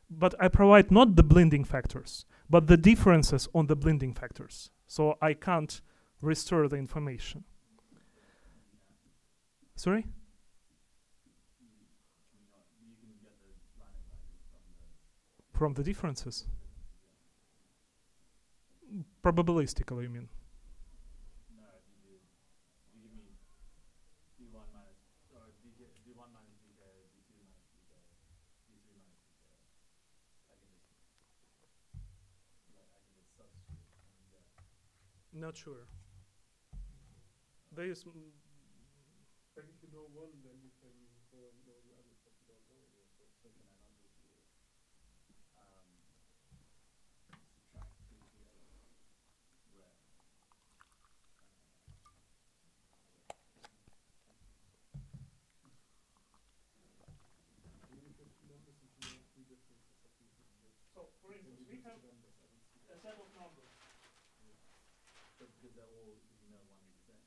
But I provide not the blending factors, but the differences on the blending factors. So I can't restore the information. Sorry? From the differences? Probabilistically, you mean? Not sure. you do, you give me d1 minus, or dj, d1 minus dk, d2 minus dk, d3 minus dk. I can just, like, I can just substitute and get. Not sure. There is. mm, Like if you know one, then you can go and know the others, but you don't know any of those. So can I not just do, um, subtract two together? Where? Even if you have two numbers, if you know three differences of these numbers. So, for then instance, you we use have the numbers, I don't see a that. set of numbers. But because they're all, because you know one is the same.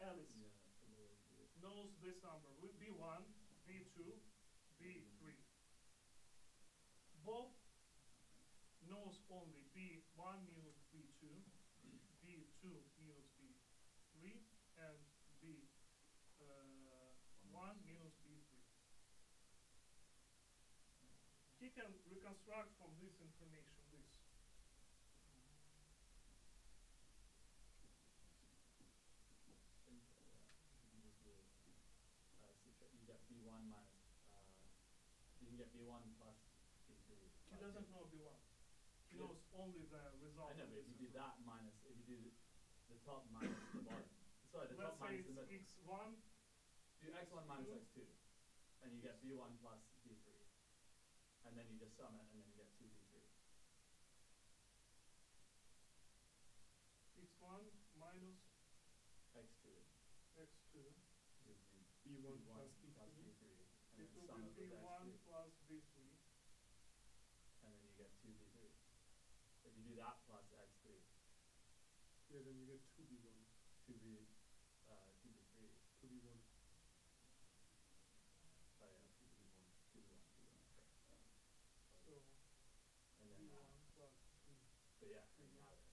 Alice Yeah, so what would you do? knows this number with B1, B2, B3. Bob knows only B1 minus B2, B2 minus B3, and B uh, 1 minus B3. He can reconstruct from this information one minus, uh, you can get B1 plus b three. He doesn't know B1. He knows only the result. I know, but if you do that minus, if you do the top minus the bottom, sorry, the Let's top say minus the middle. x1. Do x1 minus x2, and you get b1 plus b3. And then you just sum it, and that plus X three, Yeah, then you get two B1, two B, uh, two B three, two B1. oh yeah, two B one, two B one, two B one, correct. So And then, uh, b1 plus b but yeah, and you have it,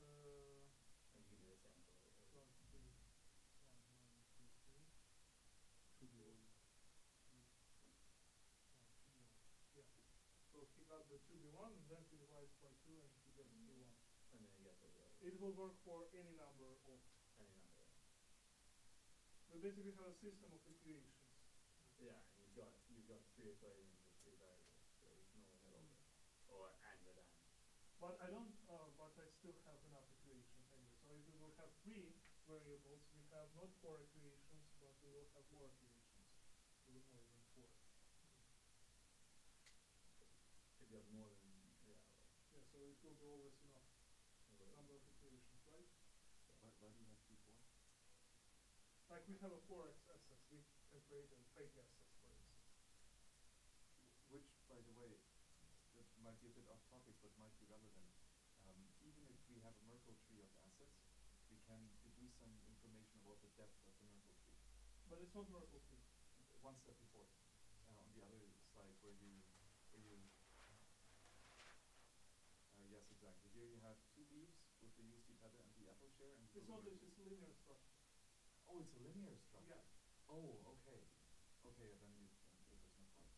uh, and you can do the same for of plus b1 minus b3 Two B1. Yeah. So he got the 2b1 and then he divides by 2 and he gets b1. and then you get the, uh, It will work for any number of. any number. We basically have a system of equations. Yeah, you've got, you've got three equations with three variables, so ignore the middle bit, or and with and. But I don't, uh, but I still have enough equations anyway. So if we will have three variables, we have not four equations, but we will have more equations. Even more than four. If you have more than, yeah, Yeah, so it will be always enough well, number of equations, right? Why do you have two? Like we have a forex assets, we can create a fake assets, for instance. Which, by the way, that might be a bit off topic, but might be relevant. Um, even if we have a Merkle tree of assets, we can deduce some information about the depth of the Merkle tree. But it's not Merkle tree. One step before, uh, on the other slide where you, where you, uh, yes, exactly. Here you have two leaves with the USD tether and the apple share and It's blue not, it's just linear structure. Oh, it's a linear structure. Yeah. Oh, okay. Okay, then you, then there's no problem.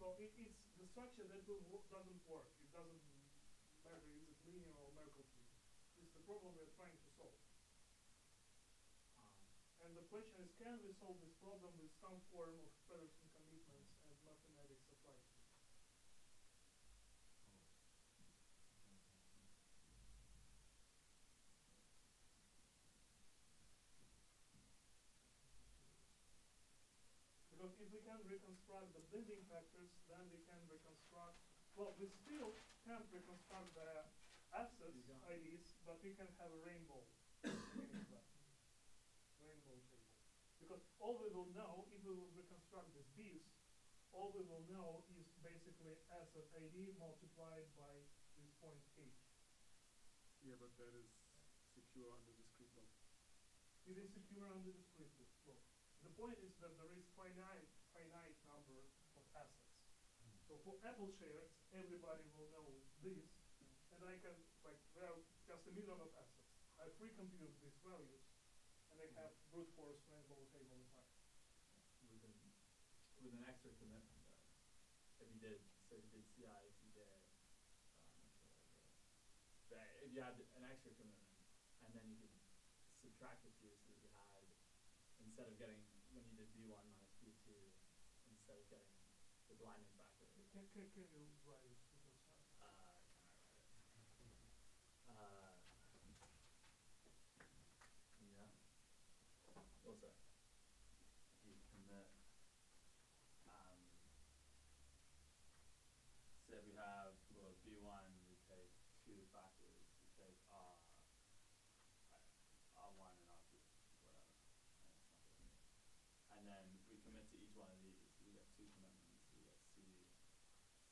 So it, it's the structure that will wo- doesn't work. It doesn't matter is it linear or Merkle tree. It's the problem we're trying to solve. Ah. And the question is, can we solve this problem with some form of Pedersen commitments and mathematics applied to it? Because if we can reconstruct the blending factors, then we can reconstruct, well, we still can't reconstruct the assets IDs, but we can have a rainbow. Rainbow table. Because all we will know, if we will reconstruct this beast, all we will know is basically asset ID multiplied by this point H. Yeah, but that is secure under discrete log. It is secure under the split loop. The point is that there is finite, finite number of assets. So for Apple shares, everybody will know this, and I can, like, are just a million of assets. I pre-compute these values, and I have brute force rainbow table attack. with an with an extra commitment though. If you did so you did CI if you did um, if you had an extra commitment and then you could subtract the two so you had instead of getting when you did B one minus B two getting the blinding factor Can, can, can you write it? Uh can I write it? Uh yeah. Also you commit um say we have well B one we take two factors, we take R R one and R two, whatever. Yeah, it's not really me. And then we commit to each one of these, we get two commitments, we get C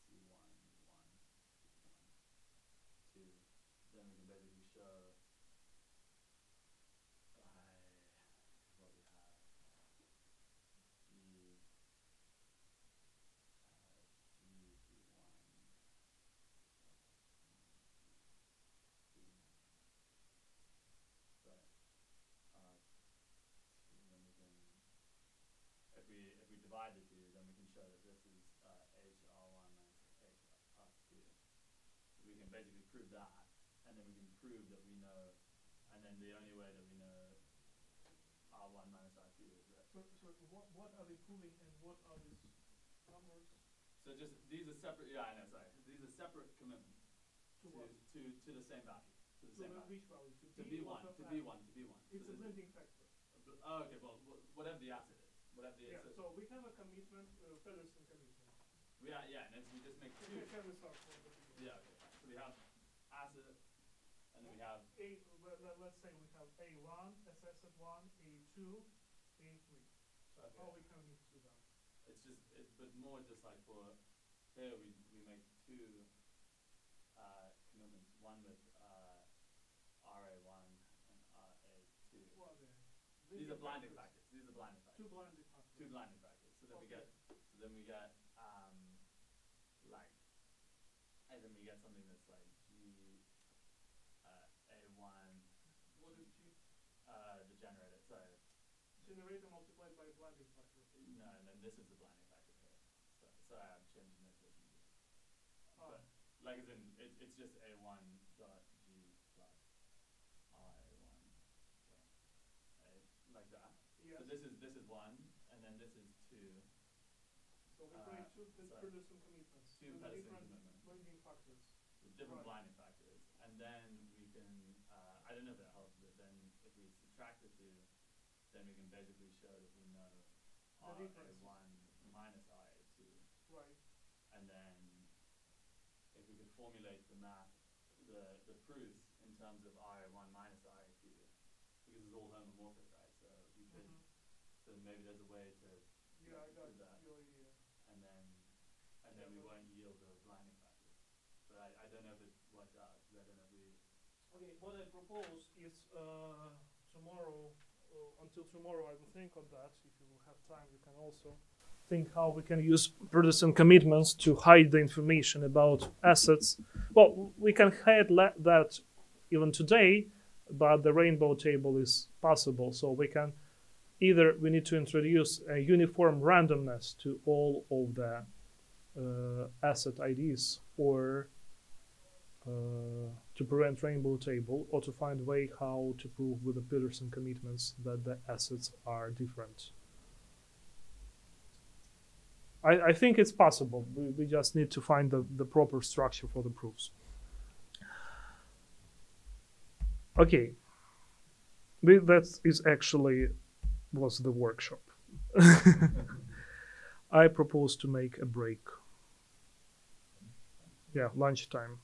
C one, one, one, two. Then we can basically show by what we have G uh G B one B Right. Uh two, then we can if we if we divide the two then we if we divide it then we can show that this is uh H R one minus H. So we can basically prove that and then we can prove that we know and then the only way that we know R one minus R two is that So, so what, what are we proving and what are these numbers So just these are separate. Yeah, I know. Sorry, these are separate commitments to to what? to, to the same value. To the To same value. value? To To B B or one. to To I? B one. To B one. It's so a blending factor. Oh, okay. Well, whatever the asset is, whatever the Yeah, so we have a commitment, uh, Pedersen commitment. we are, yeah, and then we just make two. we- Can we start from the beginning? Yeah. Okay. So we have asset, and then we have A, let, let's say we have A one, as asset one, A two, A three. Okay. how we can mix to them? It's just it's but more just like for here we we make two uh commitments, one with uh RA one and RA two. What are they? These are blinding factors. These are blinding factors. Two blinding factors. two blinding factors. So then we get so then we get um like and then we get something that's like G uh A one What is G? uh the generator sorry. Generator multiplied by blinding factor. No, and then this is the blinding factor here. So sorry I'm changing this Ah. But like as in it, it's just A one dot G plus R A one dot A like that. Yes. So this is this is one and then this is two. So we uh, two Pe- sorry. Pedersen commitments. Two with different commitments. blending factors. with different Right. blinding factors. And then we can, uh, I don't know if that helps, but then if we subtract the two, then we can basically show that we know The RA differences. one minus RA two. Right. And then if we could formulate the math, the, the proofs in terms of RA1 minus RA2 because it's all homomorphic, right? So you could, so maybe there's a way to Yeah, I got do that, your idea. and then and then we won't yield the blinding factors. But I, I don't know if it works out. 'cause I don't know if we. Okay, what I propose is uh, tomorrow, until tomorrow, I will think on that. If you have time, you can also think how we can use Pedersen commitments to hide the information about assets. Well, we can hide that even today, but the rainbow table is possible. So we can either we need to introduce a uniform randomness to all of the uh, asset IDs, or Uh, to prevent rainbow table or to find a way how to prove with the Pedersen commitments that the assets are different. I, I think it's possible. We, we just need to find the, the proper structure for the proofs. Okay. That is actually was the workshop. I propose to make a break. Yeah, lunchtime.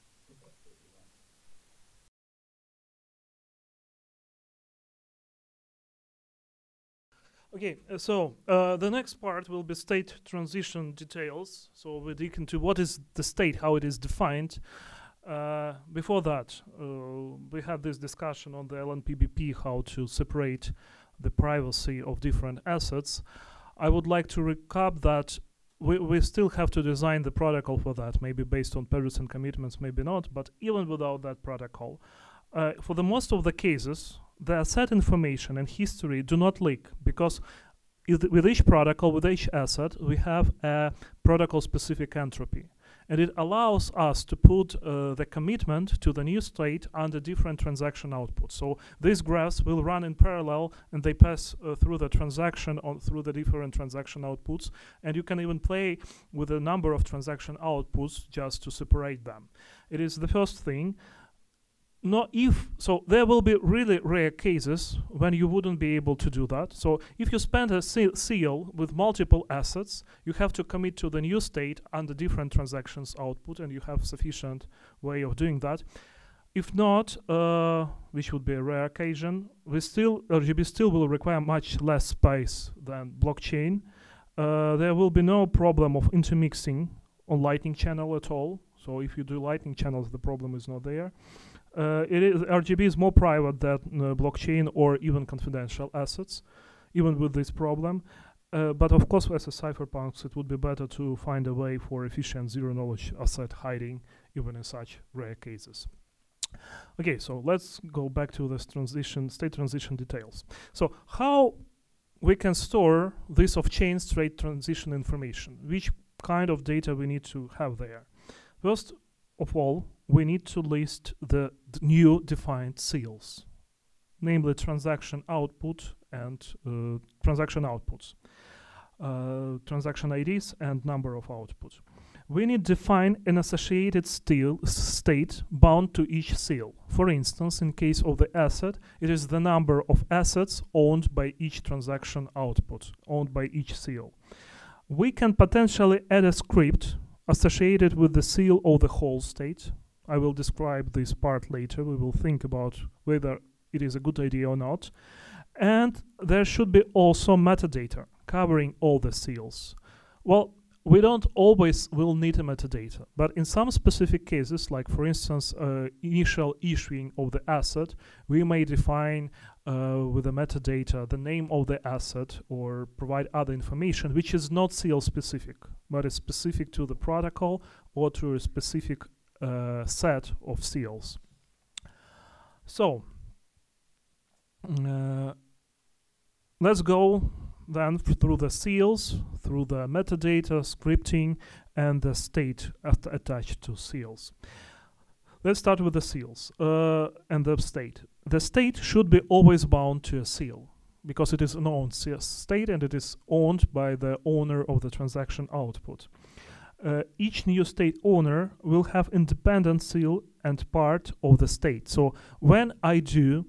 Okay, uh, so uh, the next part will be state transition details. So we dig into what is the state, how it is defined. Uh, before that, uh, we had this discussion on the LNPBP how to separate the privacy of different assets. I would like to recap that we, we still have to design the protocol for that, maybe based on Pedersen commitments, maybe not, but even without that protocol, uh, for the most of the cases, the asset information and history do not leak because with each protocol, with each asset, we have a protocol specific entropy. And it allows us to put uh, the commitment to the new state under different transaction outputs. So these graphs will run in parallel and they pass uh, through the transaction on through the different transaction outputs. And you can even play with a number of transaction outputs just to separate them. It is the first thing not if so there will be really rare cases when you wouldn't be able to do that. So if you spend a seal, seal with multiple assets you have to commit to the new state under different transactions output and you have sufficient way of doing that. If not uh, which would be a rare occasion we still rgb still will require much less space than blockchain. Uh, there will be no problem of intermixing on lightning channel at all. So if you do lightning channels the problem is not there uh, it is RGB is more private than uh, blockchain or even confidential assets, even with this problem. Uh, but of course, as a cypherpunks, it would be better to find a way for efficient zero knowledge asset hiding, even in such rare cases. Okay, so let's go back to this transition, state transition details. So how we can store this off-chain state transition information? Which kind of data we need to have there? First of all, we need to list the new defined seals, namely transaction output and uh, transaction outputs, uh, transaction IDs and number of outputs. We need to define an associated state bound to each seal. For instance, in case of the asset, it is the number of assets owned by each transaction output, owned by each seal. We can potentially add a script associated with the seal of the whole state. I will describe this part later. We will think about whether it is a good idea or not. And there should be also metadata covering all the seals. Well, we don't always will need a metadata, but in some specific cases, like for instance, uh, initial issuing of the asset, we may define uh, with the metadata the name of the asset or provide other information which is not seal specific, but is specific to the protocol or to a specific uh, set of seals. So, uh, let's go then through the seals, through the metadata, scripting, and the state at- attached to seals. Let's start with the seals uh, and the state. The state should be always bound to a seal because it is an owned state and it is owned by the owner of the transaction output. Uh, each new state owner will have independent seal and part of the state. So when I do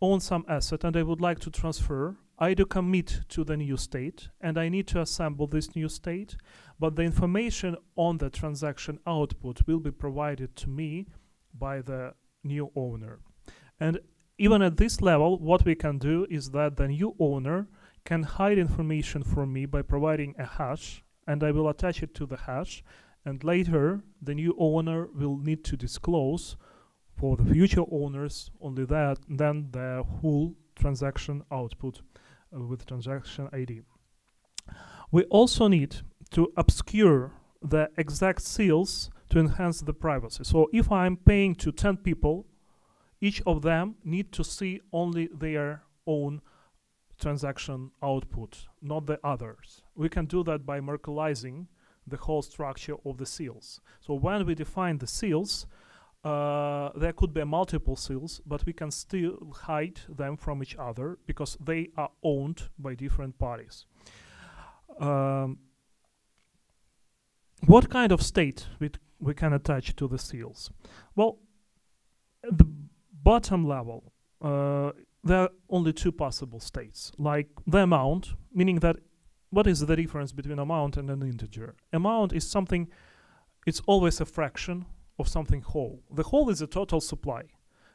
own some asset and I would like to transfer, I do commit to the new state and I need to assemble this new state, but the information on the transaction output will be provided to me by the new owner. And even at this level, what we can do is that the new owner can hide information from me by providing a hash, and I will attach it to the hash. And later, the new owner will need to disclose for the future owners only that, then the whole transaction output with transaction ID. We also need to obscure the exact seals to enhance the privacy. So if I'm paying to 10 people, each of them need to see only their own transaction output, not the others. We can do that by Merkleizing the whole structure of the seals. So when we define the seals, uh, there could be multiple seals, but we can still hide them from each other because they are owned by different parties. Um, what kind of state we, we can attach to the seals? Well, at the bottom level, uh, there are only two possible states, like the amount, meaning that what is the difference between amount and an integer? Amount is something, it's always a fraction of something whole. The whole is the total supply.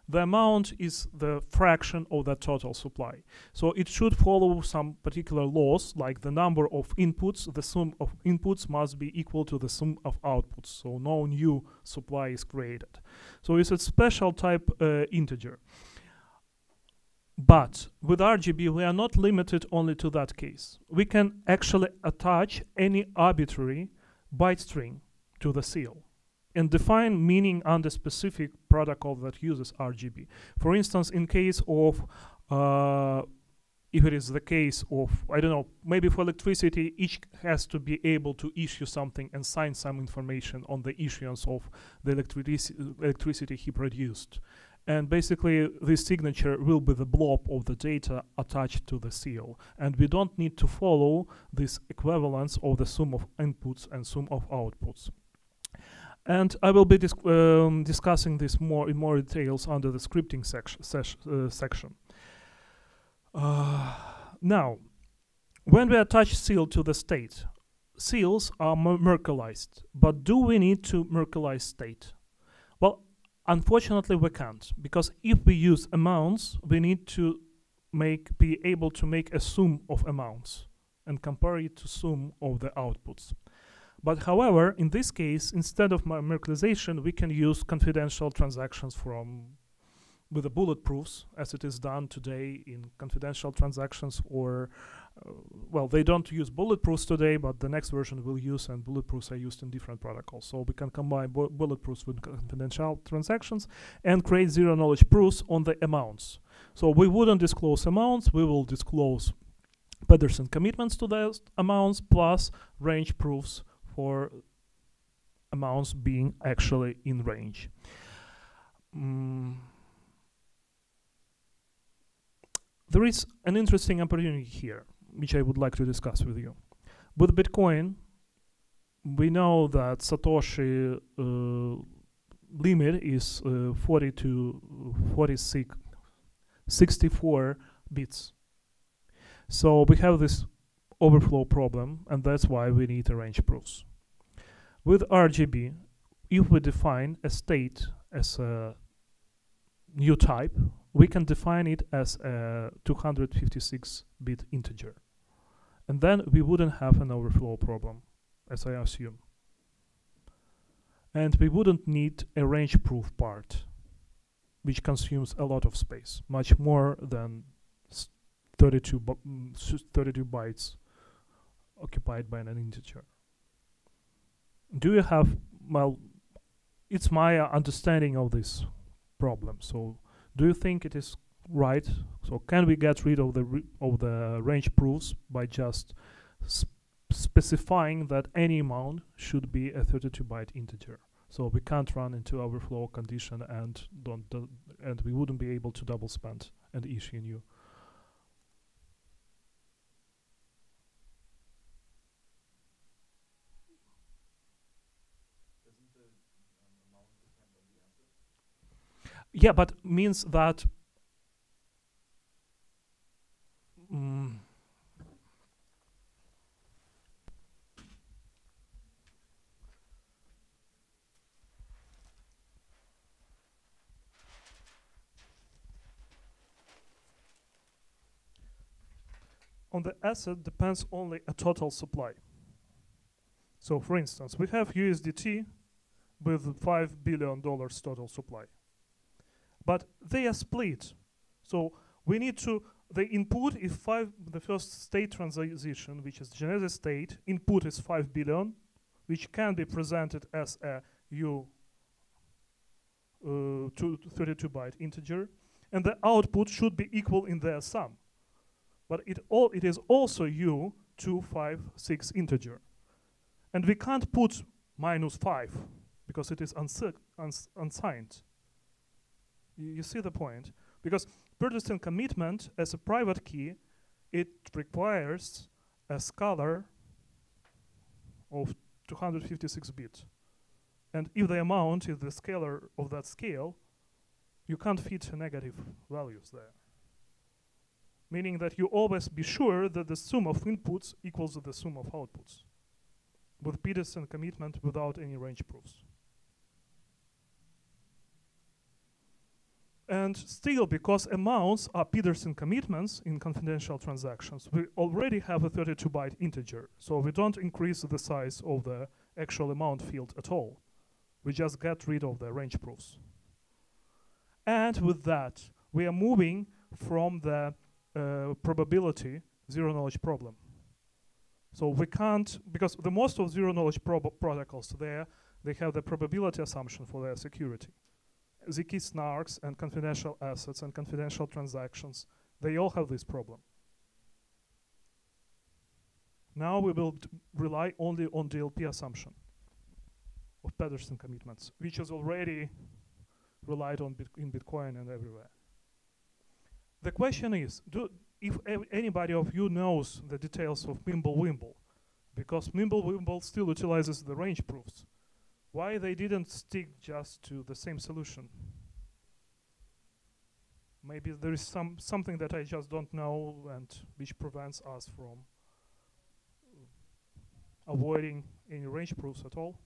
The amount is the fraction of that total supply. So it should follow some particular laws, like the number of inputs, the sum of inputs must be equal to the sum of outputs. So no new supply is created. So it's a special type uh, integer. But with RGB, we are not limited only to that case. We can actually attach any arbitrary byte string to the seal and define meaning under specific protocol that uses RGB. For instance, in case of, uh, if it is the case of, I don't know, maybe for electricity, each has to be able to issue something and sign some information on the issuance of the electrici electricity he produced. And basically, this signature will be the blob of the data attached to the seal. And we don't need to follow this equivalence of the sum of inputs and sum of outputs. And I will be um, discussing this more in more details under the scripting uh, section. Uh, now, when we attach seal to the state, seals are Merkleized. But do we need to Merkleize state? Well, unfortunately, we can't because if we use amounts, we need to make be able to make a sum of amounts and compare it to sum of the outputs. But however, in this case, instead of Merkleization, we can use confidential transactions from with the bullet proofs as it is done today in confidential transactions or uh, well they don't use bullet proofs today but the next version will use and bullet proofs are used in different protocols. So we can combine bu bullet proofs with confidential transactions and create zero knowledge proofs on the amounts. So we wouldn't disclose amounts we will disclose Pedersen commitments to those amounts plus range proofs for amounts being actually in range. Mm. There is an interesting opportunity here, which I would like to discuss with you. With Bitcoin, we know that Satoshi uh, limit is uh, 40 to 46, 64 bits. So we have this overflow problem, and that's why we need a range proofs. With RGB, if we define a state as a new type, we can define it as a 256-bit integer. And then we wouldn't have an overflow problem, as I assume. And we wouldn't need a range proof part, which consumes a lot of space, much more than 32, mm, 32 bytes occupied by an integer. Do you have, well, it's my understanding of this problem. So do you think it is right? So can we get rid of the of the range proofs by just sp specifying that any amount should be a 32 byte integer? So we can't run into overflow condition and don't and we wouldn't be able to double spend and issue new yeah, but means that mm, on the asset depends only a total supply. So for instance, we have USDT with $5 billion total supply. But they are split. So we need to the input is five the first state transition, which is Genesis state, input is five billion, which can be presented as a U uh, to 32 byte integer, and the output should be equal in their sum. But it all it is also U 256 integer. And we can't put minus 5 because it is unsi- uns- unsigned. You, you see the point? Because persistent commitment as a private key, it requires a scalar of 256 bit. And if the amount is the scalar of that scale, you can't fit negative values there. Meaning that you always be sure that the sum of inputs equals the sum of outputs with Pedersen commitment without any range proofs. And still, because amounts are Pedersen commitments in confidential transactions, we already have a 32 byte integer. So we don't increase the size of the actual amount field at all. We just get rid of the range proofs. And with that, we are moving from the uh, probability zero knowledge problem. So we can't, because the most of zero knowledge protocols there, they have the probability assumption for their security. ZK snarks and confidential assets and confidential transactions, they all have this problem. Now we will rely only on DLP assumption of Pedersen commitments, which is already relied on bit in Bitcoin and everywhere. The question is, do if anybody of you knows the details of Mimblewimble, because Mimblewimble still utilizes the range proofs, why they didn't stick just to the same solution? Maybe there is some something that I just don't know and which prevents us from avoiding any range proofs at all.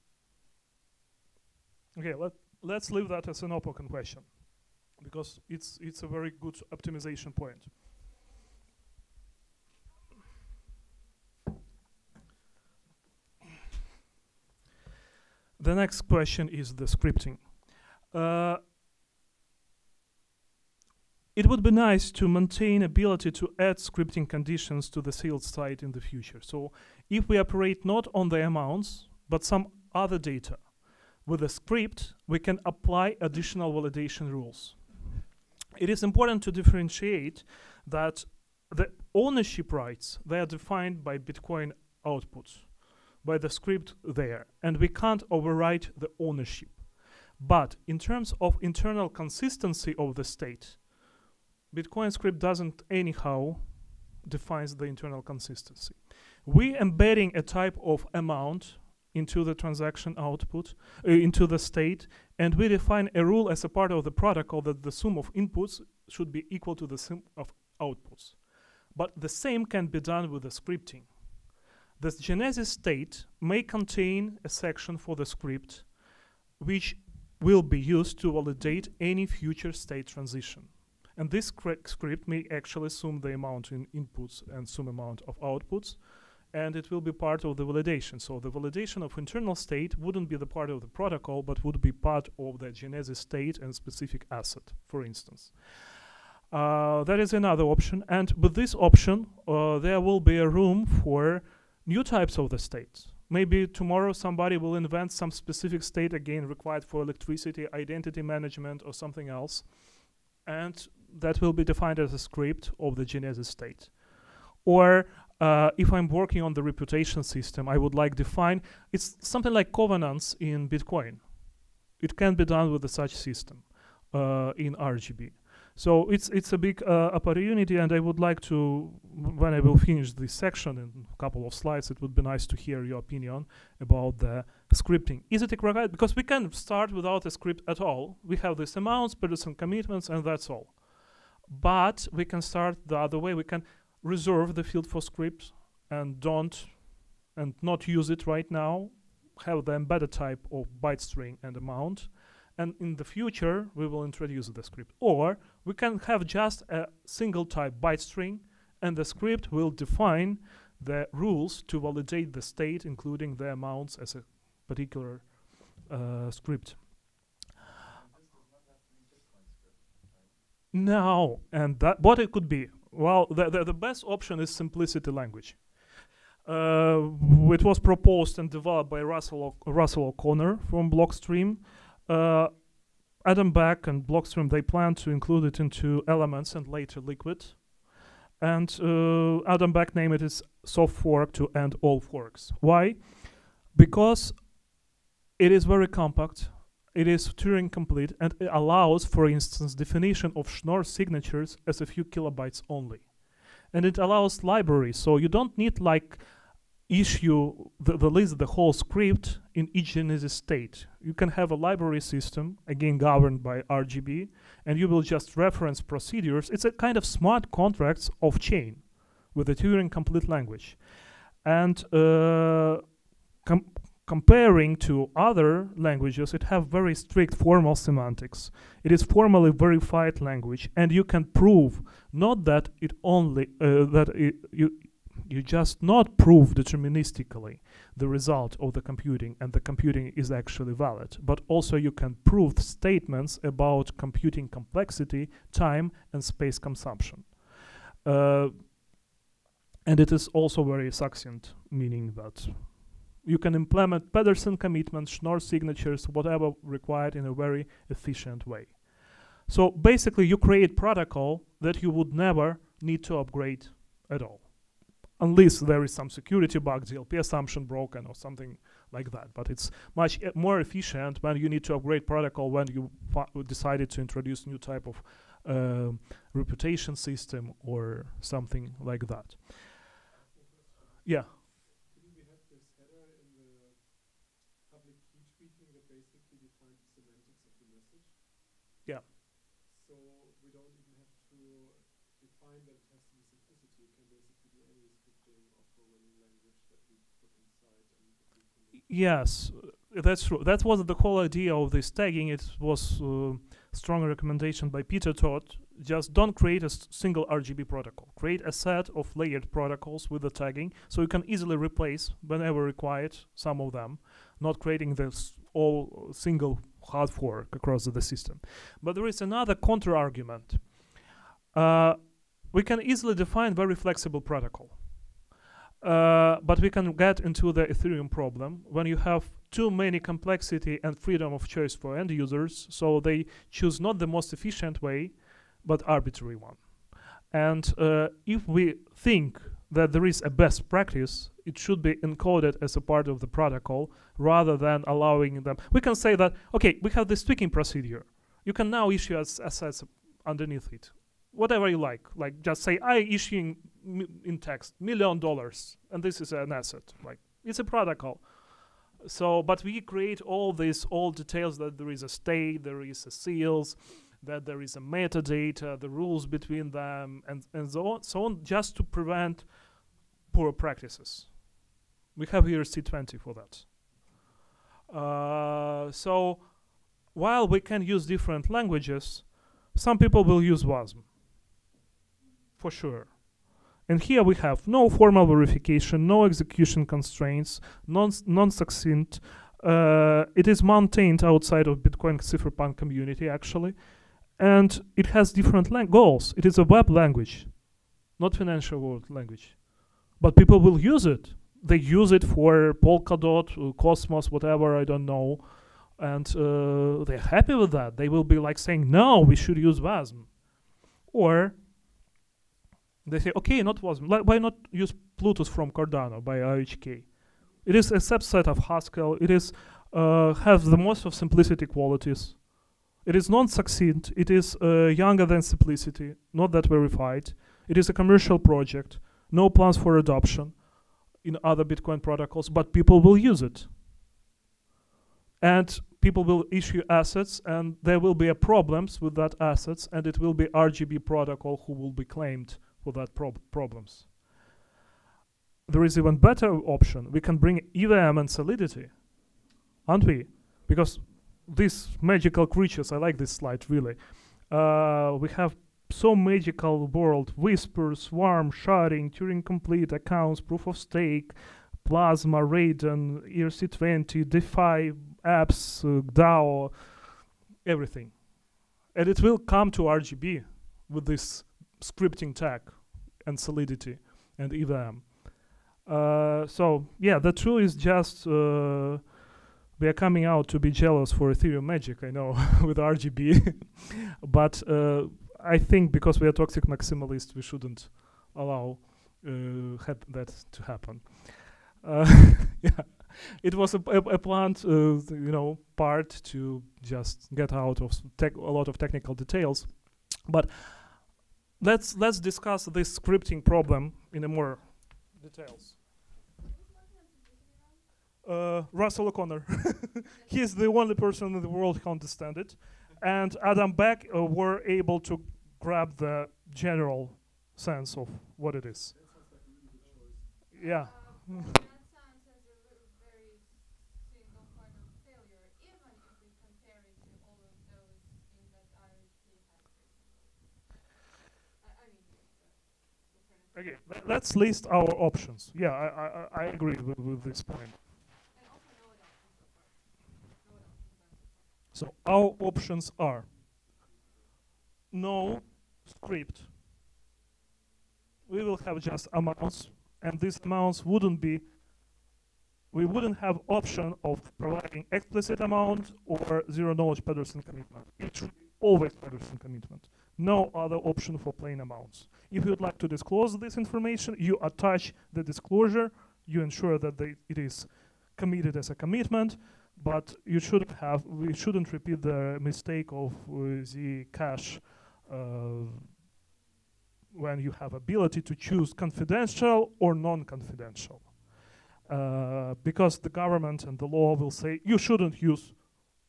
Okay, let, let's leave that as an open question because it's, it's a very good optimization point. The next question is the scripting. Uh, it would be nice to maintain ability to add scripting conditions to the sealed site in the future. So if we operate not on the amounts, but some other data, with a script, we can apply additional validation rules. It is important to differentiate that the ownership rights, they are defined by Bitcoin outputs by the script there, and we can't overwrite the ownership. But in terms of internal consistency of the state, Bitcoin script doesn't anyhow defines the internal consistency. We embedding a type of amount into the transaction output, uh, into the state, and we define a rule as a part of the protocol that the sum of inputs should be equal to the sum of outputs. But the same can be done with the scripting. The Genesis state may contain a section for the script which will be used to validate any future state transition. And this script may actually sum the amount in inputs and sum amount of outputs, and it will be part of the validation. So the validation of internal state wouldn't be the part of the protocol, but would be part of the Genesis state and specific asset, for instance. Uh, that is another option. And with this option, uh, there will be a room for new types of the states. Maybe tomorrow somebody will invent some specific state again required for electricity, identity management, or something else. And that will be defined as a script of the Genesis state. Or uh, if I'm working on the reputation system, I would like define, it's something like covenants in Bitcoin. It can be done with such system uh, in RGB. So it's it's a big uh, opportunity, and I would like to, when I will finish this section in a couple of slides, it would be nice to hear your opinion about the scripting. Is it required? Because we can start without a script at all. We have these amounts, some commitments, and that's all. But we can start the other way. We can reserve the field for script and don't and not use it right now. Have the embedded type of byte string and amount and in the future we will introduce the script. Or we can have just a single type byte string and the script will define the rules to validate the state, including the amounts as a particular uh, script. No, and that what it could be. Well, the, the, the best option is simplicity language. Uh, it was proposed and developed by Russell, o- Russell O'Connor from Blockstream. Uh, Adam Back and Blockstream they plan to include it into Elements and later Liquid. And uh, Adam Back named it as soft fork to end all forks. Why? Because it is very compact, it is Turing complete, and it allows, for instance, definition of Schnorr signatures as a few kilobytes only. And it allows libraries, so you don't need like issue the, list the whole script in each Genesis state. You can have a library system, again governed by RGB, and you will just reference procedures. It's a kind of smart contracts of chain with a Turing complete language. And uh, com- comparing to other languages, it have very strict formal semantics. It is formally verified language, and you can prove not that it only uh, that it, you you just not prove deterministically the result of the computing and the computing is actually valid. But also you can prove statements about computing complexity time and space consumption. Uh, and it is also very succinct meaning that you can implement Pedersen commitments, Schnorr signatures, whatever required in a very efficient way. So basically, you create protocol that you would never need to upgrade at all, unless there is some security bug, DLP assumption broken, or something like that. But it's much e- more efficient when you need to upgrade protocol when you decided to introduce new type of uh, reputation system or something like that. Yeah. Couldn't we have this header in the public key tweaking that basically defines the semantics of the message? Yeah. So we don't even have to define that it has to be simplicity. We can basically do any scripting or programming language that we put inside and that we commit. Yes, that's true. That was the whole idea of this tagging. It was uh, strong recommendation by Peter Todd. Just don't create a single RGB protocol. Create a set of layered protocols with the tagging, so you can easily replace whenever required some of them, not creating this all single hard fork across the system. But there is another counter argument. Uh, we can easily define very flexible protocol. Uh, but we can get into the Ethereum problem when you have too many complexity and freedom of choice for end users, so they choose not the most efficient way, but arbitrary one. And uh, if we think that there is a best practice, it should be encoded as a part of the protocol rather than allowing them. We can say that, okay, we have this tweaking procedure. You can now issue as assets underneath it. Whatever you like. Like just say, I issuing in text million dollars, and this is an asset. Like it's a protocol. So, but we create all these all details that there is a state, there is a seals, that there is a metadata, the rules between them, and and so on, so on, just to prevent poor practices. We have ERC20 for that. Uh, so, while we can use different languages, some people will use WASM. For sure. And here we have no formal verification, no execution constraints, non non-succinct. Uh, it is maintained outside of Bitcoin cypherpunk community actually, and it has different goals. It is a web language, not financial world language, but people will use it. They use it for Polkadot, uh, Cosmos, whatever I don't know, and uh, they're happy with that. They will be like saying, "No, we should use WASM," or they say, okay, not WASM. Why not use Plutus from Cardano by IOHK? It is a subset of Haskell. It is uh, has the most of simplicity qualities. It is non-succinct. It is uh, younger than simplicity, not that verified. It is a commercial project. No plans for adoption in other Bitcoin protocols, but people will use it. And people will issue assets, and there will be problems with that assets, and it will be RGB protocol who will be claimed for that prob- problems. There is even better option. We can bring EVM and Solidity, aren't we? Because these magical creatures, I like this slide really. Uh, we have so magical world whisper swarm sharding turing complete accounts proof of stake plasma raiden erc20 defi apps uh, dao everything and it will come to rgb with this scripting tag and solidity and evm uh, so yeah the truth is just uh, we are coming out to be jealous for ethereum magic i know with rgb but uh, I think because we are toxic maximalists, we shouldn't allow uh, that to happen. Uh, yeah, it was a, a, planned, uh, you know, part to just get out of a lot of technical details, but let's let's discuss this scripting problem in a more details. Uh, Russell O'Connor, he is the only person in the world who understands it and Adam Back uh, were able to grab the general sense of what it is. Yeah. Uh, that sounds as a ver- very single point of failure, even if we compare it to all of those in that RHP has recently. I, I mean, the different. Okay. le- Let's list our options. Yeah, I I, I agree with, with this point. So our options are no script. We will have just amounts, and these amounts wouldn't be. We wouldn't have option of providing explicit amount or zero knowledge Pedersen commitment. It should be always Pedersen commitment. No other option for plain amounts. If you would like to disclose this information, you attach the disclosure. You ensure that they, it is committed as a commitment, but you shouldn't have we shouldn't repeat the mistake of uh, Zcash uh, when you have ability to choose confidential or non-confidential uh, because the government and the law will say you shouldn't use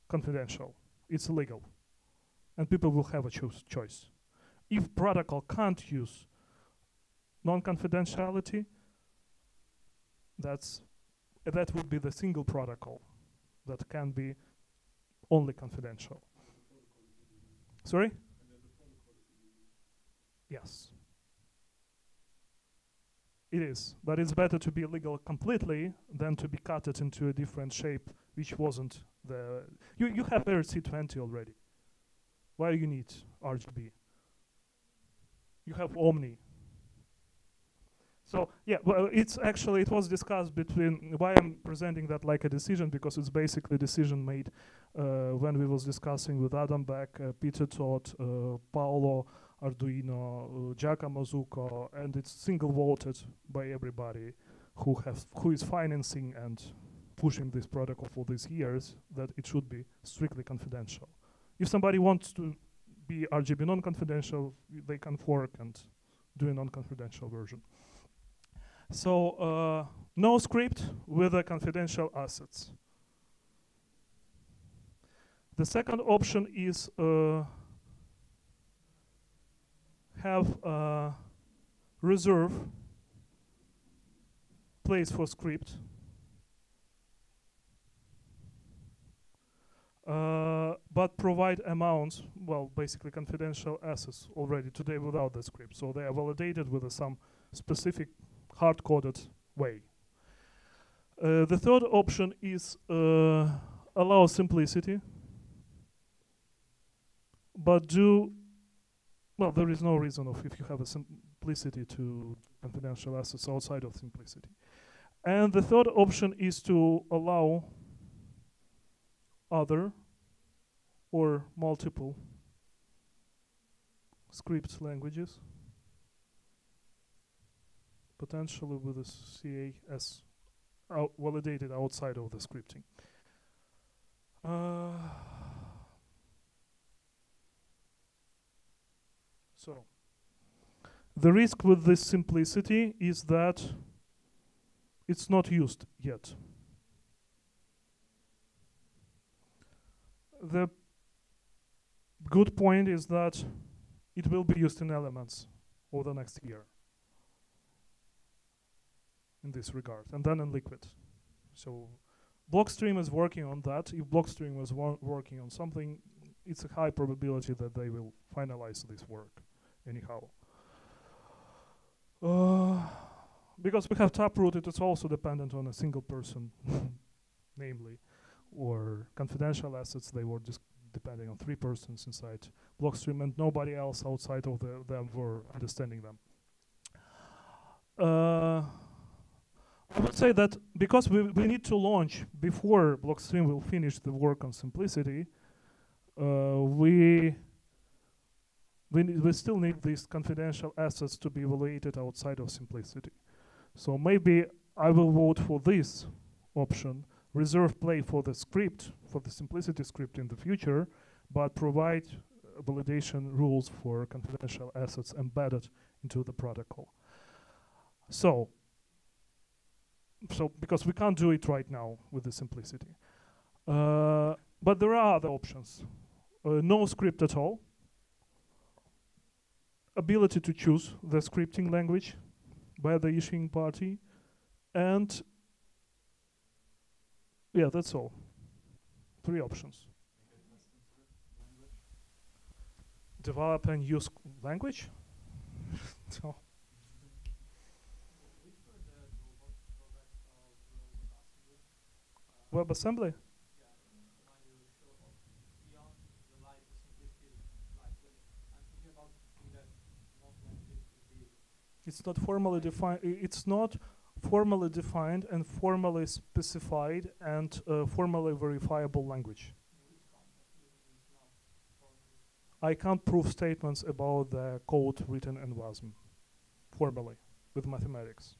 confidential it's illegal and people will have a choice if protocol can't use non-confidentiality that's that would be the single protocol that can be only confidential. Sorry? Yes. It is, but it's better to be legal completely than to be cut it into a different shape, which wasn't the. You you have ERC20 already. Why you need RGB? You have Omni. So yeah, well, it's actually it was discussed between why I'm presenting that like a decision because it's basically decision made uh, when we was discussing with Adam Back, uh, Peter Todd, uh, Paolo Ardoino, uh, Giacomo Zucco, and it's single voted by everybody who has who is financing and pushing this protocol for these years that it should be strictly confidential. If somebody wants to be RGB non-confidential, they can fork and do a non-confidential version. So uh, no script with the confidential assets. The second option is uh, have a reserve place for script. Uh, but provide amounts, well, basically confidential assets already today without the script. So they are validated with uh, some specific hard-coded way. Uh, the third option is uh, allow simplicity, but do well. There is no reason of if you have a simplicity to confidential assets outside of simplicity. And the third option is to allow other or multiple script languages potentially with a CAS out validated outside of the scripting. Uh, so, the risk with this simplicity is that it's not used yet. The good point is that it will be used in elements over the next year in this regard, and then in Liquid. So Blockstream is working on that. If Blockstream was wor- working on something, it's a high probability that they will finalize this work anyhow. Uh, because we have Taproot, it is also dependent on a single person, namely, or confidential assets. They were just depending on three persons inside Blockstream, and nobody else outside of the, them were understanding them. Uh, I would say that because we, we need to launch before Blockstream will finish the work on simplicity, uh, we we, we still need these confidential assets to be evaluated outside of simplicity. So maybe I will vote for this option, reserve play for the script, for the simplicity script in the future, but provide uh, validation rules for confidential assets embedded into the protocol. So, so because we can't do it right now with the simplicity. Uh, but there are other options. Uh, no script at all. Ability to choose the scripting language by the issuing party. And yeah, that's all. Three options. Develop and use language? so WebAssembly? It's not formally defined. It's not formally defined and formally specified and uh, formally verifiable language. I can't prove statements about the code written in WASM formally with mathematics.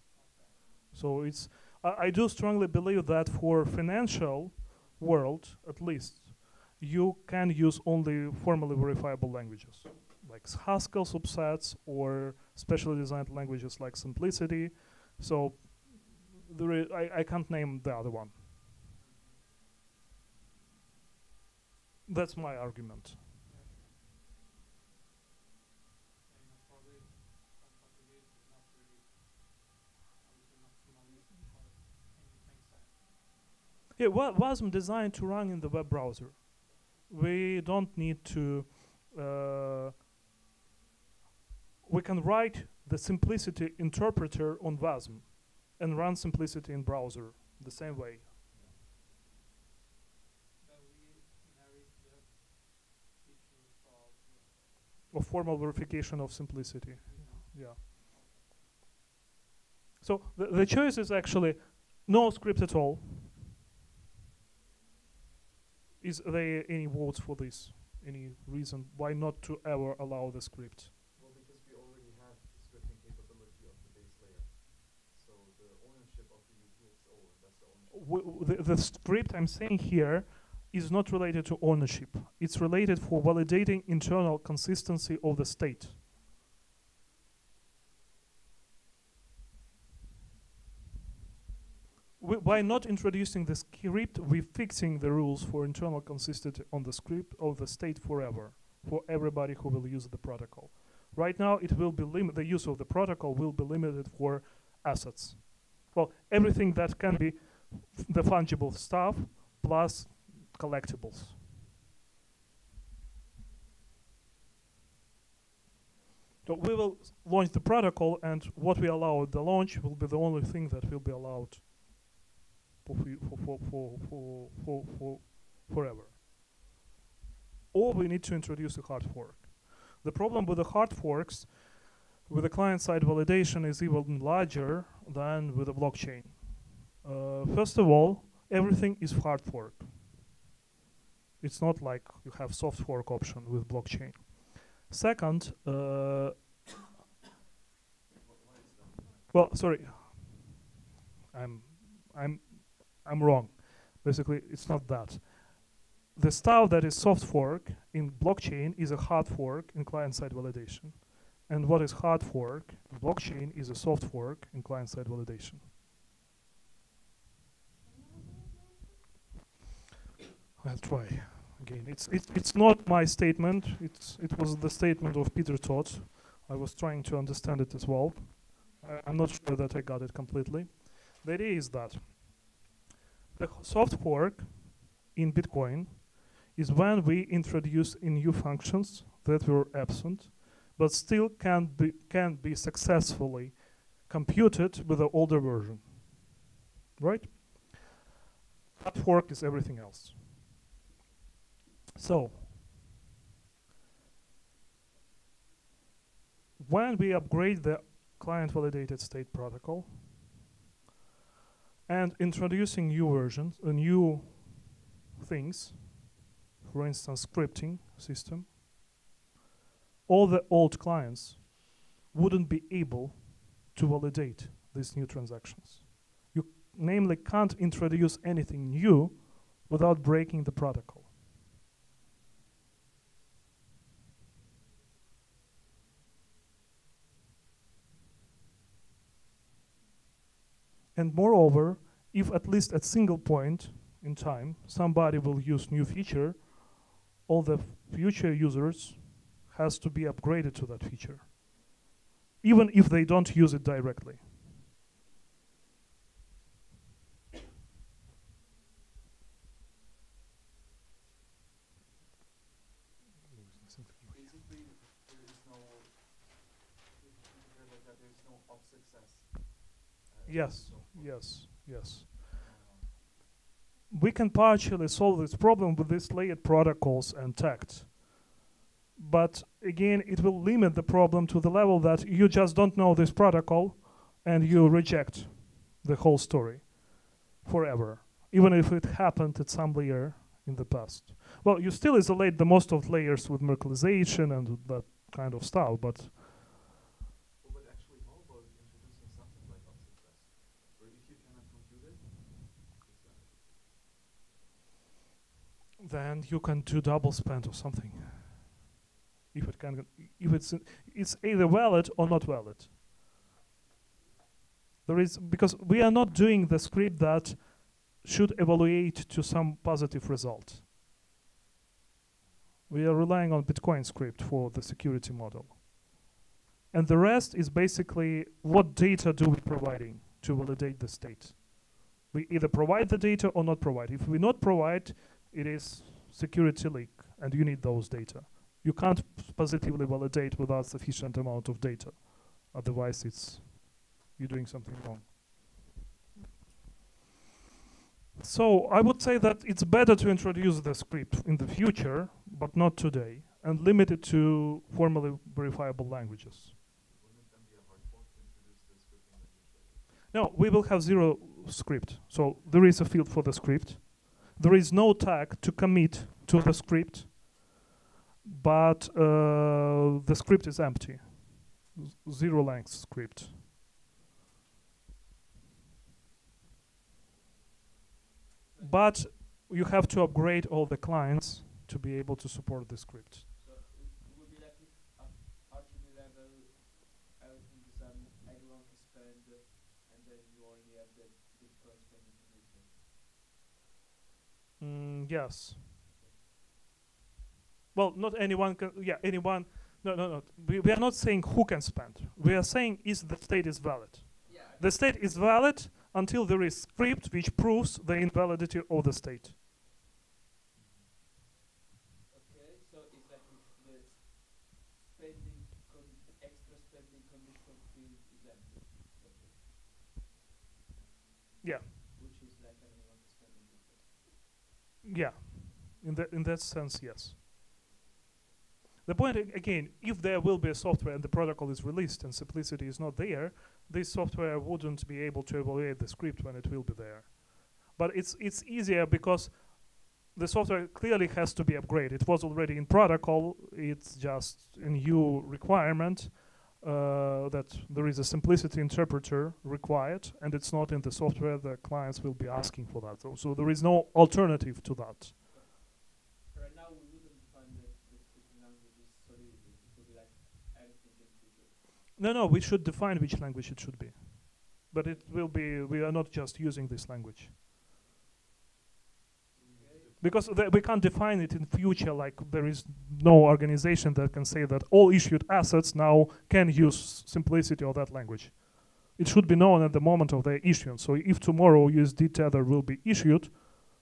So it's I, I do strongly believe that for financial world at least you can use only formally verifiable languages like Haskell subsets or specially designed languages like Simplicity. So I, I can't name the other one. That's my argument. Yeah, wa- WASM designed to run in the web browser. We don't need to. Uh, we can write the simplicity interpreter on WASM and run simplicity in browser the same way. Of formal verification of simplicity. Yeah. So the, the choice is actually no script at all. Is there any words for this? Any reason why not to ever allow the script? Well, because we already have scripting capability of the base layer. So the ownership of the UTXO, and that's the. The, script I'm saying here is not related to ownership. It's related for validating internal consistency of the state. We, by not introducing the script, we're fixing the rules for internal consistency on the script of the state forever for everybody who will use the protocol. Right now, it will be lim- the use of the protocol will be limited for assets. Well, everything that can be the fungible stuff plus collectibles. So we will launch the protocol, and what we allow at the launch will be the only thing that will be allowed for for for for, for, for forever. Or we need to introduce a hard fork. The problem with the hard forks, with the client-side validation, is even larger than with the blockchain. Uh, first of all, everything is hard fork. It's not like you have soft fork option with blockchain. Second, uh, well, sorry, I'm, I'm, I'm wrong. Basically, it's not that. The stuff that is soft fork in blockchain is a hard fork in client-side validation, and what is hard fork in blockchain is a soft fork in client-side validation. I'll try again. It's it's it's not my statement. It's it was the statement of Peter Todd. I was trying to understand it as well. I'm not sure that I got it completely. The idea is that the soft fork in Bitcoin is when we introduce in new functions that were absent but still can be can be successfully computed with the older version. Right? That fork is everything else. So when we upgrade the client validated state protocol and introducing new versions, uh, new things, for instance, scripting system, all the old clients wouldn't be able to validate these new transactions. You namely can't introduce anything new without breaking the protocol. And moreover, if at least at single point in time somebody will use new feature, all the future users has to be upgraded to that feature, even if they don't use it directly. Basically, there is no, if you compare like that, there is no OP_SUCCESS. uh, Yes, yes, yes. we can partially solve this problem with these layered protocols and tact. But again, it will limit the problem to the level that you just don't know this protocol and you reject the whole story forever, even if it happened at some layer in the past. Well, you still isolate the most of layers with Merkleization and that kind of stuff, but Well, but actually, how about introducing something like OP_SUCCESS, where if you cannot compute it, it's valid. Then you can do double spend or something. If it can, if it's it's either valid or not valid. There is because we are not doing the script that should evaluate to some positive result. We are relying on Bitcoin script for the security model. And the rest is basically what data do we providing to validate the state. We either provide the data or not provide. If we not provide, it is security leak and you need those data. You can't positively validate without sufficient amount of data. Otherwise it's you're doing something wrong. So I would say that it's better to introduce the script in the future, but not today, and limit it to formally verifiable languages. No, we will have zero script. So there is a field for the script. There is no tag to commit to the script, but uh, the script is empty. Zero length script. But you have to upgrade all the clients to be able to support the script. So it, it would be like if at RGB level everything is done, everyone can spend, uh, and then you only have the Bitcoin spending permission. Mm, yes. Well, not anyone can. Yeah, anyone. No, no, no. We, we are not saying who can spend. We are saying is the state is valid. Yeah. The state is valid until there is script which proves the invalidity of the state. Okay, so it's like the spending extra spending condition is empty. Yeah. Which is like anyone can spend in Bitcoin. Yeah. In that in that sense, yes. The point again, if there will be a software and the protocol is released and simplicity is not there, this software wouldn't be able to evaluate the script when it will be there. But it's it's easier because the software clearly has to be upgraded. It was already in protocol. It's just a new requirement Uh, that there is a simplicity interpreter required, and it's not in the software. The clients will be asking for that. So, so there is no alternative to that. Right now we wouldn't define the, the scripting languages so it, it would be like anything in future. No, no, we should define which language it should be. But it will be, we are not just using this language. Because we can't define it in future, like there is no organization that can say that all issued assets now can use simplicity of that language. It should be known at the moment of the issuance. So if tomorrow USD Tether will be issued,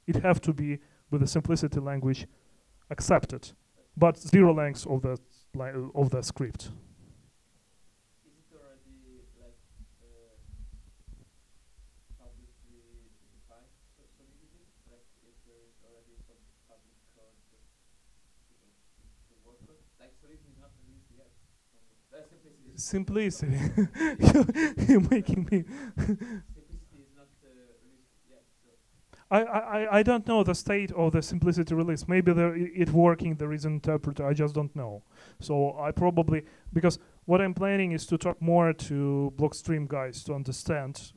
it have to be with the simplicity language accepted, but zero length of the of the script. verify so solidity? Like if there is already some public code that you know to work with? Like solidity is not released yet. from the- Uh, simplicity. You- You're making me. simplicity is not released I, I, I- I don't know the state of the simplicity release. Maybe there i- it working. There is an interpreter. I just don't know. So I probably because what I'm planning is to talk more to Blockstream guys to understand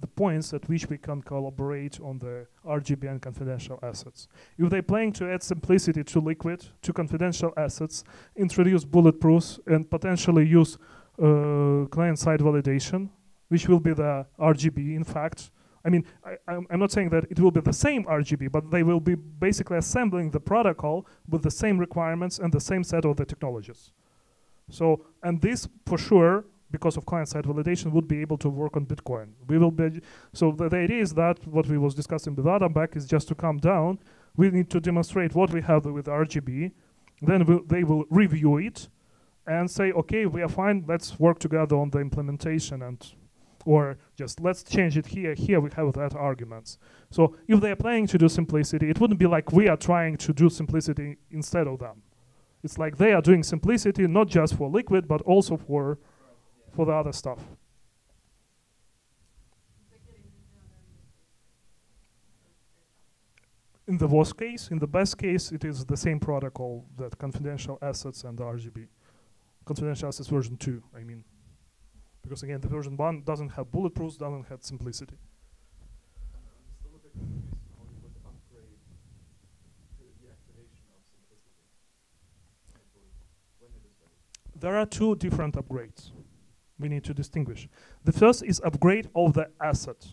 the points at which we can collaborate on the RGB and confidential assets. If they're planning to add simplicity to Liquid, to confidential assets, introduce bulletproofs, and potentially use uh, client-side validation, which will be the RGB, in fact. I mean, I, I'm not saying that it will be the same RGB, but they will be basically assembling the protocol with the same requirements and the same set of the technologies. So, and this for sure, because of client-side validation, would be able to work on Bitcoin. We will be, so the, the idea is that what we was discussing with Adam Back is just to come down. We need to demonstrate what we have with RGB. Then we'll, they will review it and say, okay, we are fine. Let's work together on the implementation and or just let's change it here. Here we have that arguments. So if they are planning to do simplicity, it wouldn't be like we are trying to do simplicity instead of them. It's like they are doing simplicity not just for liquid but also for for the other stuff. In the worst case, in the best case, it is the same protocol that confidential assets and the RGB. Confidential assets version 2, I mean. Because again, the version 1 doesn't have bulletproofs, doesn't have simplicity. There are two different upgrades we need to distinguish. The first is upgrade of the asset,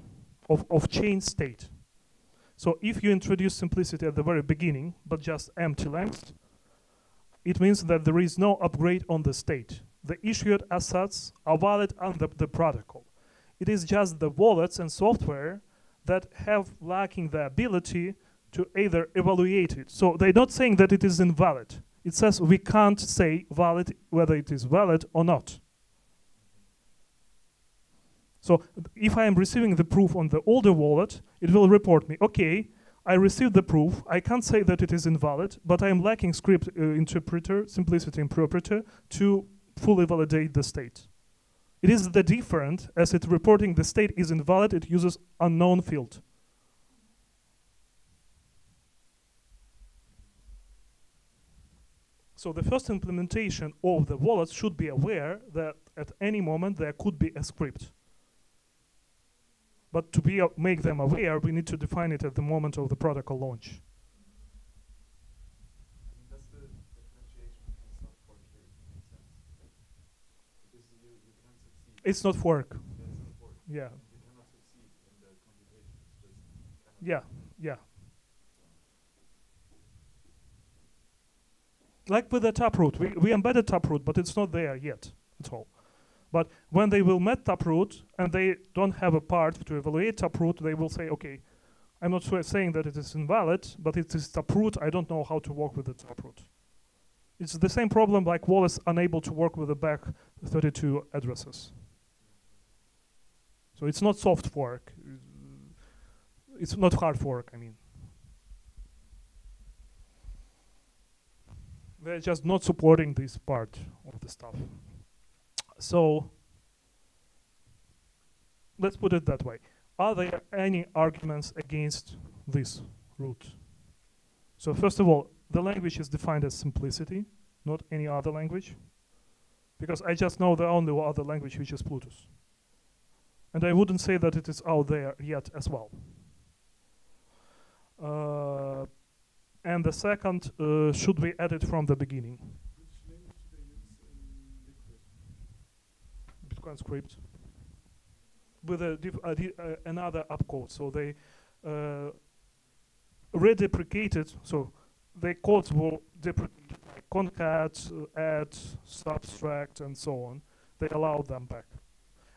of, of chain state. So if you introduce simplicity at the very beginning, but just empty length, it means that there is no upgrade on the state. The issued assets are valid under the protocol. It is just the wallets and software that have lacking the ability to either evaluate it. So they're not saying that it is invalid. It says we can't say valid whether it is valid or not. So if I am receiving the proof on the older wallet, it will report me, okay, I received the proof. I can't say that it is invalid, but I am lacking script uh, interpreter, simplicity interpreter, to fully validate the state. It is the different as it reporting the state is invalid, it uses unknown field. So the first implementation of the wallet should be aware that at any moment there could be a script. But to be a- make them aware, we need to define it at the moment of the protocol launch. I mean, that's the differentiation between soft fork here makes sense. Because you, you can succeed. It's not fork. Yeah, it's not fork. Yeah, And you cannot succeed in the computation. It's just cannot yeah, yeah. Like with the Taproot, we, we embedded Taproot, but it's not there yet at all. But when they will met Taproot and they don't have a part to evaluate Taproot, they will say, okay, I'm not sure saying that it is invalid, but it is Taproot. I don't know how to work with the Taproot. It's the same problem like Wallace unable to work with the back 32 addresses. So it's not soft fork. It's not hard fork, I mean. They're just not supporting this part of the stuff. So let's put it that way. Are there any arguments against this route? So first of all, the language is defined as simplicity, not any other language. Because I just know the only other language which is Plutus. And I wouldn't say that it is out there yet as well. Uh, and the second, uh, should we add it from the beginning? Which language do they use in Liquid? Bitcoin script with a another opcode. So they uh, redeprecated. So their codes were deprecated, like concat, uh, add, subtract, and so on. They allowed them back,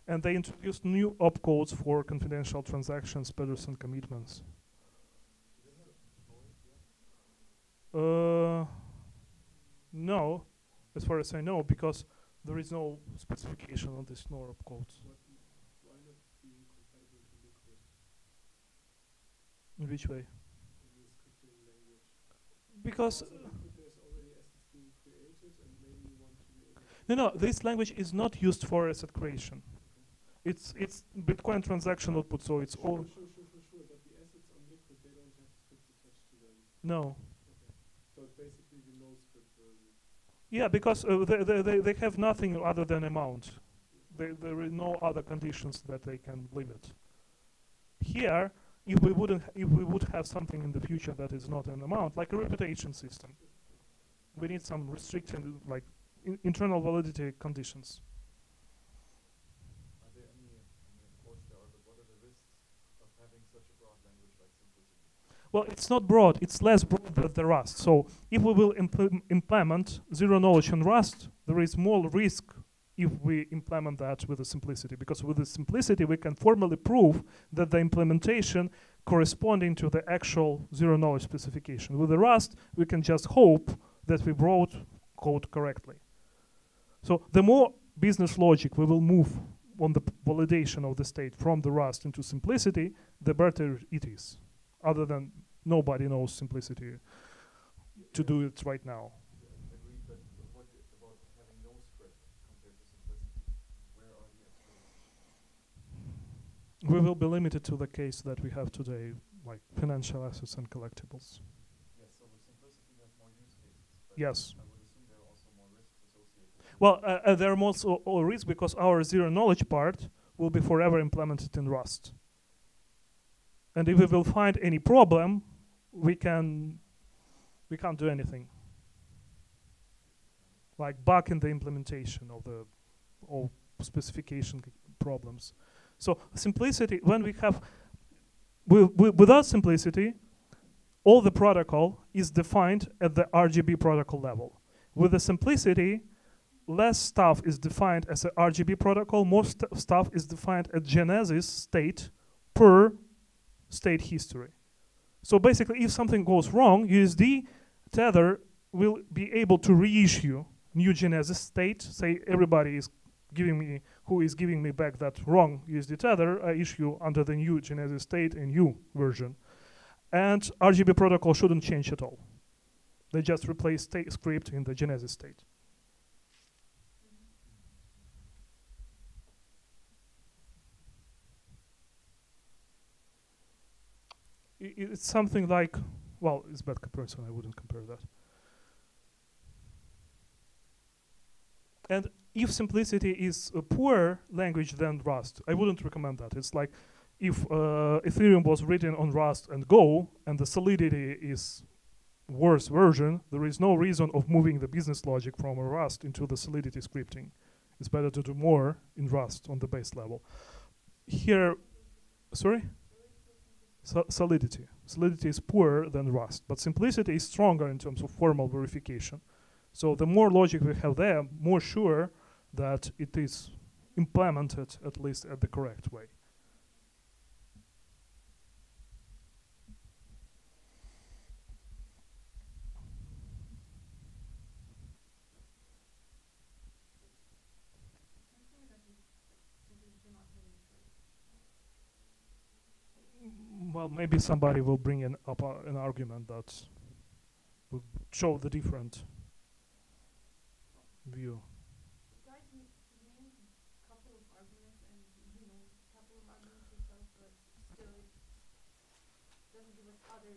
and they introduced new opcodes for confidential transactions, Pedersen commitments. Uh, no, as far as I know, because there is no specification on this NOR opcodes. What, why not being compatible to Liquid? In which way? in the language? Because Also, if there's already assets being created and maybe you want to be able to no, no, this language is not used for asset creation. It's it's Bitcoin transaction output, so it's all Sure, sure, sure, sure, sure. But the assets on Liquid, they don't have scripts attached to them. no. Okay. So it's basically the no script version. Yeah, because uh, they, they, they, they have nothing other than amount. There, there are no other conditions that they can limit. Here, if we wouldn't, if we would have something in the future that is not an amount, like a reputation system, we need some restricted, like in internal validity conditions. Are there any, I mean, of course there are, but what are the risks of having such a broad language like simplicity? Well, it's not broad; it's less broad than the Rust. So, if we will impl- implement zero knowledge on Rust, there is more risk if we implement that with the simplicity, because with the simplicity we can formally prove that the implementation corresponding to the actual zero knowledge specification. With the Rust, we can just hope that we wrote code correctly. So, the more business logic we will move on the validation of the state from the Rust into simplicity, the better it is other than nobody knows simplicity to do it right now. We will be limited to the case that we have today, like financial assets and collectibles. Yes, Yes. There are also more. Well, uh, uh, there are also all risks because our zero knowledge part will be forever implemented in Rust. And if we will find any problem, we can we can't do anything. Like back in the implementation of the all specification problems. So simplicity when we have wi- wi- without simplicity, all the protocol is defined at the RGB protocol level. With the simplicity, less stuff is defined as a RGB protocol, more st- stuff is defined at Genesis state per state history. So basically, if something goes wrong, USD Tether will be able to reissue new Genesis state. Say everybody is giving me who is giving me back that wrong USD Tether, I issue under the new Genesis state a new version. And RGB protocol shouldn't change at all. They just replace state script in the Genesis state. It's something like well it's bad comparison i wouldn't compare that. And if simplicity is a poorer language than rust i wouldn't recommend that. It's like if uh, ethereum was written on rust and go and the solidity is worse version there is no reason of moving the business logic from rust into the solidity scripting. It's better to do more in rust on the base level. Here sorry so solidity. Solidity is poorer than Rust, but simplicity is stronger in terms of formal verification. So the more logic we have there, more sure that it is implemented at least at the correct way. Mm, Well, maybe somebody will bring in up uh, an argument that will show the different view. Okay, so. m- name a couple of arguments and you know a couple of arguments yourself, but still it doesn't give us other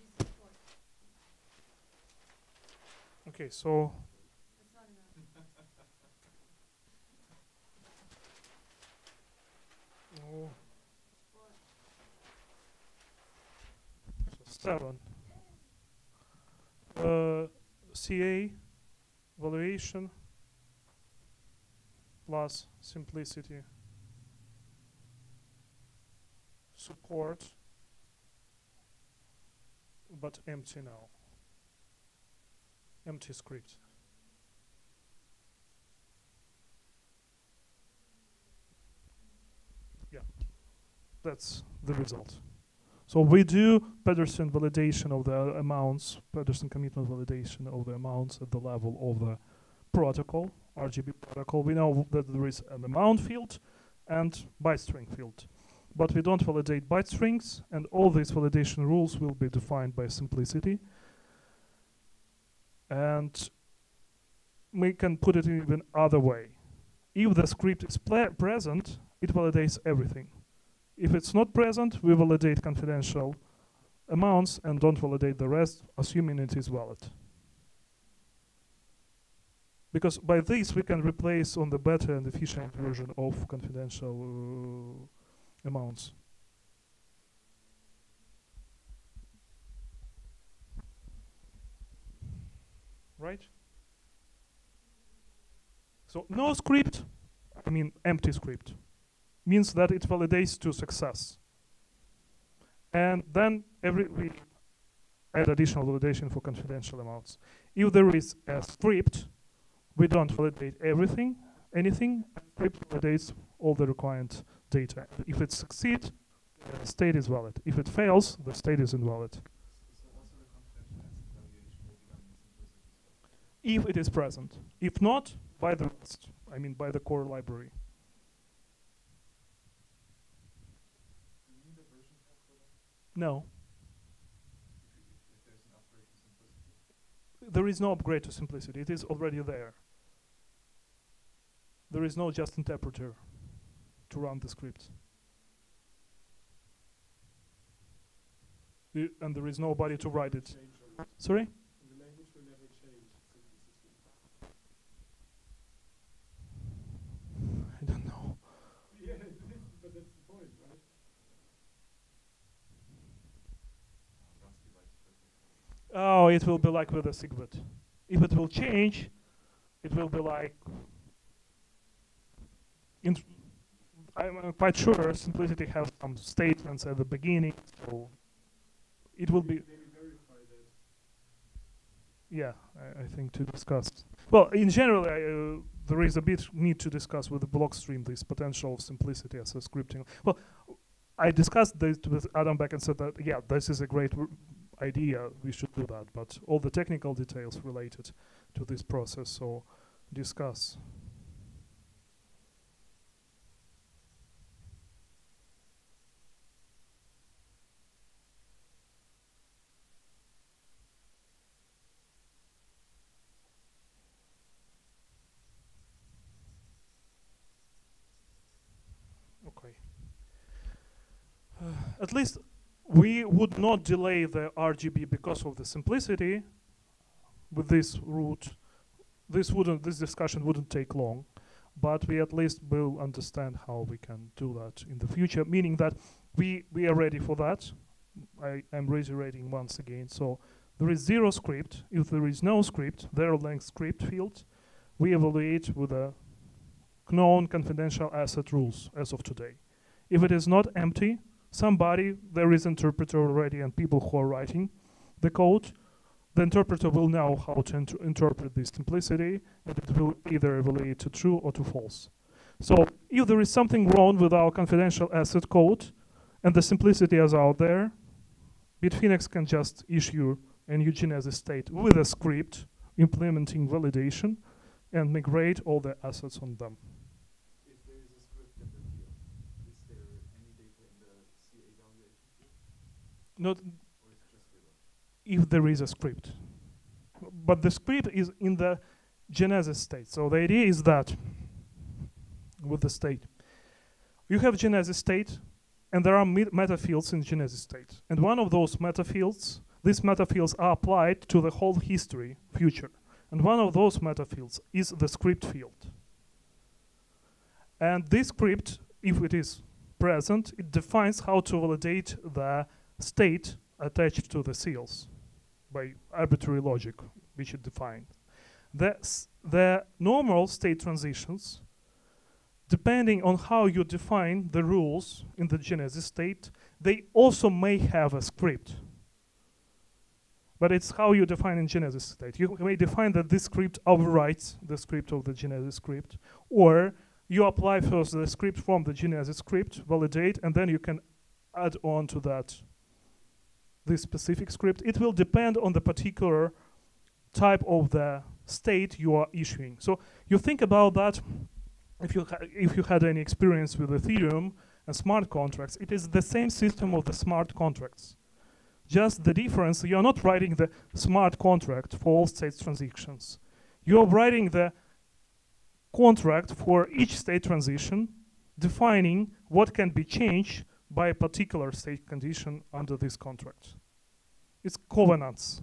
decent sources. Okay, so That's not enough. oh, But seven. Uh, CA valuation plus simplicity support but empty now. Empty script. Yeah. That's the result so we do Pedersen validation of the amounts, Pedersen commitment validation of the amounts at the level of the protocol, RGB protocol. We know that there is an amount field and byte string field. but we don't validate byte strings, and all these validation rules will be defined by simplicity. And we can put it in even other way. If the script is present, it validates everything. If it's not present, we validate confidential amounts and don't validate the rest, assuming it is valid. Because by this we can replace on the better and efficient version of confidential uh, amounts. Right? So no script, I mean empty script, means that it validates to success. And then every we add additional validation for confidential amounts. If there is a script, we don't validate everything, anything. Script validates all the required data. If it succeeds, the state is valid. If it fails, the state is invalid. If it is present. If not, by the rest. I mean by the core library. Do you need a version tag for that? No. If, you, if, if there's an upgrade to simplicity? There is no upgrade to simplicity. It is already there. There is no just interpreter to run the script. I- and there is nobody to write it. Sorry? And the language will never change. Simplicity. I don't know. Yeah, it is, but that's the point, right? Rusty likes perfect. Oh, it will be like with a SegWit. If it will change, it will be like. In I'm quite sure simplicity has some statements at the beginning, so it will be. Maybe verify that. Yeah, I, I think to discuss. Well, in general, I, uh, there is a bit need to discuss with the Blockstream this potential of simplicity as a scripting. Well, I discussed this with Adam Back and said that yeah, this is a great idea. We should do that, but all the technical details related to this process, so discuss. At least we would not delay the RGB because of the simplicity with this route. This wouldn't this discussion wouldn't take long, but we at least will understand how we can do that in the future, meaning that we we are ready for that. I am reiterating once again. So there is zero script. If there is no script, zero length script field, we evaluate with a known confidential asset rules as of today. If it is not empty, somebody, there is interpreter already and people who are writing the code, the interpreter will know how to inter- interpret this simplicity and it will either evaluate to true or to false. So if there is something wrong with our confidential asset code and the simplicity is out there, Bitfinex can just issue a new Genesis state with a script implementing validation and migrate all the assets on them. If there is a script in the field, is there any data in the CA valuation field? Not if there is a script. But the script is in the Genesis state. So the idea is that with the state, you have Genesis state, and there are meta fields in Genesis state. And one of those meta fields, these meta fields are applied to the whole history, future. And one of those meta fields is the script field. And this script, if it is present, it defines how to validate the state attached to the seals by arbitrary logic, which it defined. The, the normal state transitions, depending on how you define the rules in the Genesis state, they also may have a script. But it's how you define in Genesis state. You may define that this script overwrites the script of the Genesis script, or you apply first the script from the Genesis script, validate, and then you can add on to that this specific script. It will depend on the particular type of the state you are issuing. So you think about that if you if you had any experience with Ethereum and smart contracts, it is the same system of the smart contracts. Just the difference, you're not writing the smart contract for all state transactions. You're writing the contract for each state transition, defining what can be changed by a particular state condition under this contract. It's covenants.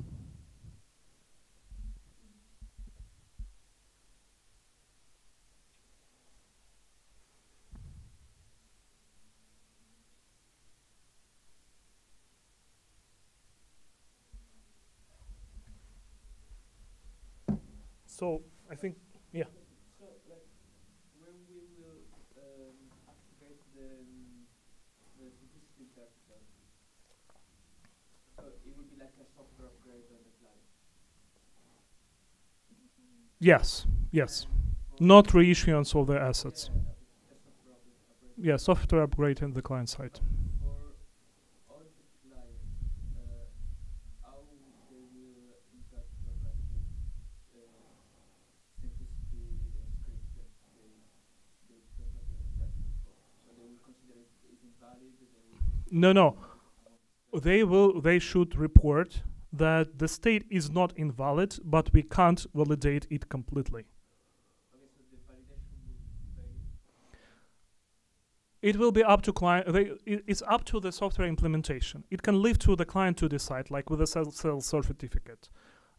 So I think Yeah. So, like, when we will um, activate the um, the simplicity interpreter, so it will be like a software upgrade on the client. Yes, yes, not reissuance of the assets. Yeah, software upgrade- in the client side. No, no. They will. They should report that the state is not invalid, but we can't validate it completely. It will be up to client. They, it's up to the software implementation. It can leave to the client to decide, like with a self certificate.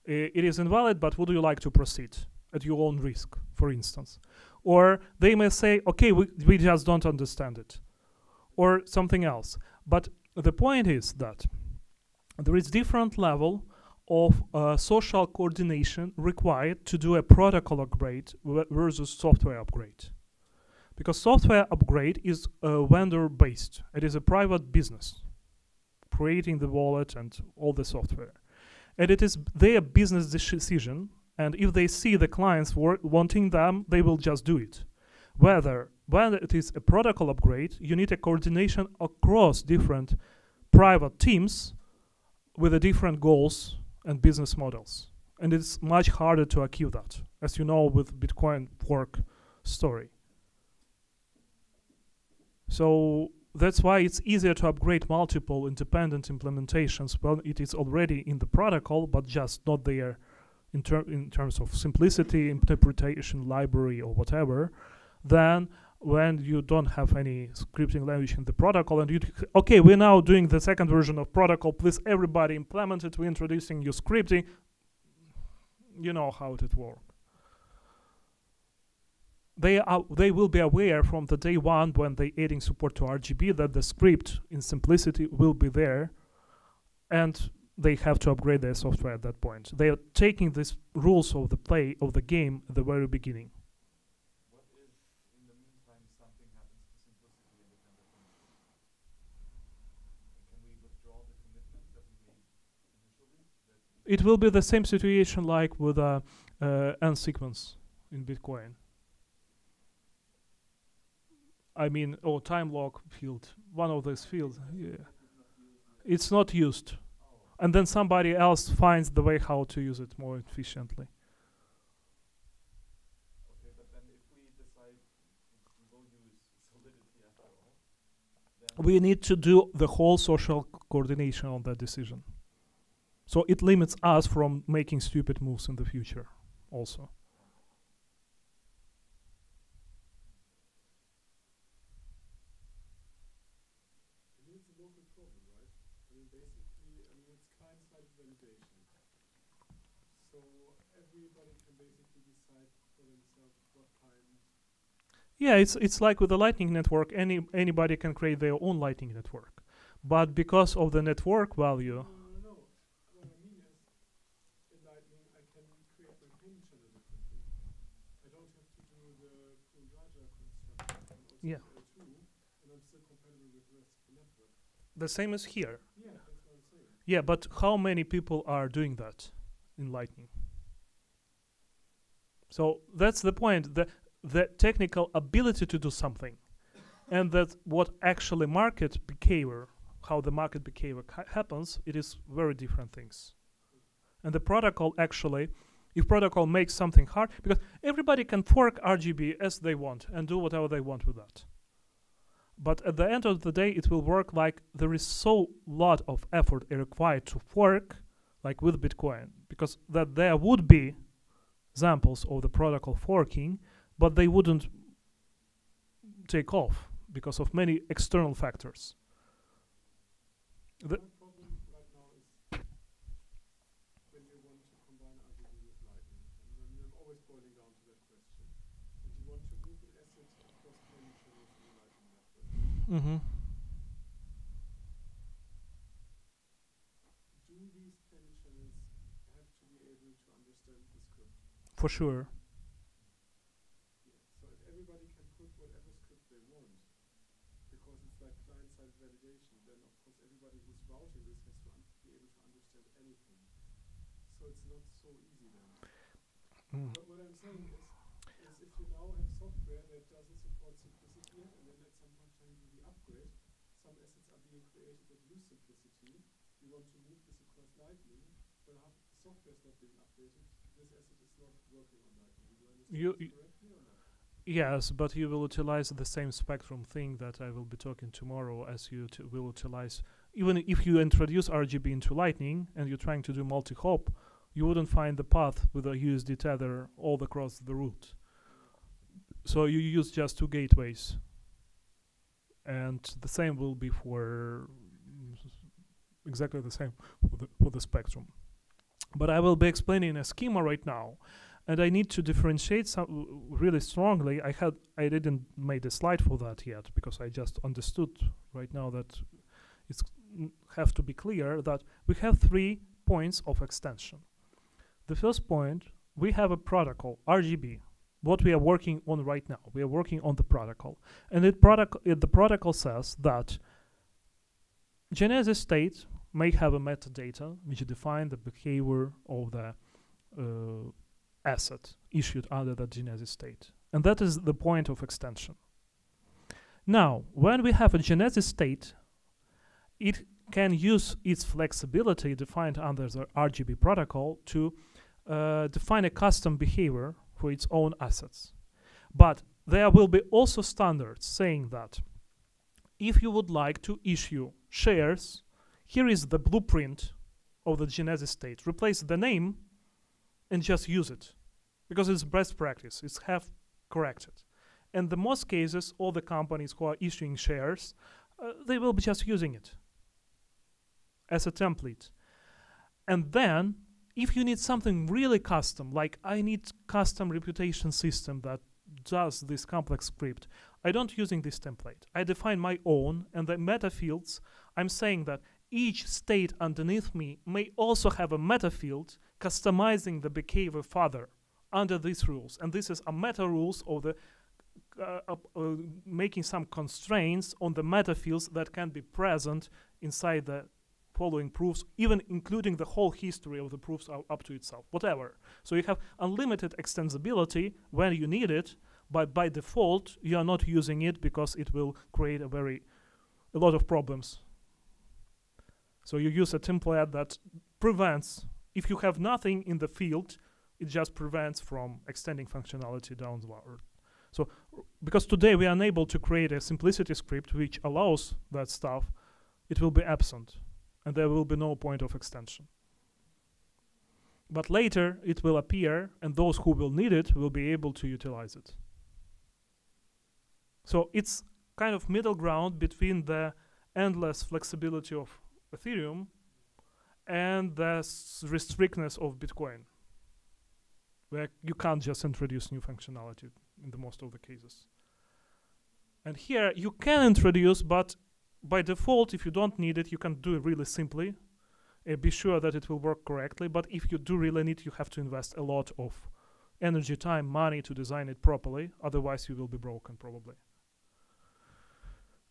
It is invalid, but would you like to proceed at your own risk, for instance? Or they may say, okay, we, we just don't understand it, or something else. But the point is that there is different level of uh, social coordination required to do a protocol upgrade versus software upgrade. Because software upgrade is uh, vendor based it is a private business creating the wallet and all the software. And it is their business decision and if they see the clients wanting them they will just do it. Whether when it is a protocol upgrade you need a coordination across different private teams with the different goals and business models. And it's much harder to achieve that as you know with bitcoin fork story. So that's why it's easier to upgrade multiple independent implementations when it is already in the protocol, but just not there in, ter- in terms of simplicity, interpretation, library, or whatever, than when you don't have any scripting language in the protocol and you okay we're now doing the second version of protocol please everybody implement it we're introducing scripting you know how it works they are they will be aware from the day one when they adding support to RGB that the script in simplicity will be there, and they have to upgrade their software at that point. They are taking these rules of the play of the game at the very beginning. What if, in the meantime, something happens to simplicity and dependent permission? Can we withdraw the commitment that we made initially? That we It will be the same situation like with a uh, nSequence in Bitcoin. I mean, or time lock field, one of those fields. Yeah. It's not used. and then somebody else finds the way how to use it more efficiently. Okay, but then if we decide we will use solidity after all, then We need to do the whole social coordination on that decision. So it limits us from making stupid moves in the future, also. Yeah, it's it's like with the Lightning Network. Any anybody can create their own Lightning Network, but because of the network value, No, no, no. What I mean is, in Lightning, I can create my payment channel differently. I don't have to do the Poon-Dryja construction. I can also Yeah. do L2, and I'm still compatible with the rest of the network. The same as here. Yeah, that's what I'm saying. Yeah, but how many people are doing that in Lightning? So that's the point. The the technical ability to do something, and that what actually market behavior, how the market behavior ha- happens, it is very different things. And the protocol actually, if protocol makes something hard, because everybody can fork RGB as they want and do whatever they want with that. But at the end of the day, it will work like there is so lot of effort required to fork, like with Bitcoin, because that there would be examples of the protocol forking, but they wouldn't take off because of many external factors. The- One problem right now is when you want to combine RGB with Lightning, and then I'm always boiling down to that question. And you want to move an asset across many channels in the Lightning network. Mm-hmm. Do these many channels have to be able to understand the Mm-hmm. script? For sure. Yeah. So if everybody can put whatever script they want, because it's like client-side validation, then of course everybody who's routing this has to un- be able to understand anything. So it's not so easy then. Mm. But what I'm saying is, is if you now have software that doesn't support simplicity yet, and then at some point in time do the upgrade, some assets are being created that use simplicity. You want to move this across Lightning, but half the software is not being updated. This asset is not working on You- this y- correctly or not? Yes, but you will utilize the same spectrum thing that I will be talking tomorrow as you will utilize. Even if you introduce RGB into Lightning and you're trying to do multi hop, you wouldn't find the path with a USD tether all across the route. So you use just two gateways. And the same will be for exactly the same for the, for the spectrum. But I will be explaining a schema right now and I need to differentiate some really strongly. I had I didn't made a slide for that yet because I just understood right now that it's have to be clear that we have three points of extension. The first point we have a protocol RGB. What we are working on right now, we are working on the protocol, and it, the protocol says that Genesis state may have a metadata which define the behavior of the uh, asset issued under the Genesis state. And that is the point of extension. Now, when we have a Genesis state, it can use its flexibility defined under the RGB protocol to uh, define a custom behavior for its own assets. But there will be also standards saying that if you would like to issue shares, here is the blueprint of the Genesis state. Replace the name and just use it because it's best practice. It's half corrected. And the most cases, all the companies who are issuing shares, uh, they will be just using it as a template. And then, if you need something really custom, like I need custom reputation system that does this complex script, I don't using this template. I define my own, and the meta fields. I'm saying that each state underneath me may also have a meta field customizing the behavior further under these rules. And this is a meta rules of the uh, uh, uh, making some constraints on the meta fields that can be present inside the following proofs, even including the whole history of the proofs up to itself, whatever. So you have unlimited extensibility when you need it, but by default you are not using it because it will create a very a lot of problems. So you use a template that prevents if you have nothing in the field, it just prevents from extending functionality downward. So because today we are unable to create a simplicity script which allows that stuff, it will be absent and there will be no point of extension. But later it will appear and those who will need it will be able to utilize it. So it's kind of middle ground between the endless flexibility of Ethereum and the s- restrictness of Bitcoin, where you can't just introduce new functionality in the most of the cases. And here you can introduce, but by default, if you don't need it, you can do it really simply. Be sure that it will work correctly. But if you do really need, you have to invest a lot of energy, time, money to design it properly. Otherwise, you will be broken probably.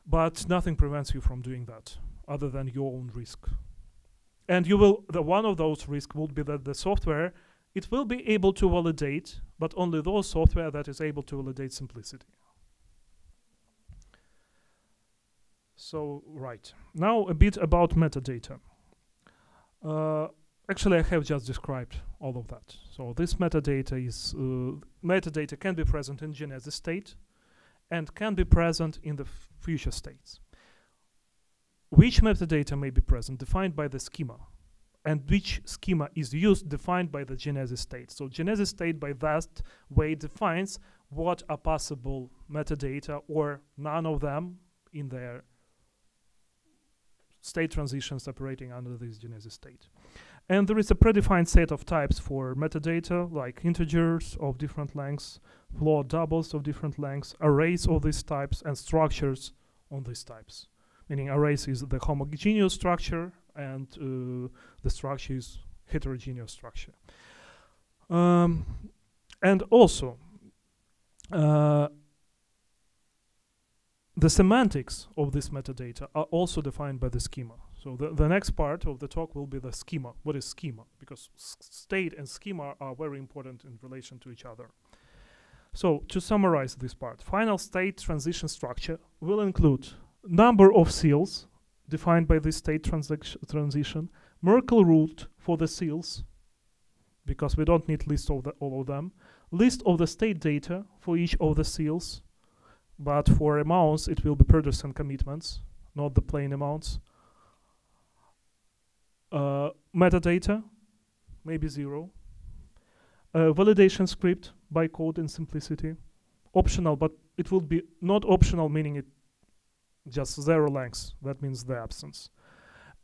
But nothing prevents you from doing that, other than your own risk. And you will. The one of those risks would be that the software it will be able to validate, but only those software that is able to validate simplicity. So right now a bit about metadata. Uh, actually, I have just described all of that. So this metadata is uh, metadata can be present in Genesis state, and can be present in the future states. Which metadata may be present defined by the schema, and which schema is used defined by the genesis state. So genesis state by that way defines what are possible metadata or none of them in their state transitions operating under this genesis state. And there is a predefined set of types for metadata, like integers of different lengths, float doubles of different lengths, arrays of these types, and structures on these types. Meaning arrays is the homogeneous structure, and uh, the structure is heterogeneous structure. Um, and also, uh, the semantics of this metadata are also defined by the schema. So the, the next part of the talk will be the schema. What is schema? Because state and schema are very important in relation to each other. So to summarize this part, final state transition structure will include number of seals defined by the state transition, Merkle root for the seals, because we don't need list of the, all of them, list of the state data for each of the seals, but for amounts it will be Pedersen commitments, not the plain amounts. Uh, metadata, maybe zero. Uh, validation script by code and simplicity, optional, but it will be not optional, meaning it just zero lengths. That means the absence.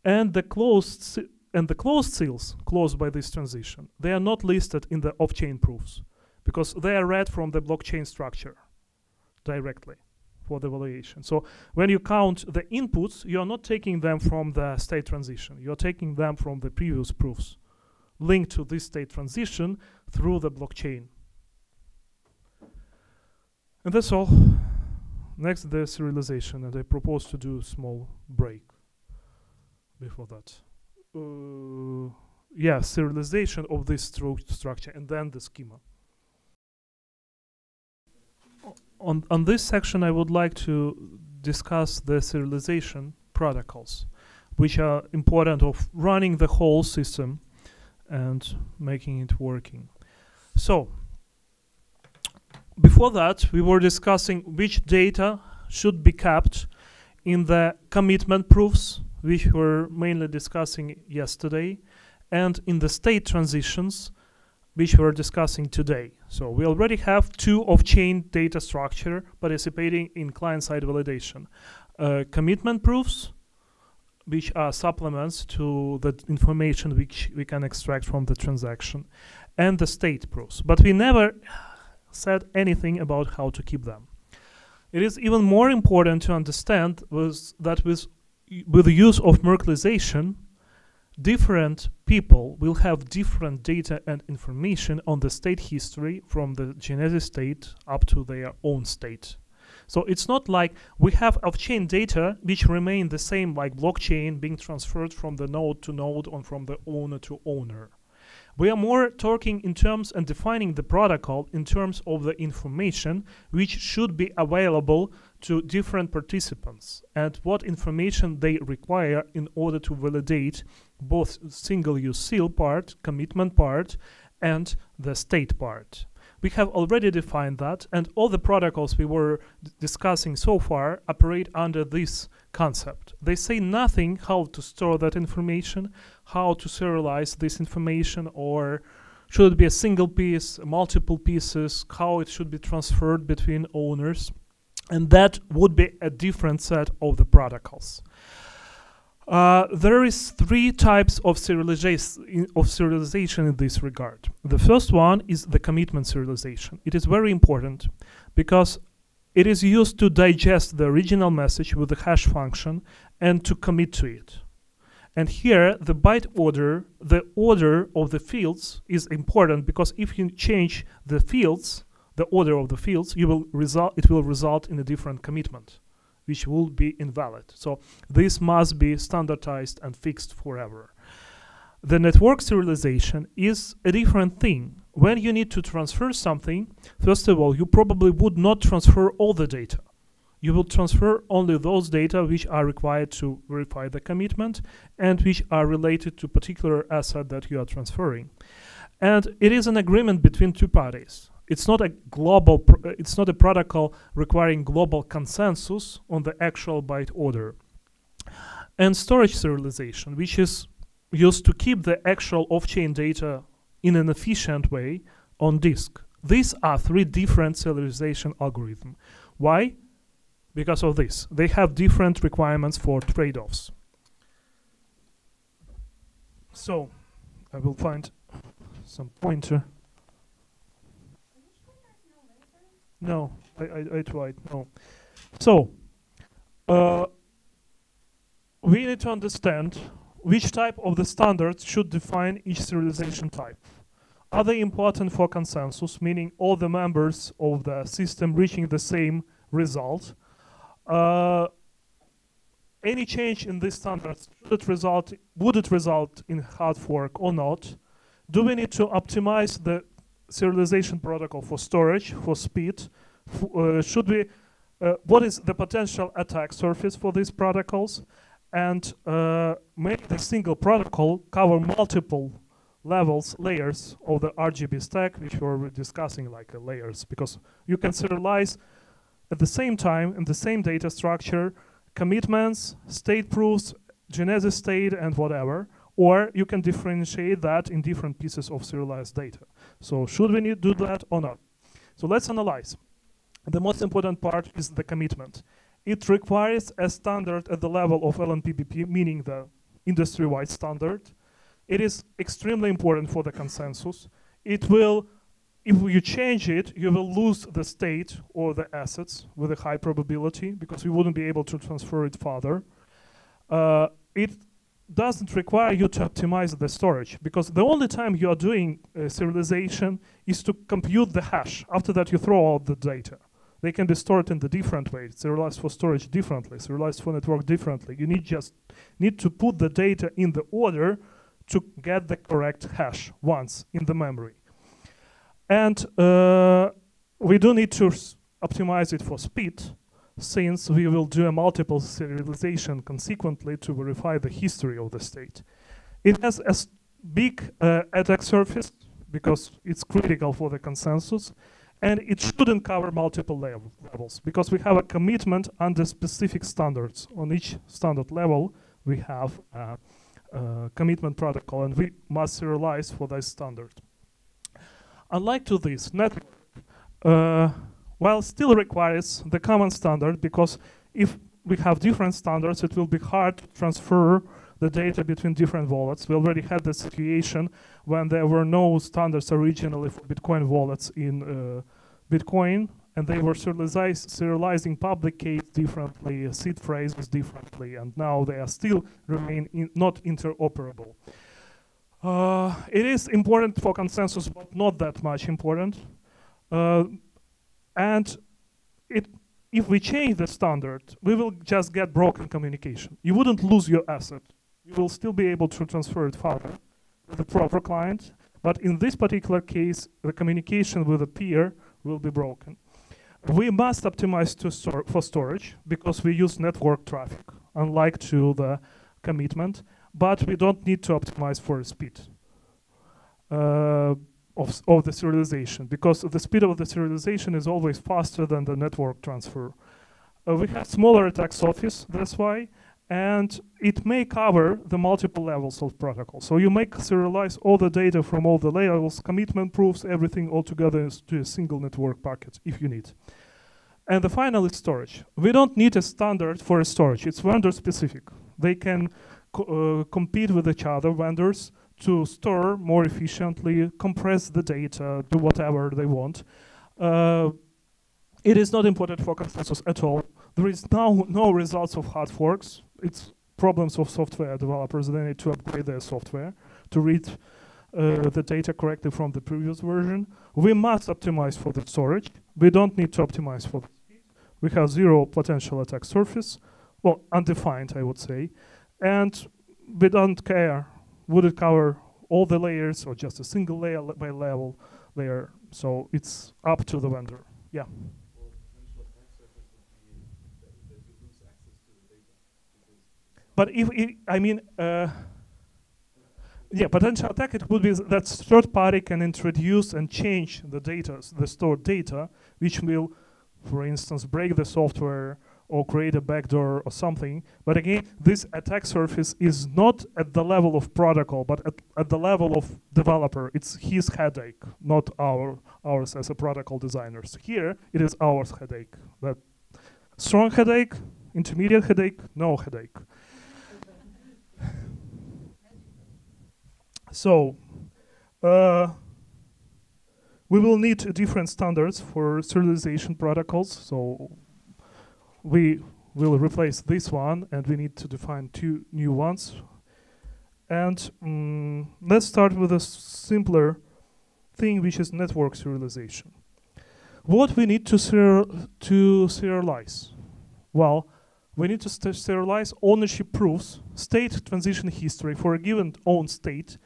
And the closed and the closed seals closed by this transition, they are not listed in the off-chain proofs because they are read from the blockchain structure directly for the evaluation. So when you count the inputs, you are not taking them from the state transition. You are taking them from the previous proofs linked to this state transition through the blockchain. And that's all. Next, the serialization, and I propose to do a small break before that. Uh, yeah, serialization of this stru- structure, and then the schema. On, on this section, I would like to discuss the serialization protocols, which are important of running the whole system and making it working. So, before that, we were discussing which data should be kept in the commitment proofs, which we were mainly discussing yesterday, and in the state transitions, which we're discussing today. So we already have two off-chain data structure participating in client-side validation. Uh, commitment proofs, which are supplements to the information which we can extract from the transaction, and the state proofs. But we never said anything about how to keep them. It is even more important to understand was that with with the use of Merkleization, different people will have different data and information on the state history from the genesis state up to their own state. So it's not like we have off-chain data which remain the same like blockchain being transferred from the node to node or from the owner to owner. We are more talking in terms and defining the protocol in terms of the information which should be available to different participants and what information they require in order to validate both single use seal part, commitment part, and the state part. We have already defined that, and all the protocols we were discussing so far operate under this concept. They say nothing how to store that information, how to serialize this information, or should it be a single piece, multiple pieces, how it should be transferred between owners. And that would be a different set of the protocols. Uh, there is three types of serialization of serialization in this regard. The first one is the commitment serialization. It is very important because it is used to digest the original message with the hash function and to commit to it. And here, the byte order, the order of the fields is important because if you change the fields, the order of the fields, you will result. It will result in a different commitment, which will be invalid. So this must be standardized and fixed forever. The network serialization is a different thing. When you need to transfer something, first of all, you probably would not transfer all the data. You will transfer only those data which are required to verify the commitment and which are related to particular asset that you are transferring. And it is an agreement between two parties. It's not a global. It's not a protocol requiring global consensus on the actual byte order. And storage serialization, which is used to keep the actual off-chain data in an efficient way on disk. These are three different serialization algorithms. Why? Because of this. They have different requirements for trade-offs. So, I will find some pointer. No, I, I, I tried. No. So, uh, we need to understand which type of the standards should define each serialization type. Are they important for consensus, meaning all the members of the system reaching the same result? Uh, any change in these standards should it result would it result in hard fork or not? Do we need to optimize the serialization protocol for storage, for speed? Uh, should we? Uh, what is the potential attack surface for these protocols? And uh, make the single protocol cover multiple levels, layers of the RGB stack, which we were discussing, like uh, layers, because you can serialize at the same time in the same data structure commitments, state proofs, genesis state, and whatever. Or you can differentiate that in different pieces of serialized data. So should we need do that or not? So let's analyze. The most important part is the commitment. It requires a standard at the level of LNPBP, meaning the industry-wide standard. It is extremely important for the consensus. It will, if you change it, you will lose the state or the assets with a high probability because you wouldn't be able to transfer it further. Uh, it doesn't require you to optimize the storage because the only time you are doing uh, serialization is to compute the hash. After that, you throw out the data. They can be stored in the different way. Serialized for storage differently, serialized for network differently. You need just need to put the data in the order to get the correct hash once in the memory. And uh, we do need to optimize it for speed, since we will do a multiple serialization consequently to verify the history of the state. It has a big uh, attack surface because it's critical for the consensus, and it shouldn't cover multiple level levels because we have a commitment under specific standards. On each standard level, we have a, a commitment protocol, and we must serialize for this standard. Unlike to this network, uh, while still requires the common standard because if we have different standards, it will be hard to transfer the data between different wallets. We already had the situation when there were no standards originally for Bitcoin wallets in uh, Bitcoin, and they were serialize, serializing public keys differently, seed phrases differently, and now they are still remain in not interoperable. Uh, it is important for consensus, but not that much important. Uh, and it, if we change the standard, we will just get broken communication. You wouldn't lose your asset. You will still be able to transfer it further with the proper client. But in this particular case, the communication with a peer will be broken. We must optimize to for storage because we use network traffic, unlike to the commitment. But we don't need to optimize for speed uh, of, of the serialization because the speed of the serialization is always faster than the network transfer. Uh, we have smaller attack surface, that's why, and it may cover the multiple levels of protocol. So you make serialize all the data from all the levels, commitment proofs, everything all together to a single network packet if you need. And the final is storage. We don't need a standard for a storage. It's vendor specific. They can co- uh, compete with each other, vendors, to store more efficiently, compress the data, do whatever they want. Uh, it is not important for consensus at all. There is now no results of hard forks. It's problems of software developers. They need to upgrade their software to read uh, the data correctly from the previous version. We must optimize for the storage. We don't need to optimize for. We have zero potential attack surface, well, undefined, I would say, and we don't care would it cover all the layers or just a single layer by level layer. So it's up to the vendor. Yeah. But if, i I mean, uh, yeah, potential attack, it would be that third party can introduce and change the data, the stored data, which will, for instance, break the software or create a backdoor or something. But again, this attack surface is not at the level of protocol, but at, at the level of developer. It's his headache, not our ours as a protocol designers. Here, it is our headache. That strong headache, intermediate headache, no headache. So, uh, we will need different standards for serialization protocols. So, we will replace this one, and we need to define two new ones. And mm, let's start with a simpler thing, which is network serialization. What we need to ser- to serialize? Well, we need to serialize ownership proofs, state transition history for a given owned state.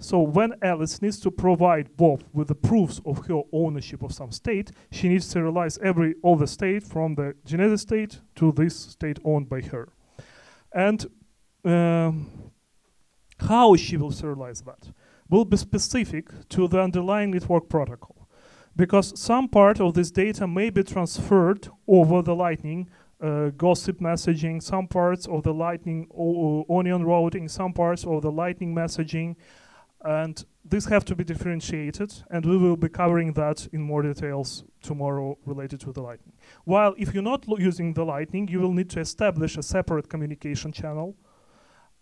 So when Alice needs to provide Bob with the proofs of her ownership of some state, she needs to serialize every the state from the Genesis state to this state owned by her. And um, how she will serialize that will be specific to the underlying network protocol. Because some part of this data may be transferred over the Lightning uh, gossip messaging, some parts of the Lightning onion routing, some parts of the Lightning messaging, and these have to be differentiated, and we will be covering that in more details tomorrow related to the Lightning. While if you're not using the Lightning, you will need to establish a separate communication channel.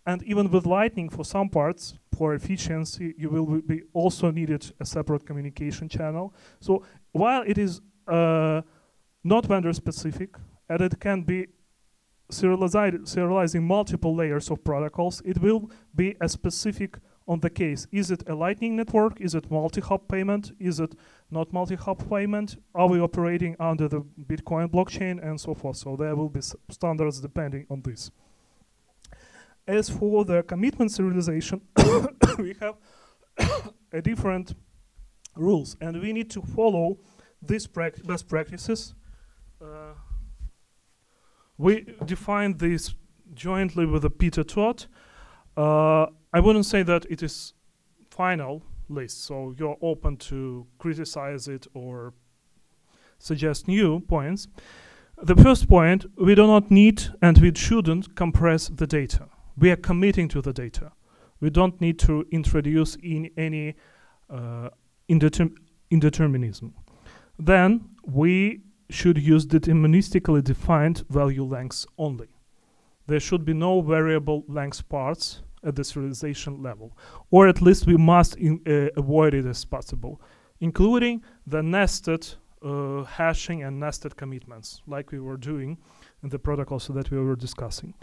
And even with Lightning, for some parts, for efficiency, you will be also needed a separate communication channel. So while it is uh, not vendor specific, and it can be serializing multiple layers of protocols, it will be a specific on the case. Is it a Lightning network? Is it multi-hop payment? Is it not multi-hop payment? Are we operating under the Bitcoin blockchain and so forth? So there will be standards depending on this. As for the commitment serialization, we have a different rules, and we need to follow these best practices. Uh, we defined this jointly with Peter Todd. Uh, I wouldn't say that it is final list, so you're open to criticize it or suggest new points. The first point, we do not need and we shouldn't compress the data. We are committing to the data. We don't need to introduce in any uh, indeterm- indeterminism. Then we should use deterministically defined value lengths only. There should be no variable length parts at the serialization level, or at least we must in, uh, avoid it as possible, including the nested uh, hashing and nested commitments, like we were doing in the protocols that we were discussing.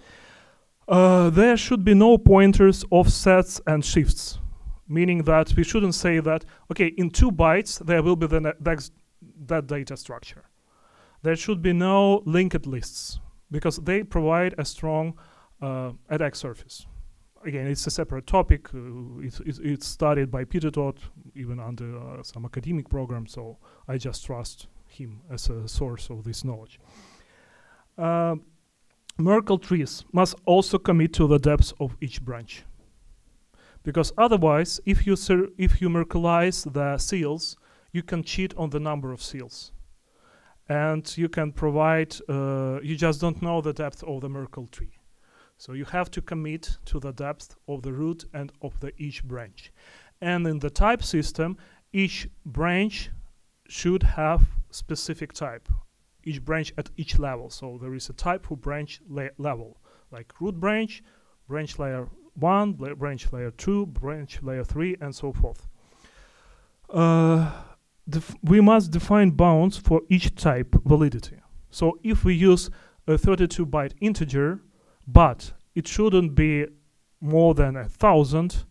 Uh, there should be no pointers, offsets, and shifts, meaning that we shouldn't say that, okay, in two bytes there will be the next that data structure. There should be no linked lists because they provide a strong uh, attack surface. Again, it's a separate topic. Uh, it's, it's, it's studied by Peter Todd, even under uh, some academic program, so I just trust him as a source of this knowledge. Uh, Merkle trees must also commit to the depth of each branch. Because otherwise, if you, if you Merkleize the seals, you can cheat on the number of seals. And you can provide, uh, you just don't know the depth of the Merkle tree. So you have to commit to the depth of the root and of the each branch. And in the type system, each branch should have specific type. Each branch at each level. So there is a type for branch level, like root branch, branch layer one, bla- branch layer two, branch layer three, and so forth. Uh, we must define bounds for each type validity. So if we use a 32 byte integer, but it shouldn't be more than a thousand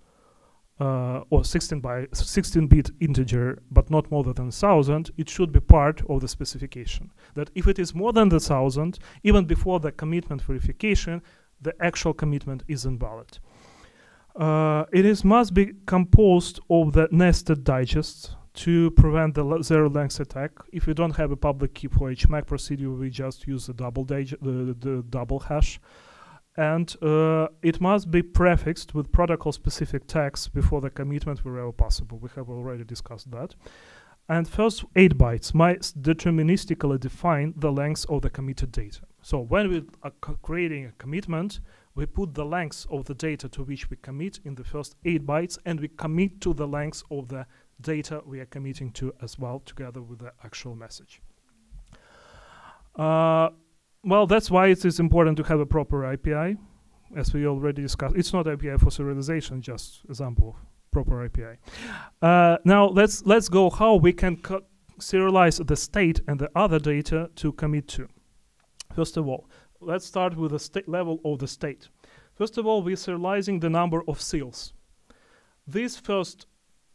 uh, or 16 by 16 bit integer, but not more than a thousand, it should be part of the specification. That if it is more than the thousand, even before the commitment verification, the actual commitment is invalid. Uh, it is must be composed of the nested digests to prevent the zero length attack. If we don't have a public key for HMAC procedure, we just use the double the, the double hash. And uh, it must be prefixed with protocol-specific tags before the commitment wherever possible. We have already discussed that. And first 8 bytes might deterministically define the length of the committed data. So when we are creating a commitment, we put the length of the data to which we commit in the first 8 bytes, and we commit to the length of the data we are committing to as well, together with the actual message. Uh, well, that's why it is important to have a proper API, as we already discussed. It's not API for serialization, just example of proper API. Uh, now let's let's go how we can serialize the state and the other data to commit to. First of all, let's start with the state level of the state. First of all, we're serializing the number of seals. These first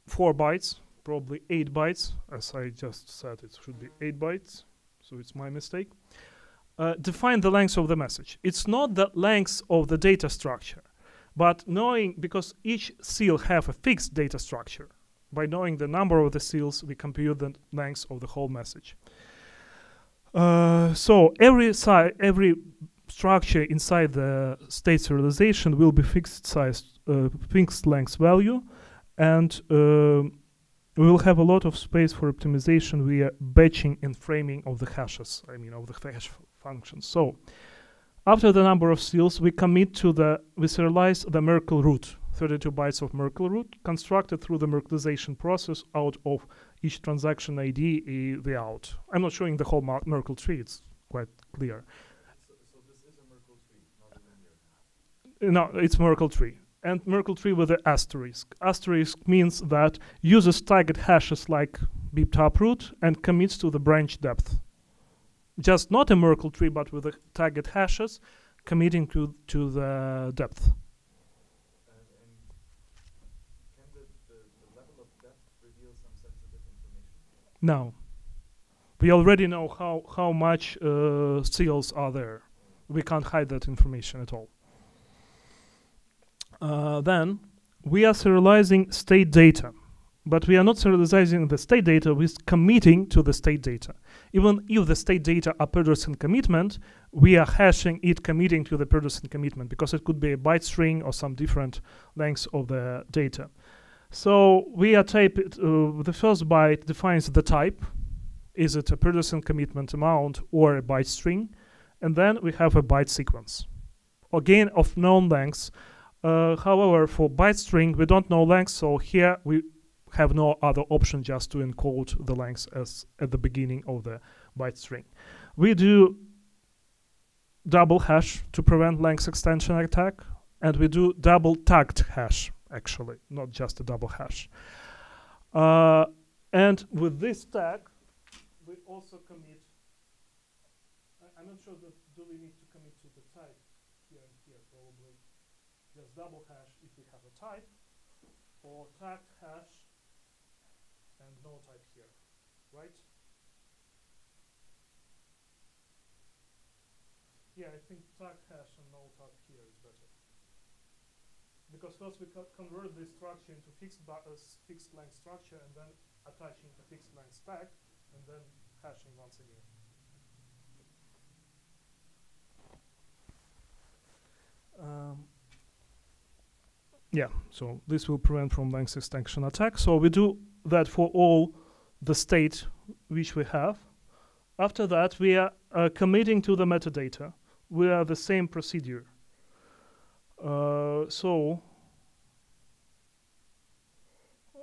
four bytes, probably eight bytes, as I just said, it should be eight bytes, so it's my mistake. Uh, define the length of the message. It's not the length of the data structure, but knowing because each seal have a fixed data structure. By knowing the number of the seals, we compute the length of the whole message. Uh, so every si- every structure inside the state serialization will be fixed size, uh, fixed length value, and um we will have a lot of space for optimization via batching and framing of the hashes. I mean, of the hash f- functions. So after the number of seals, we commit to the we serialize the Merkle root, 32 bytes of Merkle root, constructed through the Merkleization process out of each transaction ID, i- the out. I'm not showing the whole Merkle tree; it's quite clear. So, so this is a Merkle tree, not linear. No, it's Merkle tree. And Merkle tree with an asterisk. Asterisk means that uses tagged hashes like BIP taproot and commits to the branch depth. Just not a Merkle tree, but with the tagged hashes committing to, to the depth. And, and can the, the, the level of depth reveal some sensitive information? No. We already know how, how much uh, seals are there. We can't hide that information at all. Uh, then we are serializing state data, but we are not serializing the state data with committing to the state data. Even if the state data are Pedersen commitment, we are hashing it committing to the Pedersen commitment because it could be a byte string or some different lengths of the data. So we are type it, uh, the first byte defines the type. Is it a Pedersen commitment amount or a byte string? And then we have a byte sequence. Again, of known lengths. Uh, however, for byte string, we don't know length, so here we have no other option just to encode the length as at the beginning of the byte string. We do double hash to prevent length extension attack, and we do double tagged hash actually, not just a double hash. Uh, and with this tag, we also commit. I, I'm not sure that do we need to commit to the type here and here probably. Just double hash if we have a type, or tagged hash and no type here, right? Yeah, I think tag hash and no tag here is better. Because first we co- convert this structure into fixed uh, fixed length structure and then attaching a fixed length tag and then hashing once again. Um, yeah, so this will prevent from length extension attack. So we do that for all the state which we have. After that, we are uh, committing to the metadata. We are the same procedure. Uh, so,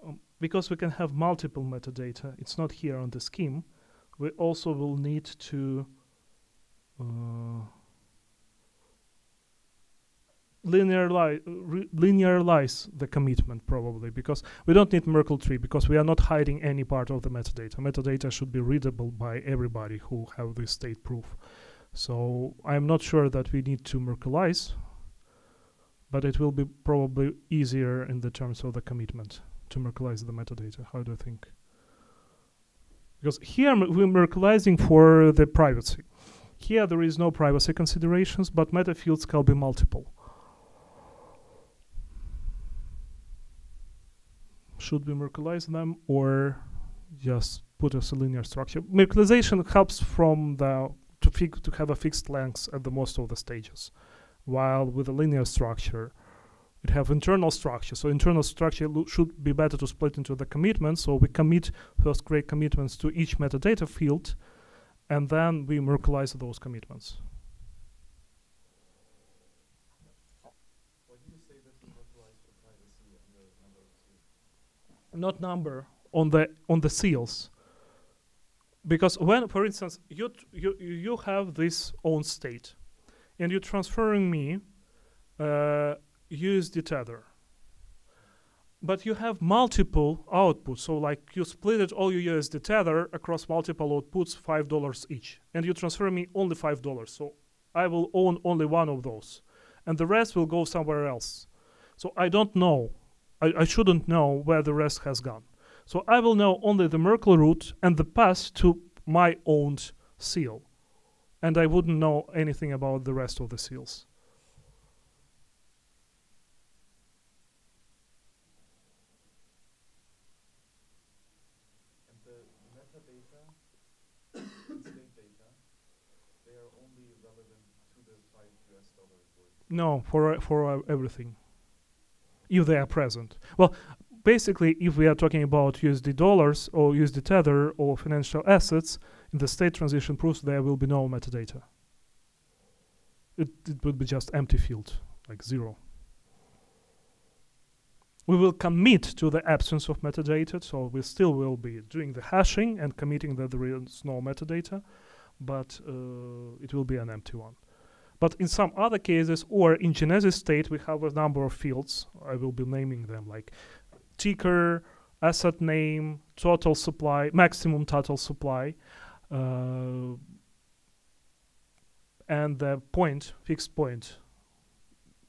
um, because we can have multiple metadata, it's not here on the scheme. We also will need to uh, linearize, the commitment probably because we don't need Merkle tree because we are not hiding any part of the metadata. Metadata should be readable by everybody who have this state proof. So I'm not sure that we need to Merkleize, but it will be probably easier in the terms of the commitment to Merkleize the metadata. How do you think? Because here we're Merkleizing for the privacy. Here there is no privacy considerations, but meta fields can be multiple. Should we Merkleize them or just put as a linear structure? Merkleization helps from the to to have a fixed length at the most of the stages. while with a linear structure, it have internal structure. So internal structure should be better to split into the commitments. So we commit first create commitments to each metadata field, and then we merkleize those commitments. Not number on the on the seals because when for instance you you you have this own state and you're transferring me uh, usd tether. But you have multiple outputs so like you split it all your usd tether across multiple outputs five dollars each and you transfer me only five dollars so i will own only one of those and the rest will go somewhere else. So i don't know. I, I shouldn't know where the rest has gone. So I will know only the Merkle root and the path to my owned seal. And I wouldn't know anything about the rest of the seals. And the metadata and state data, they are only relevant to the five US dollars worth. No, for uh, for uh, everything. If they are present. Well, basically, if we are talking about USD dollars or USD tether or financial assets, in the state transition proofs there will be no metadata. It, it would be just empty field, like zero. We will commit to the absence of metadata, so we still will be doing the hashing and committing that there is no metadata, but uh, it will be an empty one. But in some other cases, or in Genesis state, we have a number of fields. I will be naming them like ticker, asset name, total supply, maximum total supply, uh, and the point, fixed point.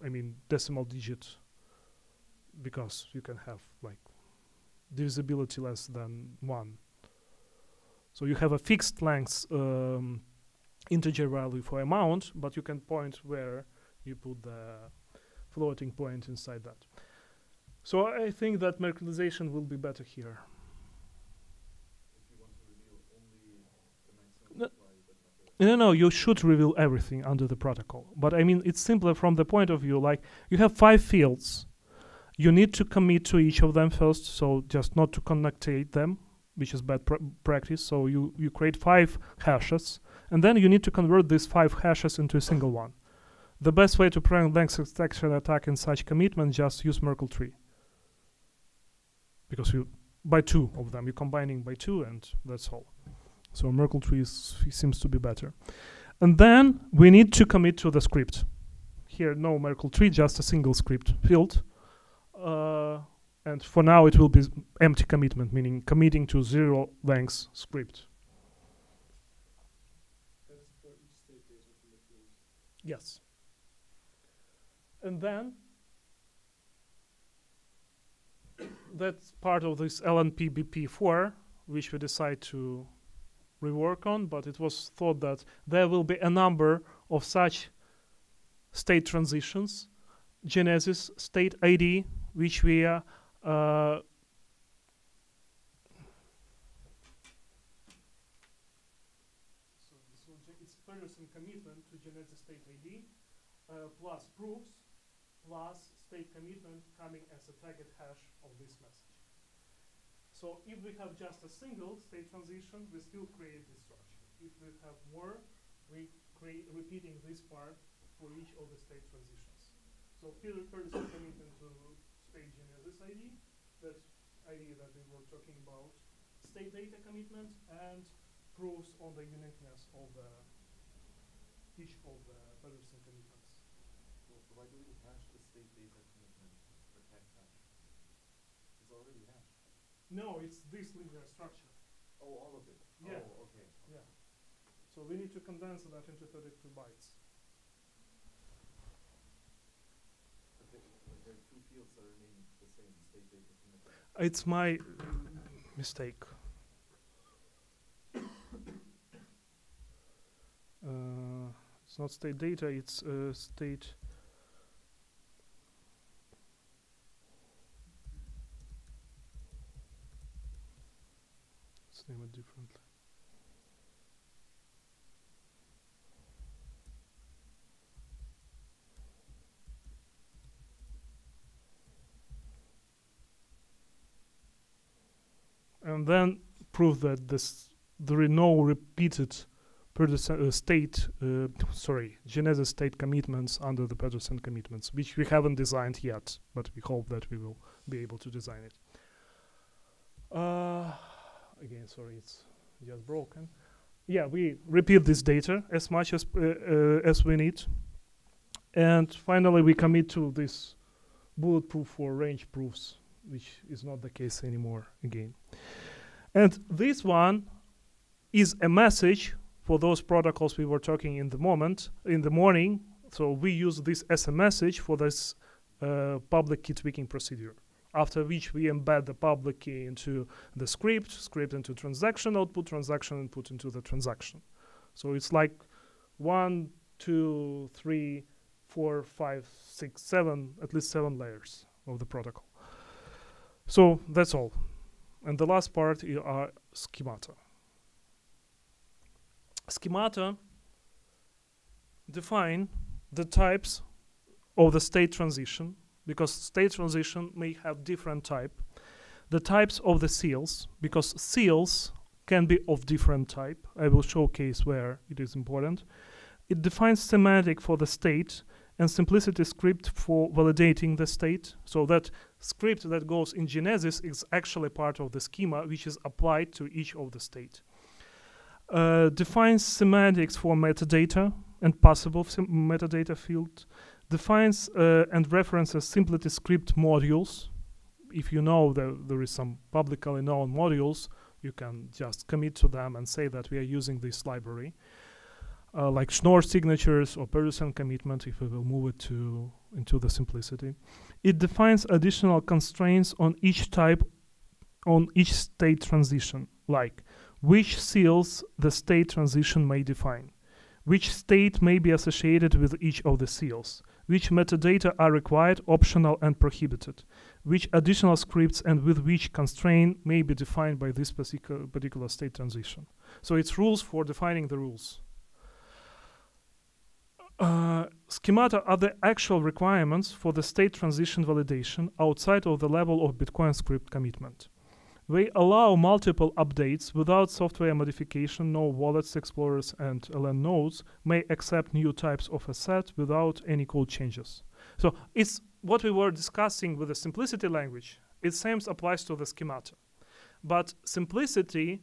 I mean decimal digit, because you can have like divisibility less than one. So you have a fixed length. Um, integer value for amount, but you can point where you put the floating point inside that. So I think that merkleization will be better here. You want to reveal only the maximum No- supply, but not the No, no, you should reveal everything under the protocol. But I mean, it's simpler from the point of view like you have five fields. You need to commit to each of them first, so just not to connectate them, which is bad pr- practice. So you, you create five hashes, and then you need to convert these five hashes into a single one. The best way to prevent length extension attack in such commitment just use Merkle tree. Because you by two of them, you're combining by two, and that's all. So Merkle tree is, seems to be better. And then we need to commit to the script. Here, no Merkle tree, just a single script field. Uh, and for now, it will be empty commitment, meaning committing to zero length script. That is for each state data from the field. Yes. And then that's part of this LNPBP-4, which we decide to rework on, but it was thought that there will be a number of such state transitions, Genesis state ID, which we are uh, So this will ge- it's commitment to Genesis state ID uh, plus proofs plus state commitment coming as a tagged hash. So if we have just a single state transition, we still create this structure. If we have more, we create repeating this part for each of the state transitions. So Peter Pedersen commitment to state Genesis ID, that idea that we were talking about, state data commitment, and proofs on the uniqueness of the each of the Pedersen commitments. So why do we hash the state data commitment for tagged hash? It's already hashed. No, it's this linear structure. Oh, all of it. Yeah. Oh, okay. Yeah. So we need to condense that into 32 bytes. But the- there are two fields that are the same, state data. It's my mistake. Uh, it's not state data, it's uh, state. name it differently. And then prove that this there is no repeated uh, state, uh, sorry, Genesis state commitments under the Pedersen commitments, which we haven't designed yet, but we hope that we will be able to design it. Uh, again, sorry, it's just broken. Yeah, we repeat this data as much as uh, uh, as we need, and finally we commit to this bulletproof for range proofs, which is not the case anymore. Again, and this one is a message for those protocols we were talking in the moment in the morning. So we use this as a message for this uh, public key tweaking procedure. After which we embed the public key into the script, script into transaction output, transaction input into the transaction. So it's like one, two, three, four, five, six, seven, at least seven layers of the protocol. So that's all. And the last part are schemata. Schemata define the types of the state transition because state transition may have different type. The types of the seals because seals can be of different type. I will showcase where it is important. It defines semantic for the state and simplicity script for validating the state. So that script that goes in genesis is actually part of the schema which is applied to each of the state. Uh, defines semantics for metadata and possible metadata field, defines uh, and references simplicity script modules. If you know that there is some publicly known modules, you can just commit to them and say that we are using this library. Uh, like Schnorr signatures or Pedersen commitment, if we will move it to into the simplicity. It defines additional constraints on each type, on each state transition, like which seals the state transition may define, which state may be associated with each of the seals, which metadata are required, optional, and prohibited, which additional scripts and with which constraint may be defined by this particular, state transition. So it's rules for defining the rules. Uh, schemata are the actual requirements for the state transition validation outside of the level of Bitcoin script commitment. They allow multiple updates without software modification. No wallets, explorers, and LN nodes may accept new types of asset without any code changes. So it's what we were discussing with the simplicity language. It same applies to the schemata, but simplicity,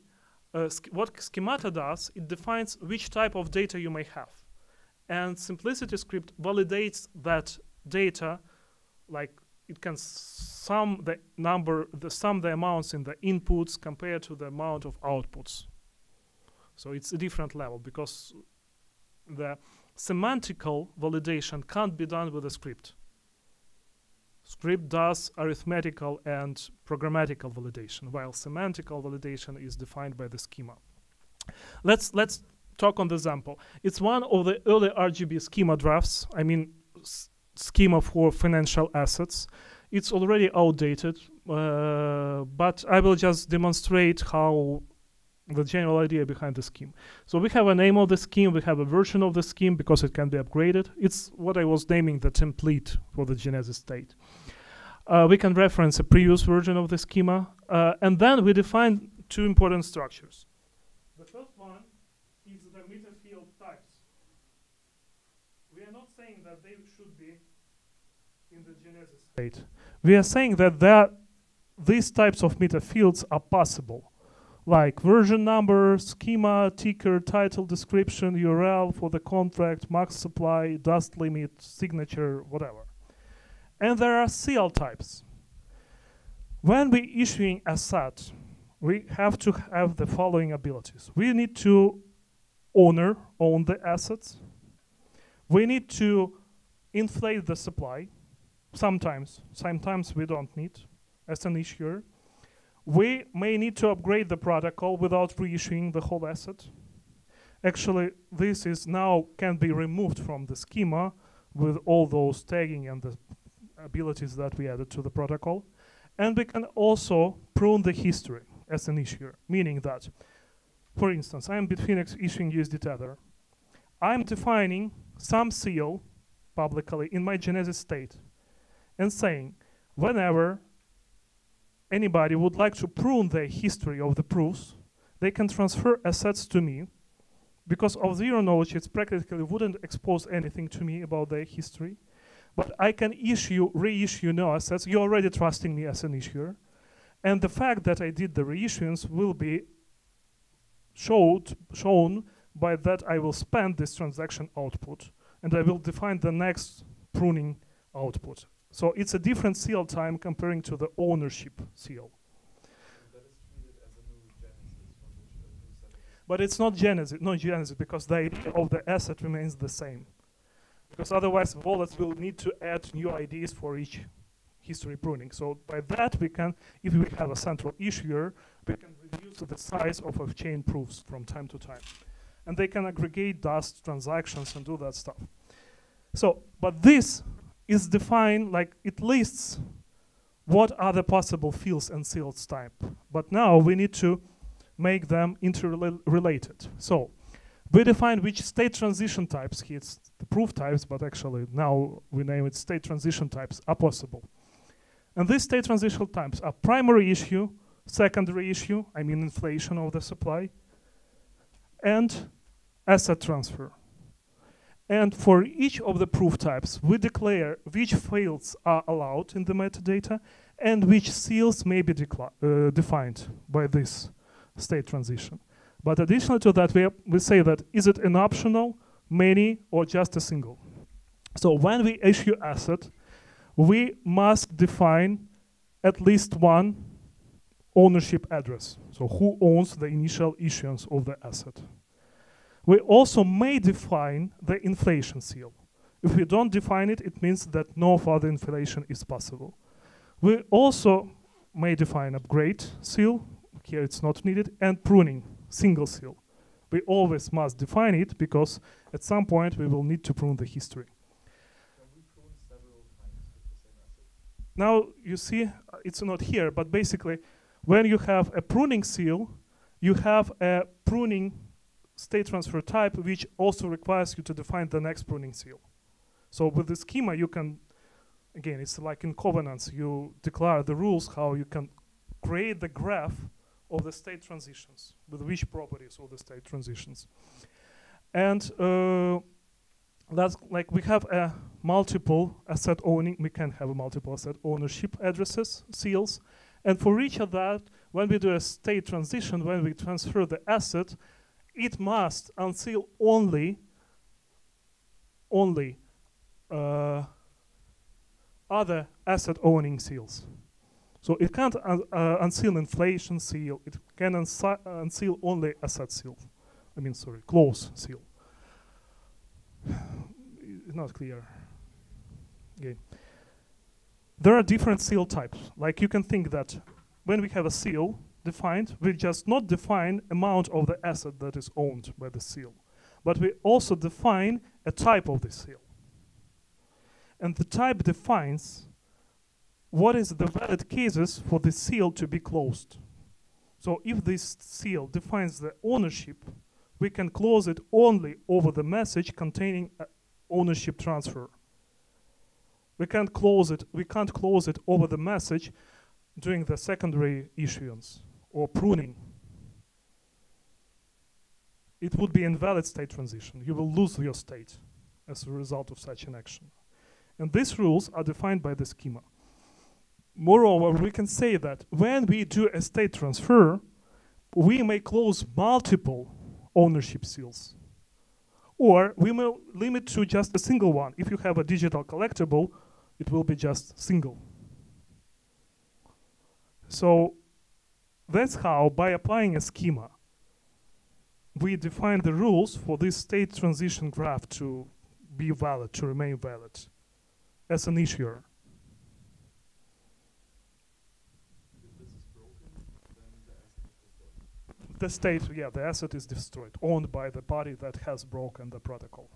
uh, sch- what schemata does, it defines which type of data you may have, and simplicity script validates that data, like it can sum the number, the sum the amounts in the inputs compared to the amount of outputs. So it's a different level because the semantical validation can't be done with a script. Script does arithmetical and programmatical validation, while semantical validation is defined by the schema. Let's let's talk on the example. It's one of the early RGB schema drafts. I mean, schema for financial assets. It's already outdated, uh, but I will just demonstrate how the general idea behind the scheme. So we have a name of the scheme, we have a version of the scheme because it can be upgraded. It's what I was naming the template for the Genesis state. Uh, we can reference a previous version of the schema, uh, and then we define two important structures. The first one is the meta field types. We are not saying that they should be in the Genesis state. We are saying that there, these types of meta fields are possible, like version number, schema, ticker, title, description, URL for the contract, max supply, dust limit, signature, whatever. And there are seal types. When we issuing a set, we have to have the following abilities. We need to owner own the assets. We need to inflate the supply. Sometimes, sometimes we don't need as an issuer. We may need to upgrade the protocol without reissuing the whole asset. Actually, this is now can be removed from the schema with all those tagging and the abilities that we added to the protocol. And we can also prune the history as an issuer, meaning that, for instance, I'm Bitfinex issuing USD Tether. I'm defining some seal publicly in my Genesis state and saying whenever anybody would like to prune the history of the proofs, they can transfer assets to me. Because of zero knowledge, it practically wouldn't expose anything to me about their history. But I can issue, reissue no assets. You're already trusting me as an issuer. And the fact that I did the reissuance will be showed, shown by that I will spend this transaction output and I will define the next pruning output. So it's a different seal time comparing to the ownership seal. But it's not genesis, not genesis, because the idea of the asset remains the same. Because otherwise, wallets will need to add new IDs for each history pruning. So by that, we can, if we have a central issuer, we can reduce the size of a chain proofs from time to time, and they can aggregate dust transactions and do that stuff. So, but this is defined like it lists what are the possible fields and seals type. But now we need to make them interrelated. So we define which state transition types, here it's the proof types, but actually now we name it state transition types are possible. And these state transition types are primary issue, secondary issue, I mean inflation of the supply, and asset transfer. And for each of the proof types, we declare which fields are allowed in the metadata and which seals may be uh, defined by this state transition. But additionally to that, we, we say that is it an optional, many, or just a single? So when we issue asset, we must define at least one ownership address. So who owns the initial issuance of the asset? We also may define the inflation seal. If we don't define it, it means that no further inflation is possible. We also may define upgrade seal, here it's not needed, and pruning, single seal. We always must define it because at some point we will need to prune the history. Now you see, uh, it's not here, but basically, when you have a pruning seal, you have a pruning state transfer type, which also requires you to define the next pruning seal. So with the schema, you can, again, it's like in covenants, you declare the rules how you can create the graph of the state transitions with which properties of the state transitions. And uh, that's like we have a multiple asset owning, we can have a multiple asset ownership addresses, seals. And for each of that, when we do a state transition, when we transfer the asset, it must unseal only only uh, other asset owning seals. So it can't un- uh, unseal inflation seal. It can unseal only asset seal. I mean, sorry, close seal. It's not clear. Okay. There are different seal types. Like you can think that when we have a seal, defined, we just not define amount of the asset that is owned by the seal, but we also define a type of the seal. And the type defines what is the valid cases for the seal to be closed. So if this seal defines the ownership, we can close it only over the message containing ownership transfer. We can't close it, we can't close it over the message during the secondary issuance or pruning, it would be invalid state transition. You will lose your state as a result of such an action. And these rules are defined by the schema. Moreover, we can say that when we do a state transfer, we may close multiple ownership seals. Or we may limit to just a single one. If you have a digital collectible, it will be just single. So that's how, by applying a schema, we define the rules for this state transition graph to be valid, to remain valid as an issuer. The. The state, yeah, the asset is destroyed, owned by the party that has broken the protocol.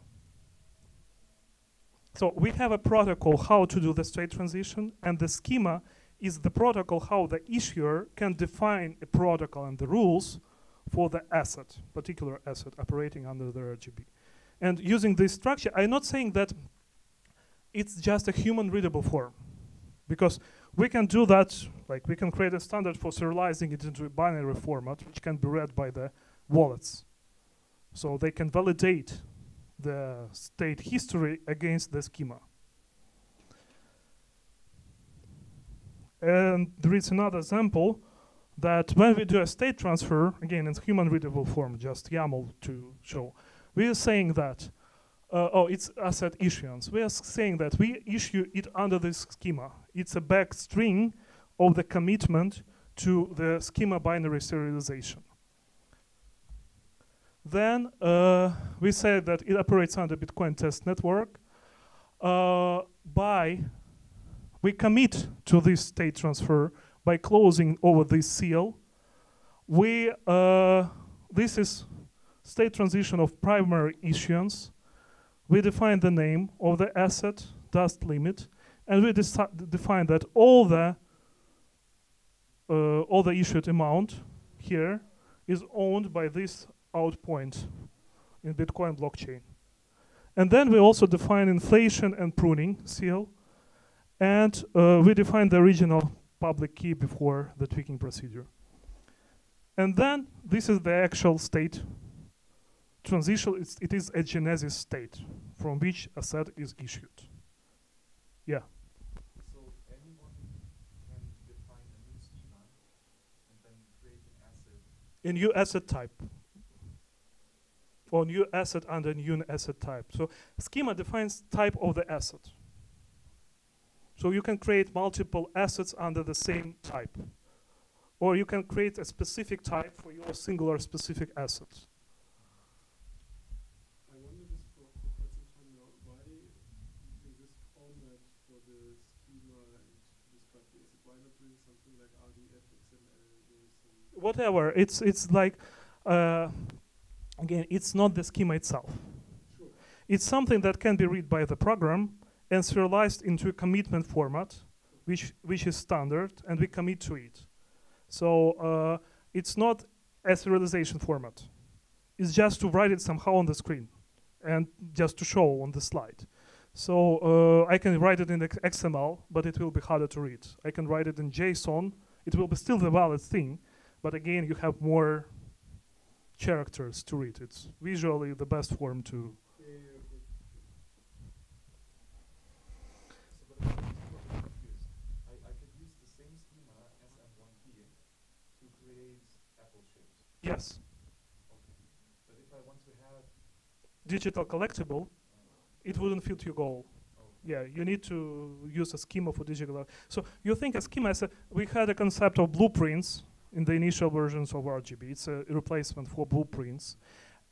So we have a protocol how to do the state transition, and the schema is the protocol how the issuer can define a protocol and the rules for the asset, particular asset operating under the RGB. And using this structure, I'm not saying that it's just a human readable form. because we can do that. Like we can create a standard for serializing it into a binary format, which can be read by the wallets, so they can validate the state history against the schema. And there is another example that when we do a state transfer, again in human readable form, just YAML to show, we are saying that, uh, oh, it's asset issuance. We are saying that we issue it under this schema. It's a back string of the commitment to the schema binary serialization. Then uh, we say that it operates under Bitcoin test network. Uh, by we commit to this state transfer by closing over this seal. We uh, this is state transition of primary issuance. We define the name of the asset, dust limit, and we define that all the uh, all the issued amount here is owned by this out point in Bitcoin blockchain. And then we also define inflation and pruning seal, and uh, we define the original public key before the tweaking procedure. And then this is the actual state transition. It's, it is a genesis state from which a set is issued. Yeah. So anyone can define a new schema and then create an asset. a new asset type or new asset under new asset type. So schema defines type of the asset. So you can create multiple assets under the same type. Or you can create a specific type for your singular specific asset. I wonder this for, for quite some time now. Why using this format for the schema and to describe the asset? Why not doing something like RDF, XML, with some Whatever. It's it's like uh, again, it's not the schema itself. Sure. It's something that can be read by the program and serialized into a commitment format, which which is standard, and we commit to it. So uh, it's not a serialization format. It's just to write it somehow on the screen, and just to show on the slide. So uh, I can write it in XML, but it will be harder to read. I can write it in JSON. It will be still the valid thing, but again, you have more characters to read. It's visually the best form to Yeah, yeah, okay. So but I'm just totally confused. I, I could use the same schema SM1P to create apple shapes. Yes. Okay. But if I want to have digital collectible, it wouldn't fit your goal. oh, Yeah, you need to use a schema for digital. So you think a schema is a, we had a concept of blueprints in the initial versions of RGB. It's a replacement for blueprints.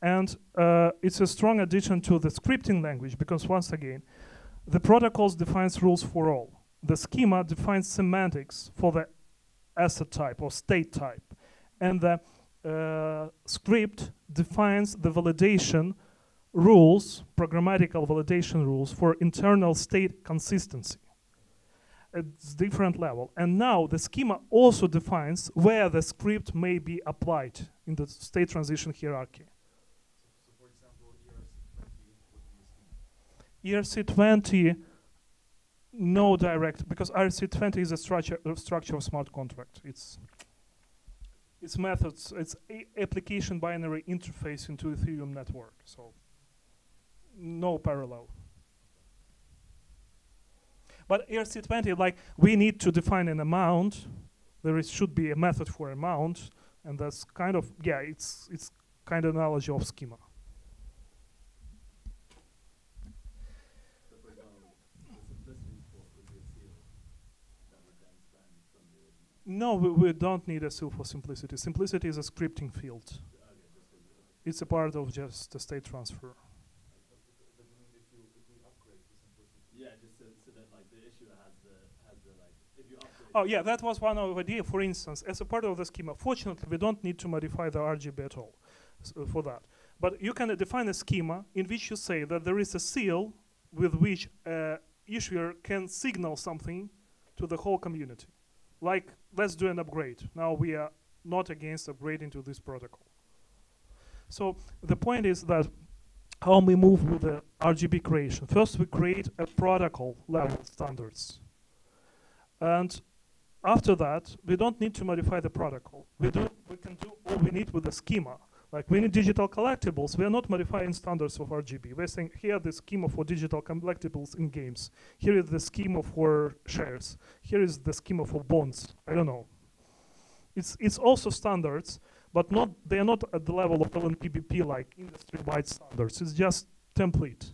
And uh, it's a strong addition to the scripting language because once again, the protocols defines rules for all. The schema defines semantics for the asset type or state type. And the uh, script defines the validation rules, programmatical validation rules for internal state consistency at different level. And now the schema also defines where the script may be applied in the state transition hierarchy. so, so for example, ERC20 would be a schema. ERC20, no direct, because ERC20 is a structure, uh, structure of smart contract. It's it's methods, it's a application binary interface into Ethereum network. So no parallel. But ERC20, like we need to define an amount. There is, should be a method for amount, and that's kind of yeah, it's it's kind of analogy of schema. So for example, the simplicity sport would be a seal that would then spend from the original. No, we, we don't need a seal for simplicity. Simplicity is a scripting field. Okay, just as okay. It's a part of just the state transfer. But you mean if you if we upgrade to simplicity? Yeah, just so, so that like the issuer has the like if you upgrade. Oh yeah, that was one of the idea. For instance, as a part of the schema, fortunately, we don't need to modify the RGB at all uh, for that. But you can uh, define a schema in which you say that there is a seal with which uh, issuer can signal something to the whole community. Like, let's do an upgrade. Now we are not against upgrading to this protocol. So the point is that how we move with the RGB creation. First, we create a protocol level standards. And after that, we don't need to modify the protocol. We do we can do all we need with the schema. Like we need digital collectibles. We are not modifying standards of RGB. We're saying here the schema for digital collectibles in games. Here is the schema for shares. Here is the schema for bonds. I don't know. It's it's also standards, but not they are not at the level of LNPBP like industry-wide standards. It's just template.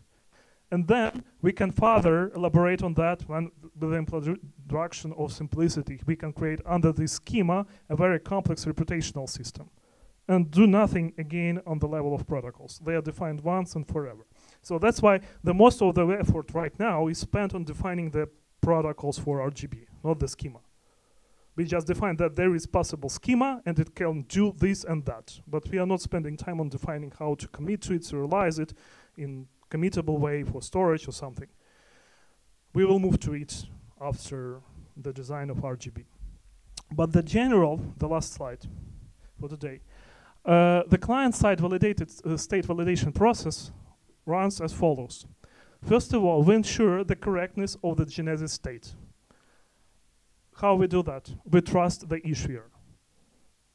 And then we can further elaborate on that when with the introduction of simplicity. We can create under this schema a very complex reputational system and do nothing again on the level of protocols. They are defined once and forever. So that's why the most of the effort right now is spent on defining the protocols for RGB, not the schema. We just define that there is possible schema and it can do this and that. But we are not spending time on defining how to commit to it, serialize it in committable way for storage or something. We will move to it after the design of RGB. But the general, the last slide for today, uh, the client-side validated uh, state validation process runs as follows. First of all, we ensure the correctness of the genesis state. How we do that? We trust the issuer.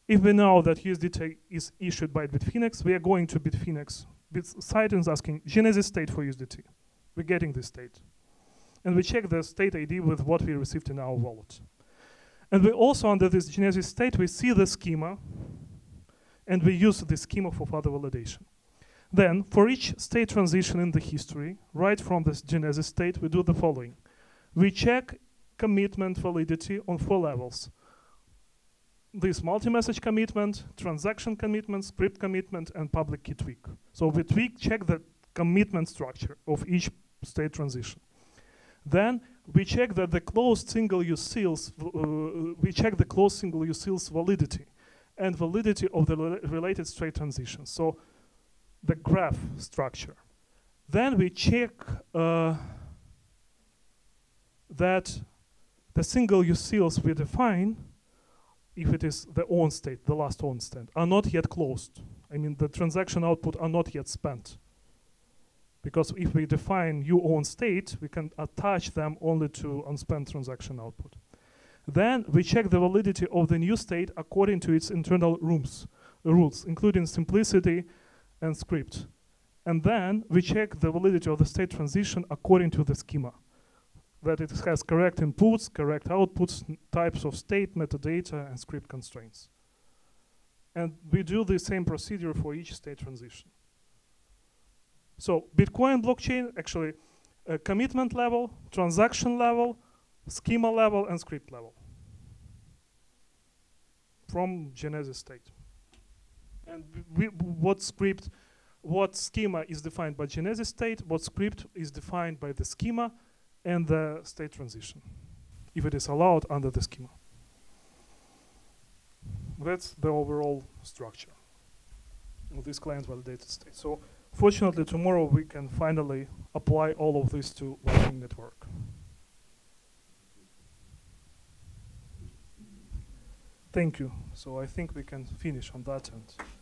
If we know that USDT is issued by Bitfinex, we are going to Bitfinex. Bit site is asking genesis state for USDT. We're getting this state. And we check the state ID with what we received in our wallet. And we also, under this genesis state, we see the schema and we use the schema for further validation. Then, for each state transition in the history, right from this genesis state, we do the following. We check commitment validity on four levels. This multi-message commitment, transaction commitment, script commitment, and public key tweak. So we tweak, check the commitment structure of each state transition. Then we check that the closed single-use seals, uh, we check the closed single-use seals validity and validity of the related state transitions. So the graph structure. Then we check uh, that the single seals we define, if it is the on state, the last on state, are not yet closed. I mean, the transaction output are not yet spent. Because if we define new on state, we can attach them only to unspent transaction output. Then we check the validity of the new state according to its internal rooms, rules, including simplicity and script. And then we check the validity of the state transition according to the schema. That it has correct inputs, correct outputs, types of state, metadata, and script constraints. And we do the same procedure for each state transition. So Bitcoin blockchain, actually, uh, commitment level, transaction level, schema level and script level from genesis state. And we, what script, what schema is defined by genesis state, what script is defined by the schema and the state transition, if it is allowed under the schema. That's the overall structure of this client validated state. So fortunately tomorrow we can finally apply all of this to Lightning Network. Thank you. So I think we can finish on that end.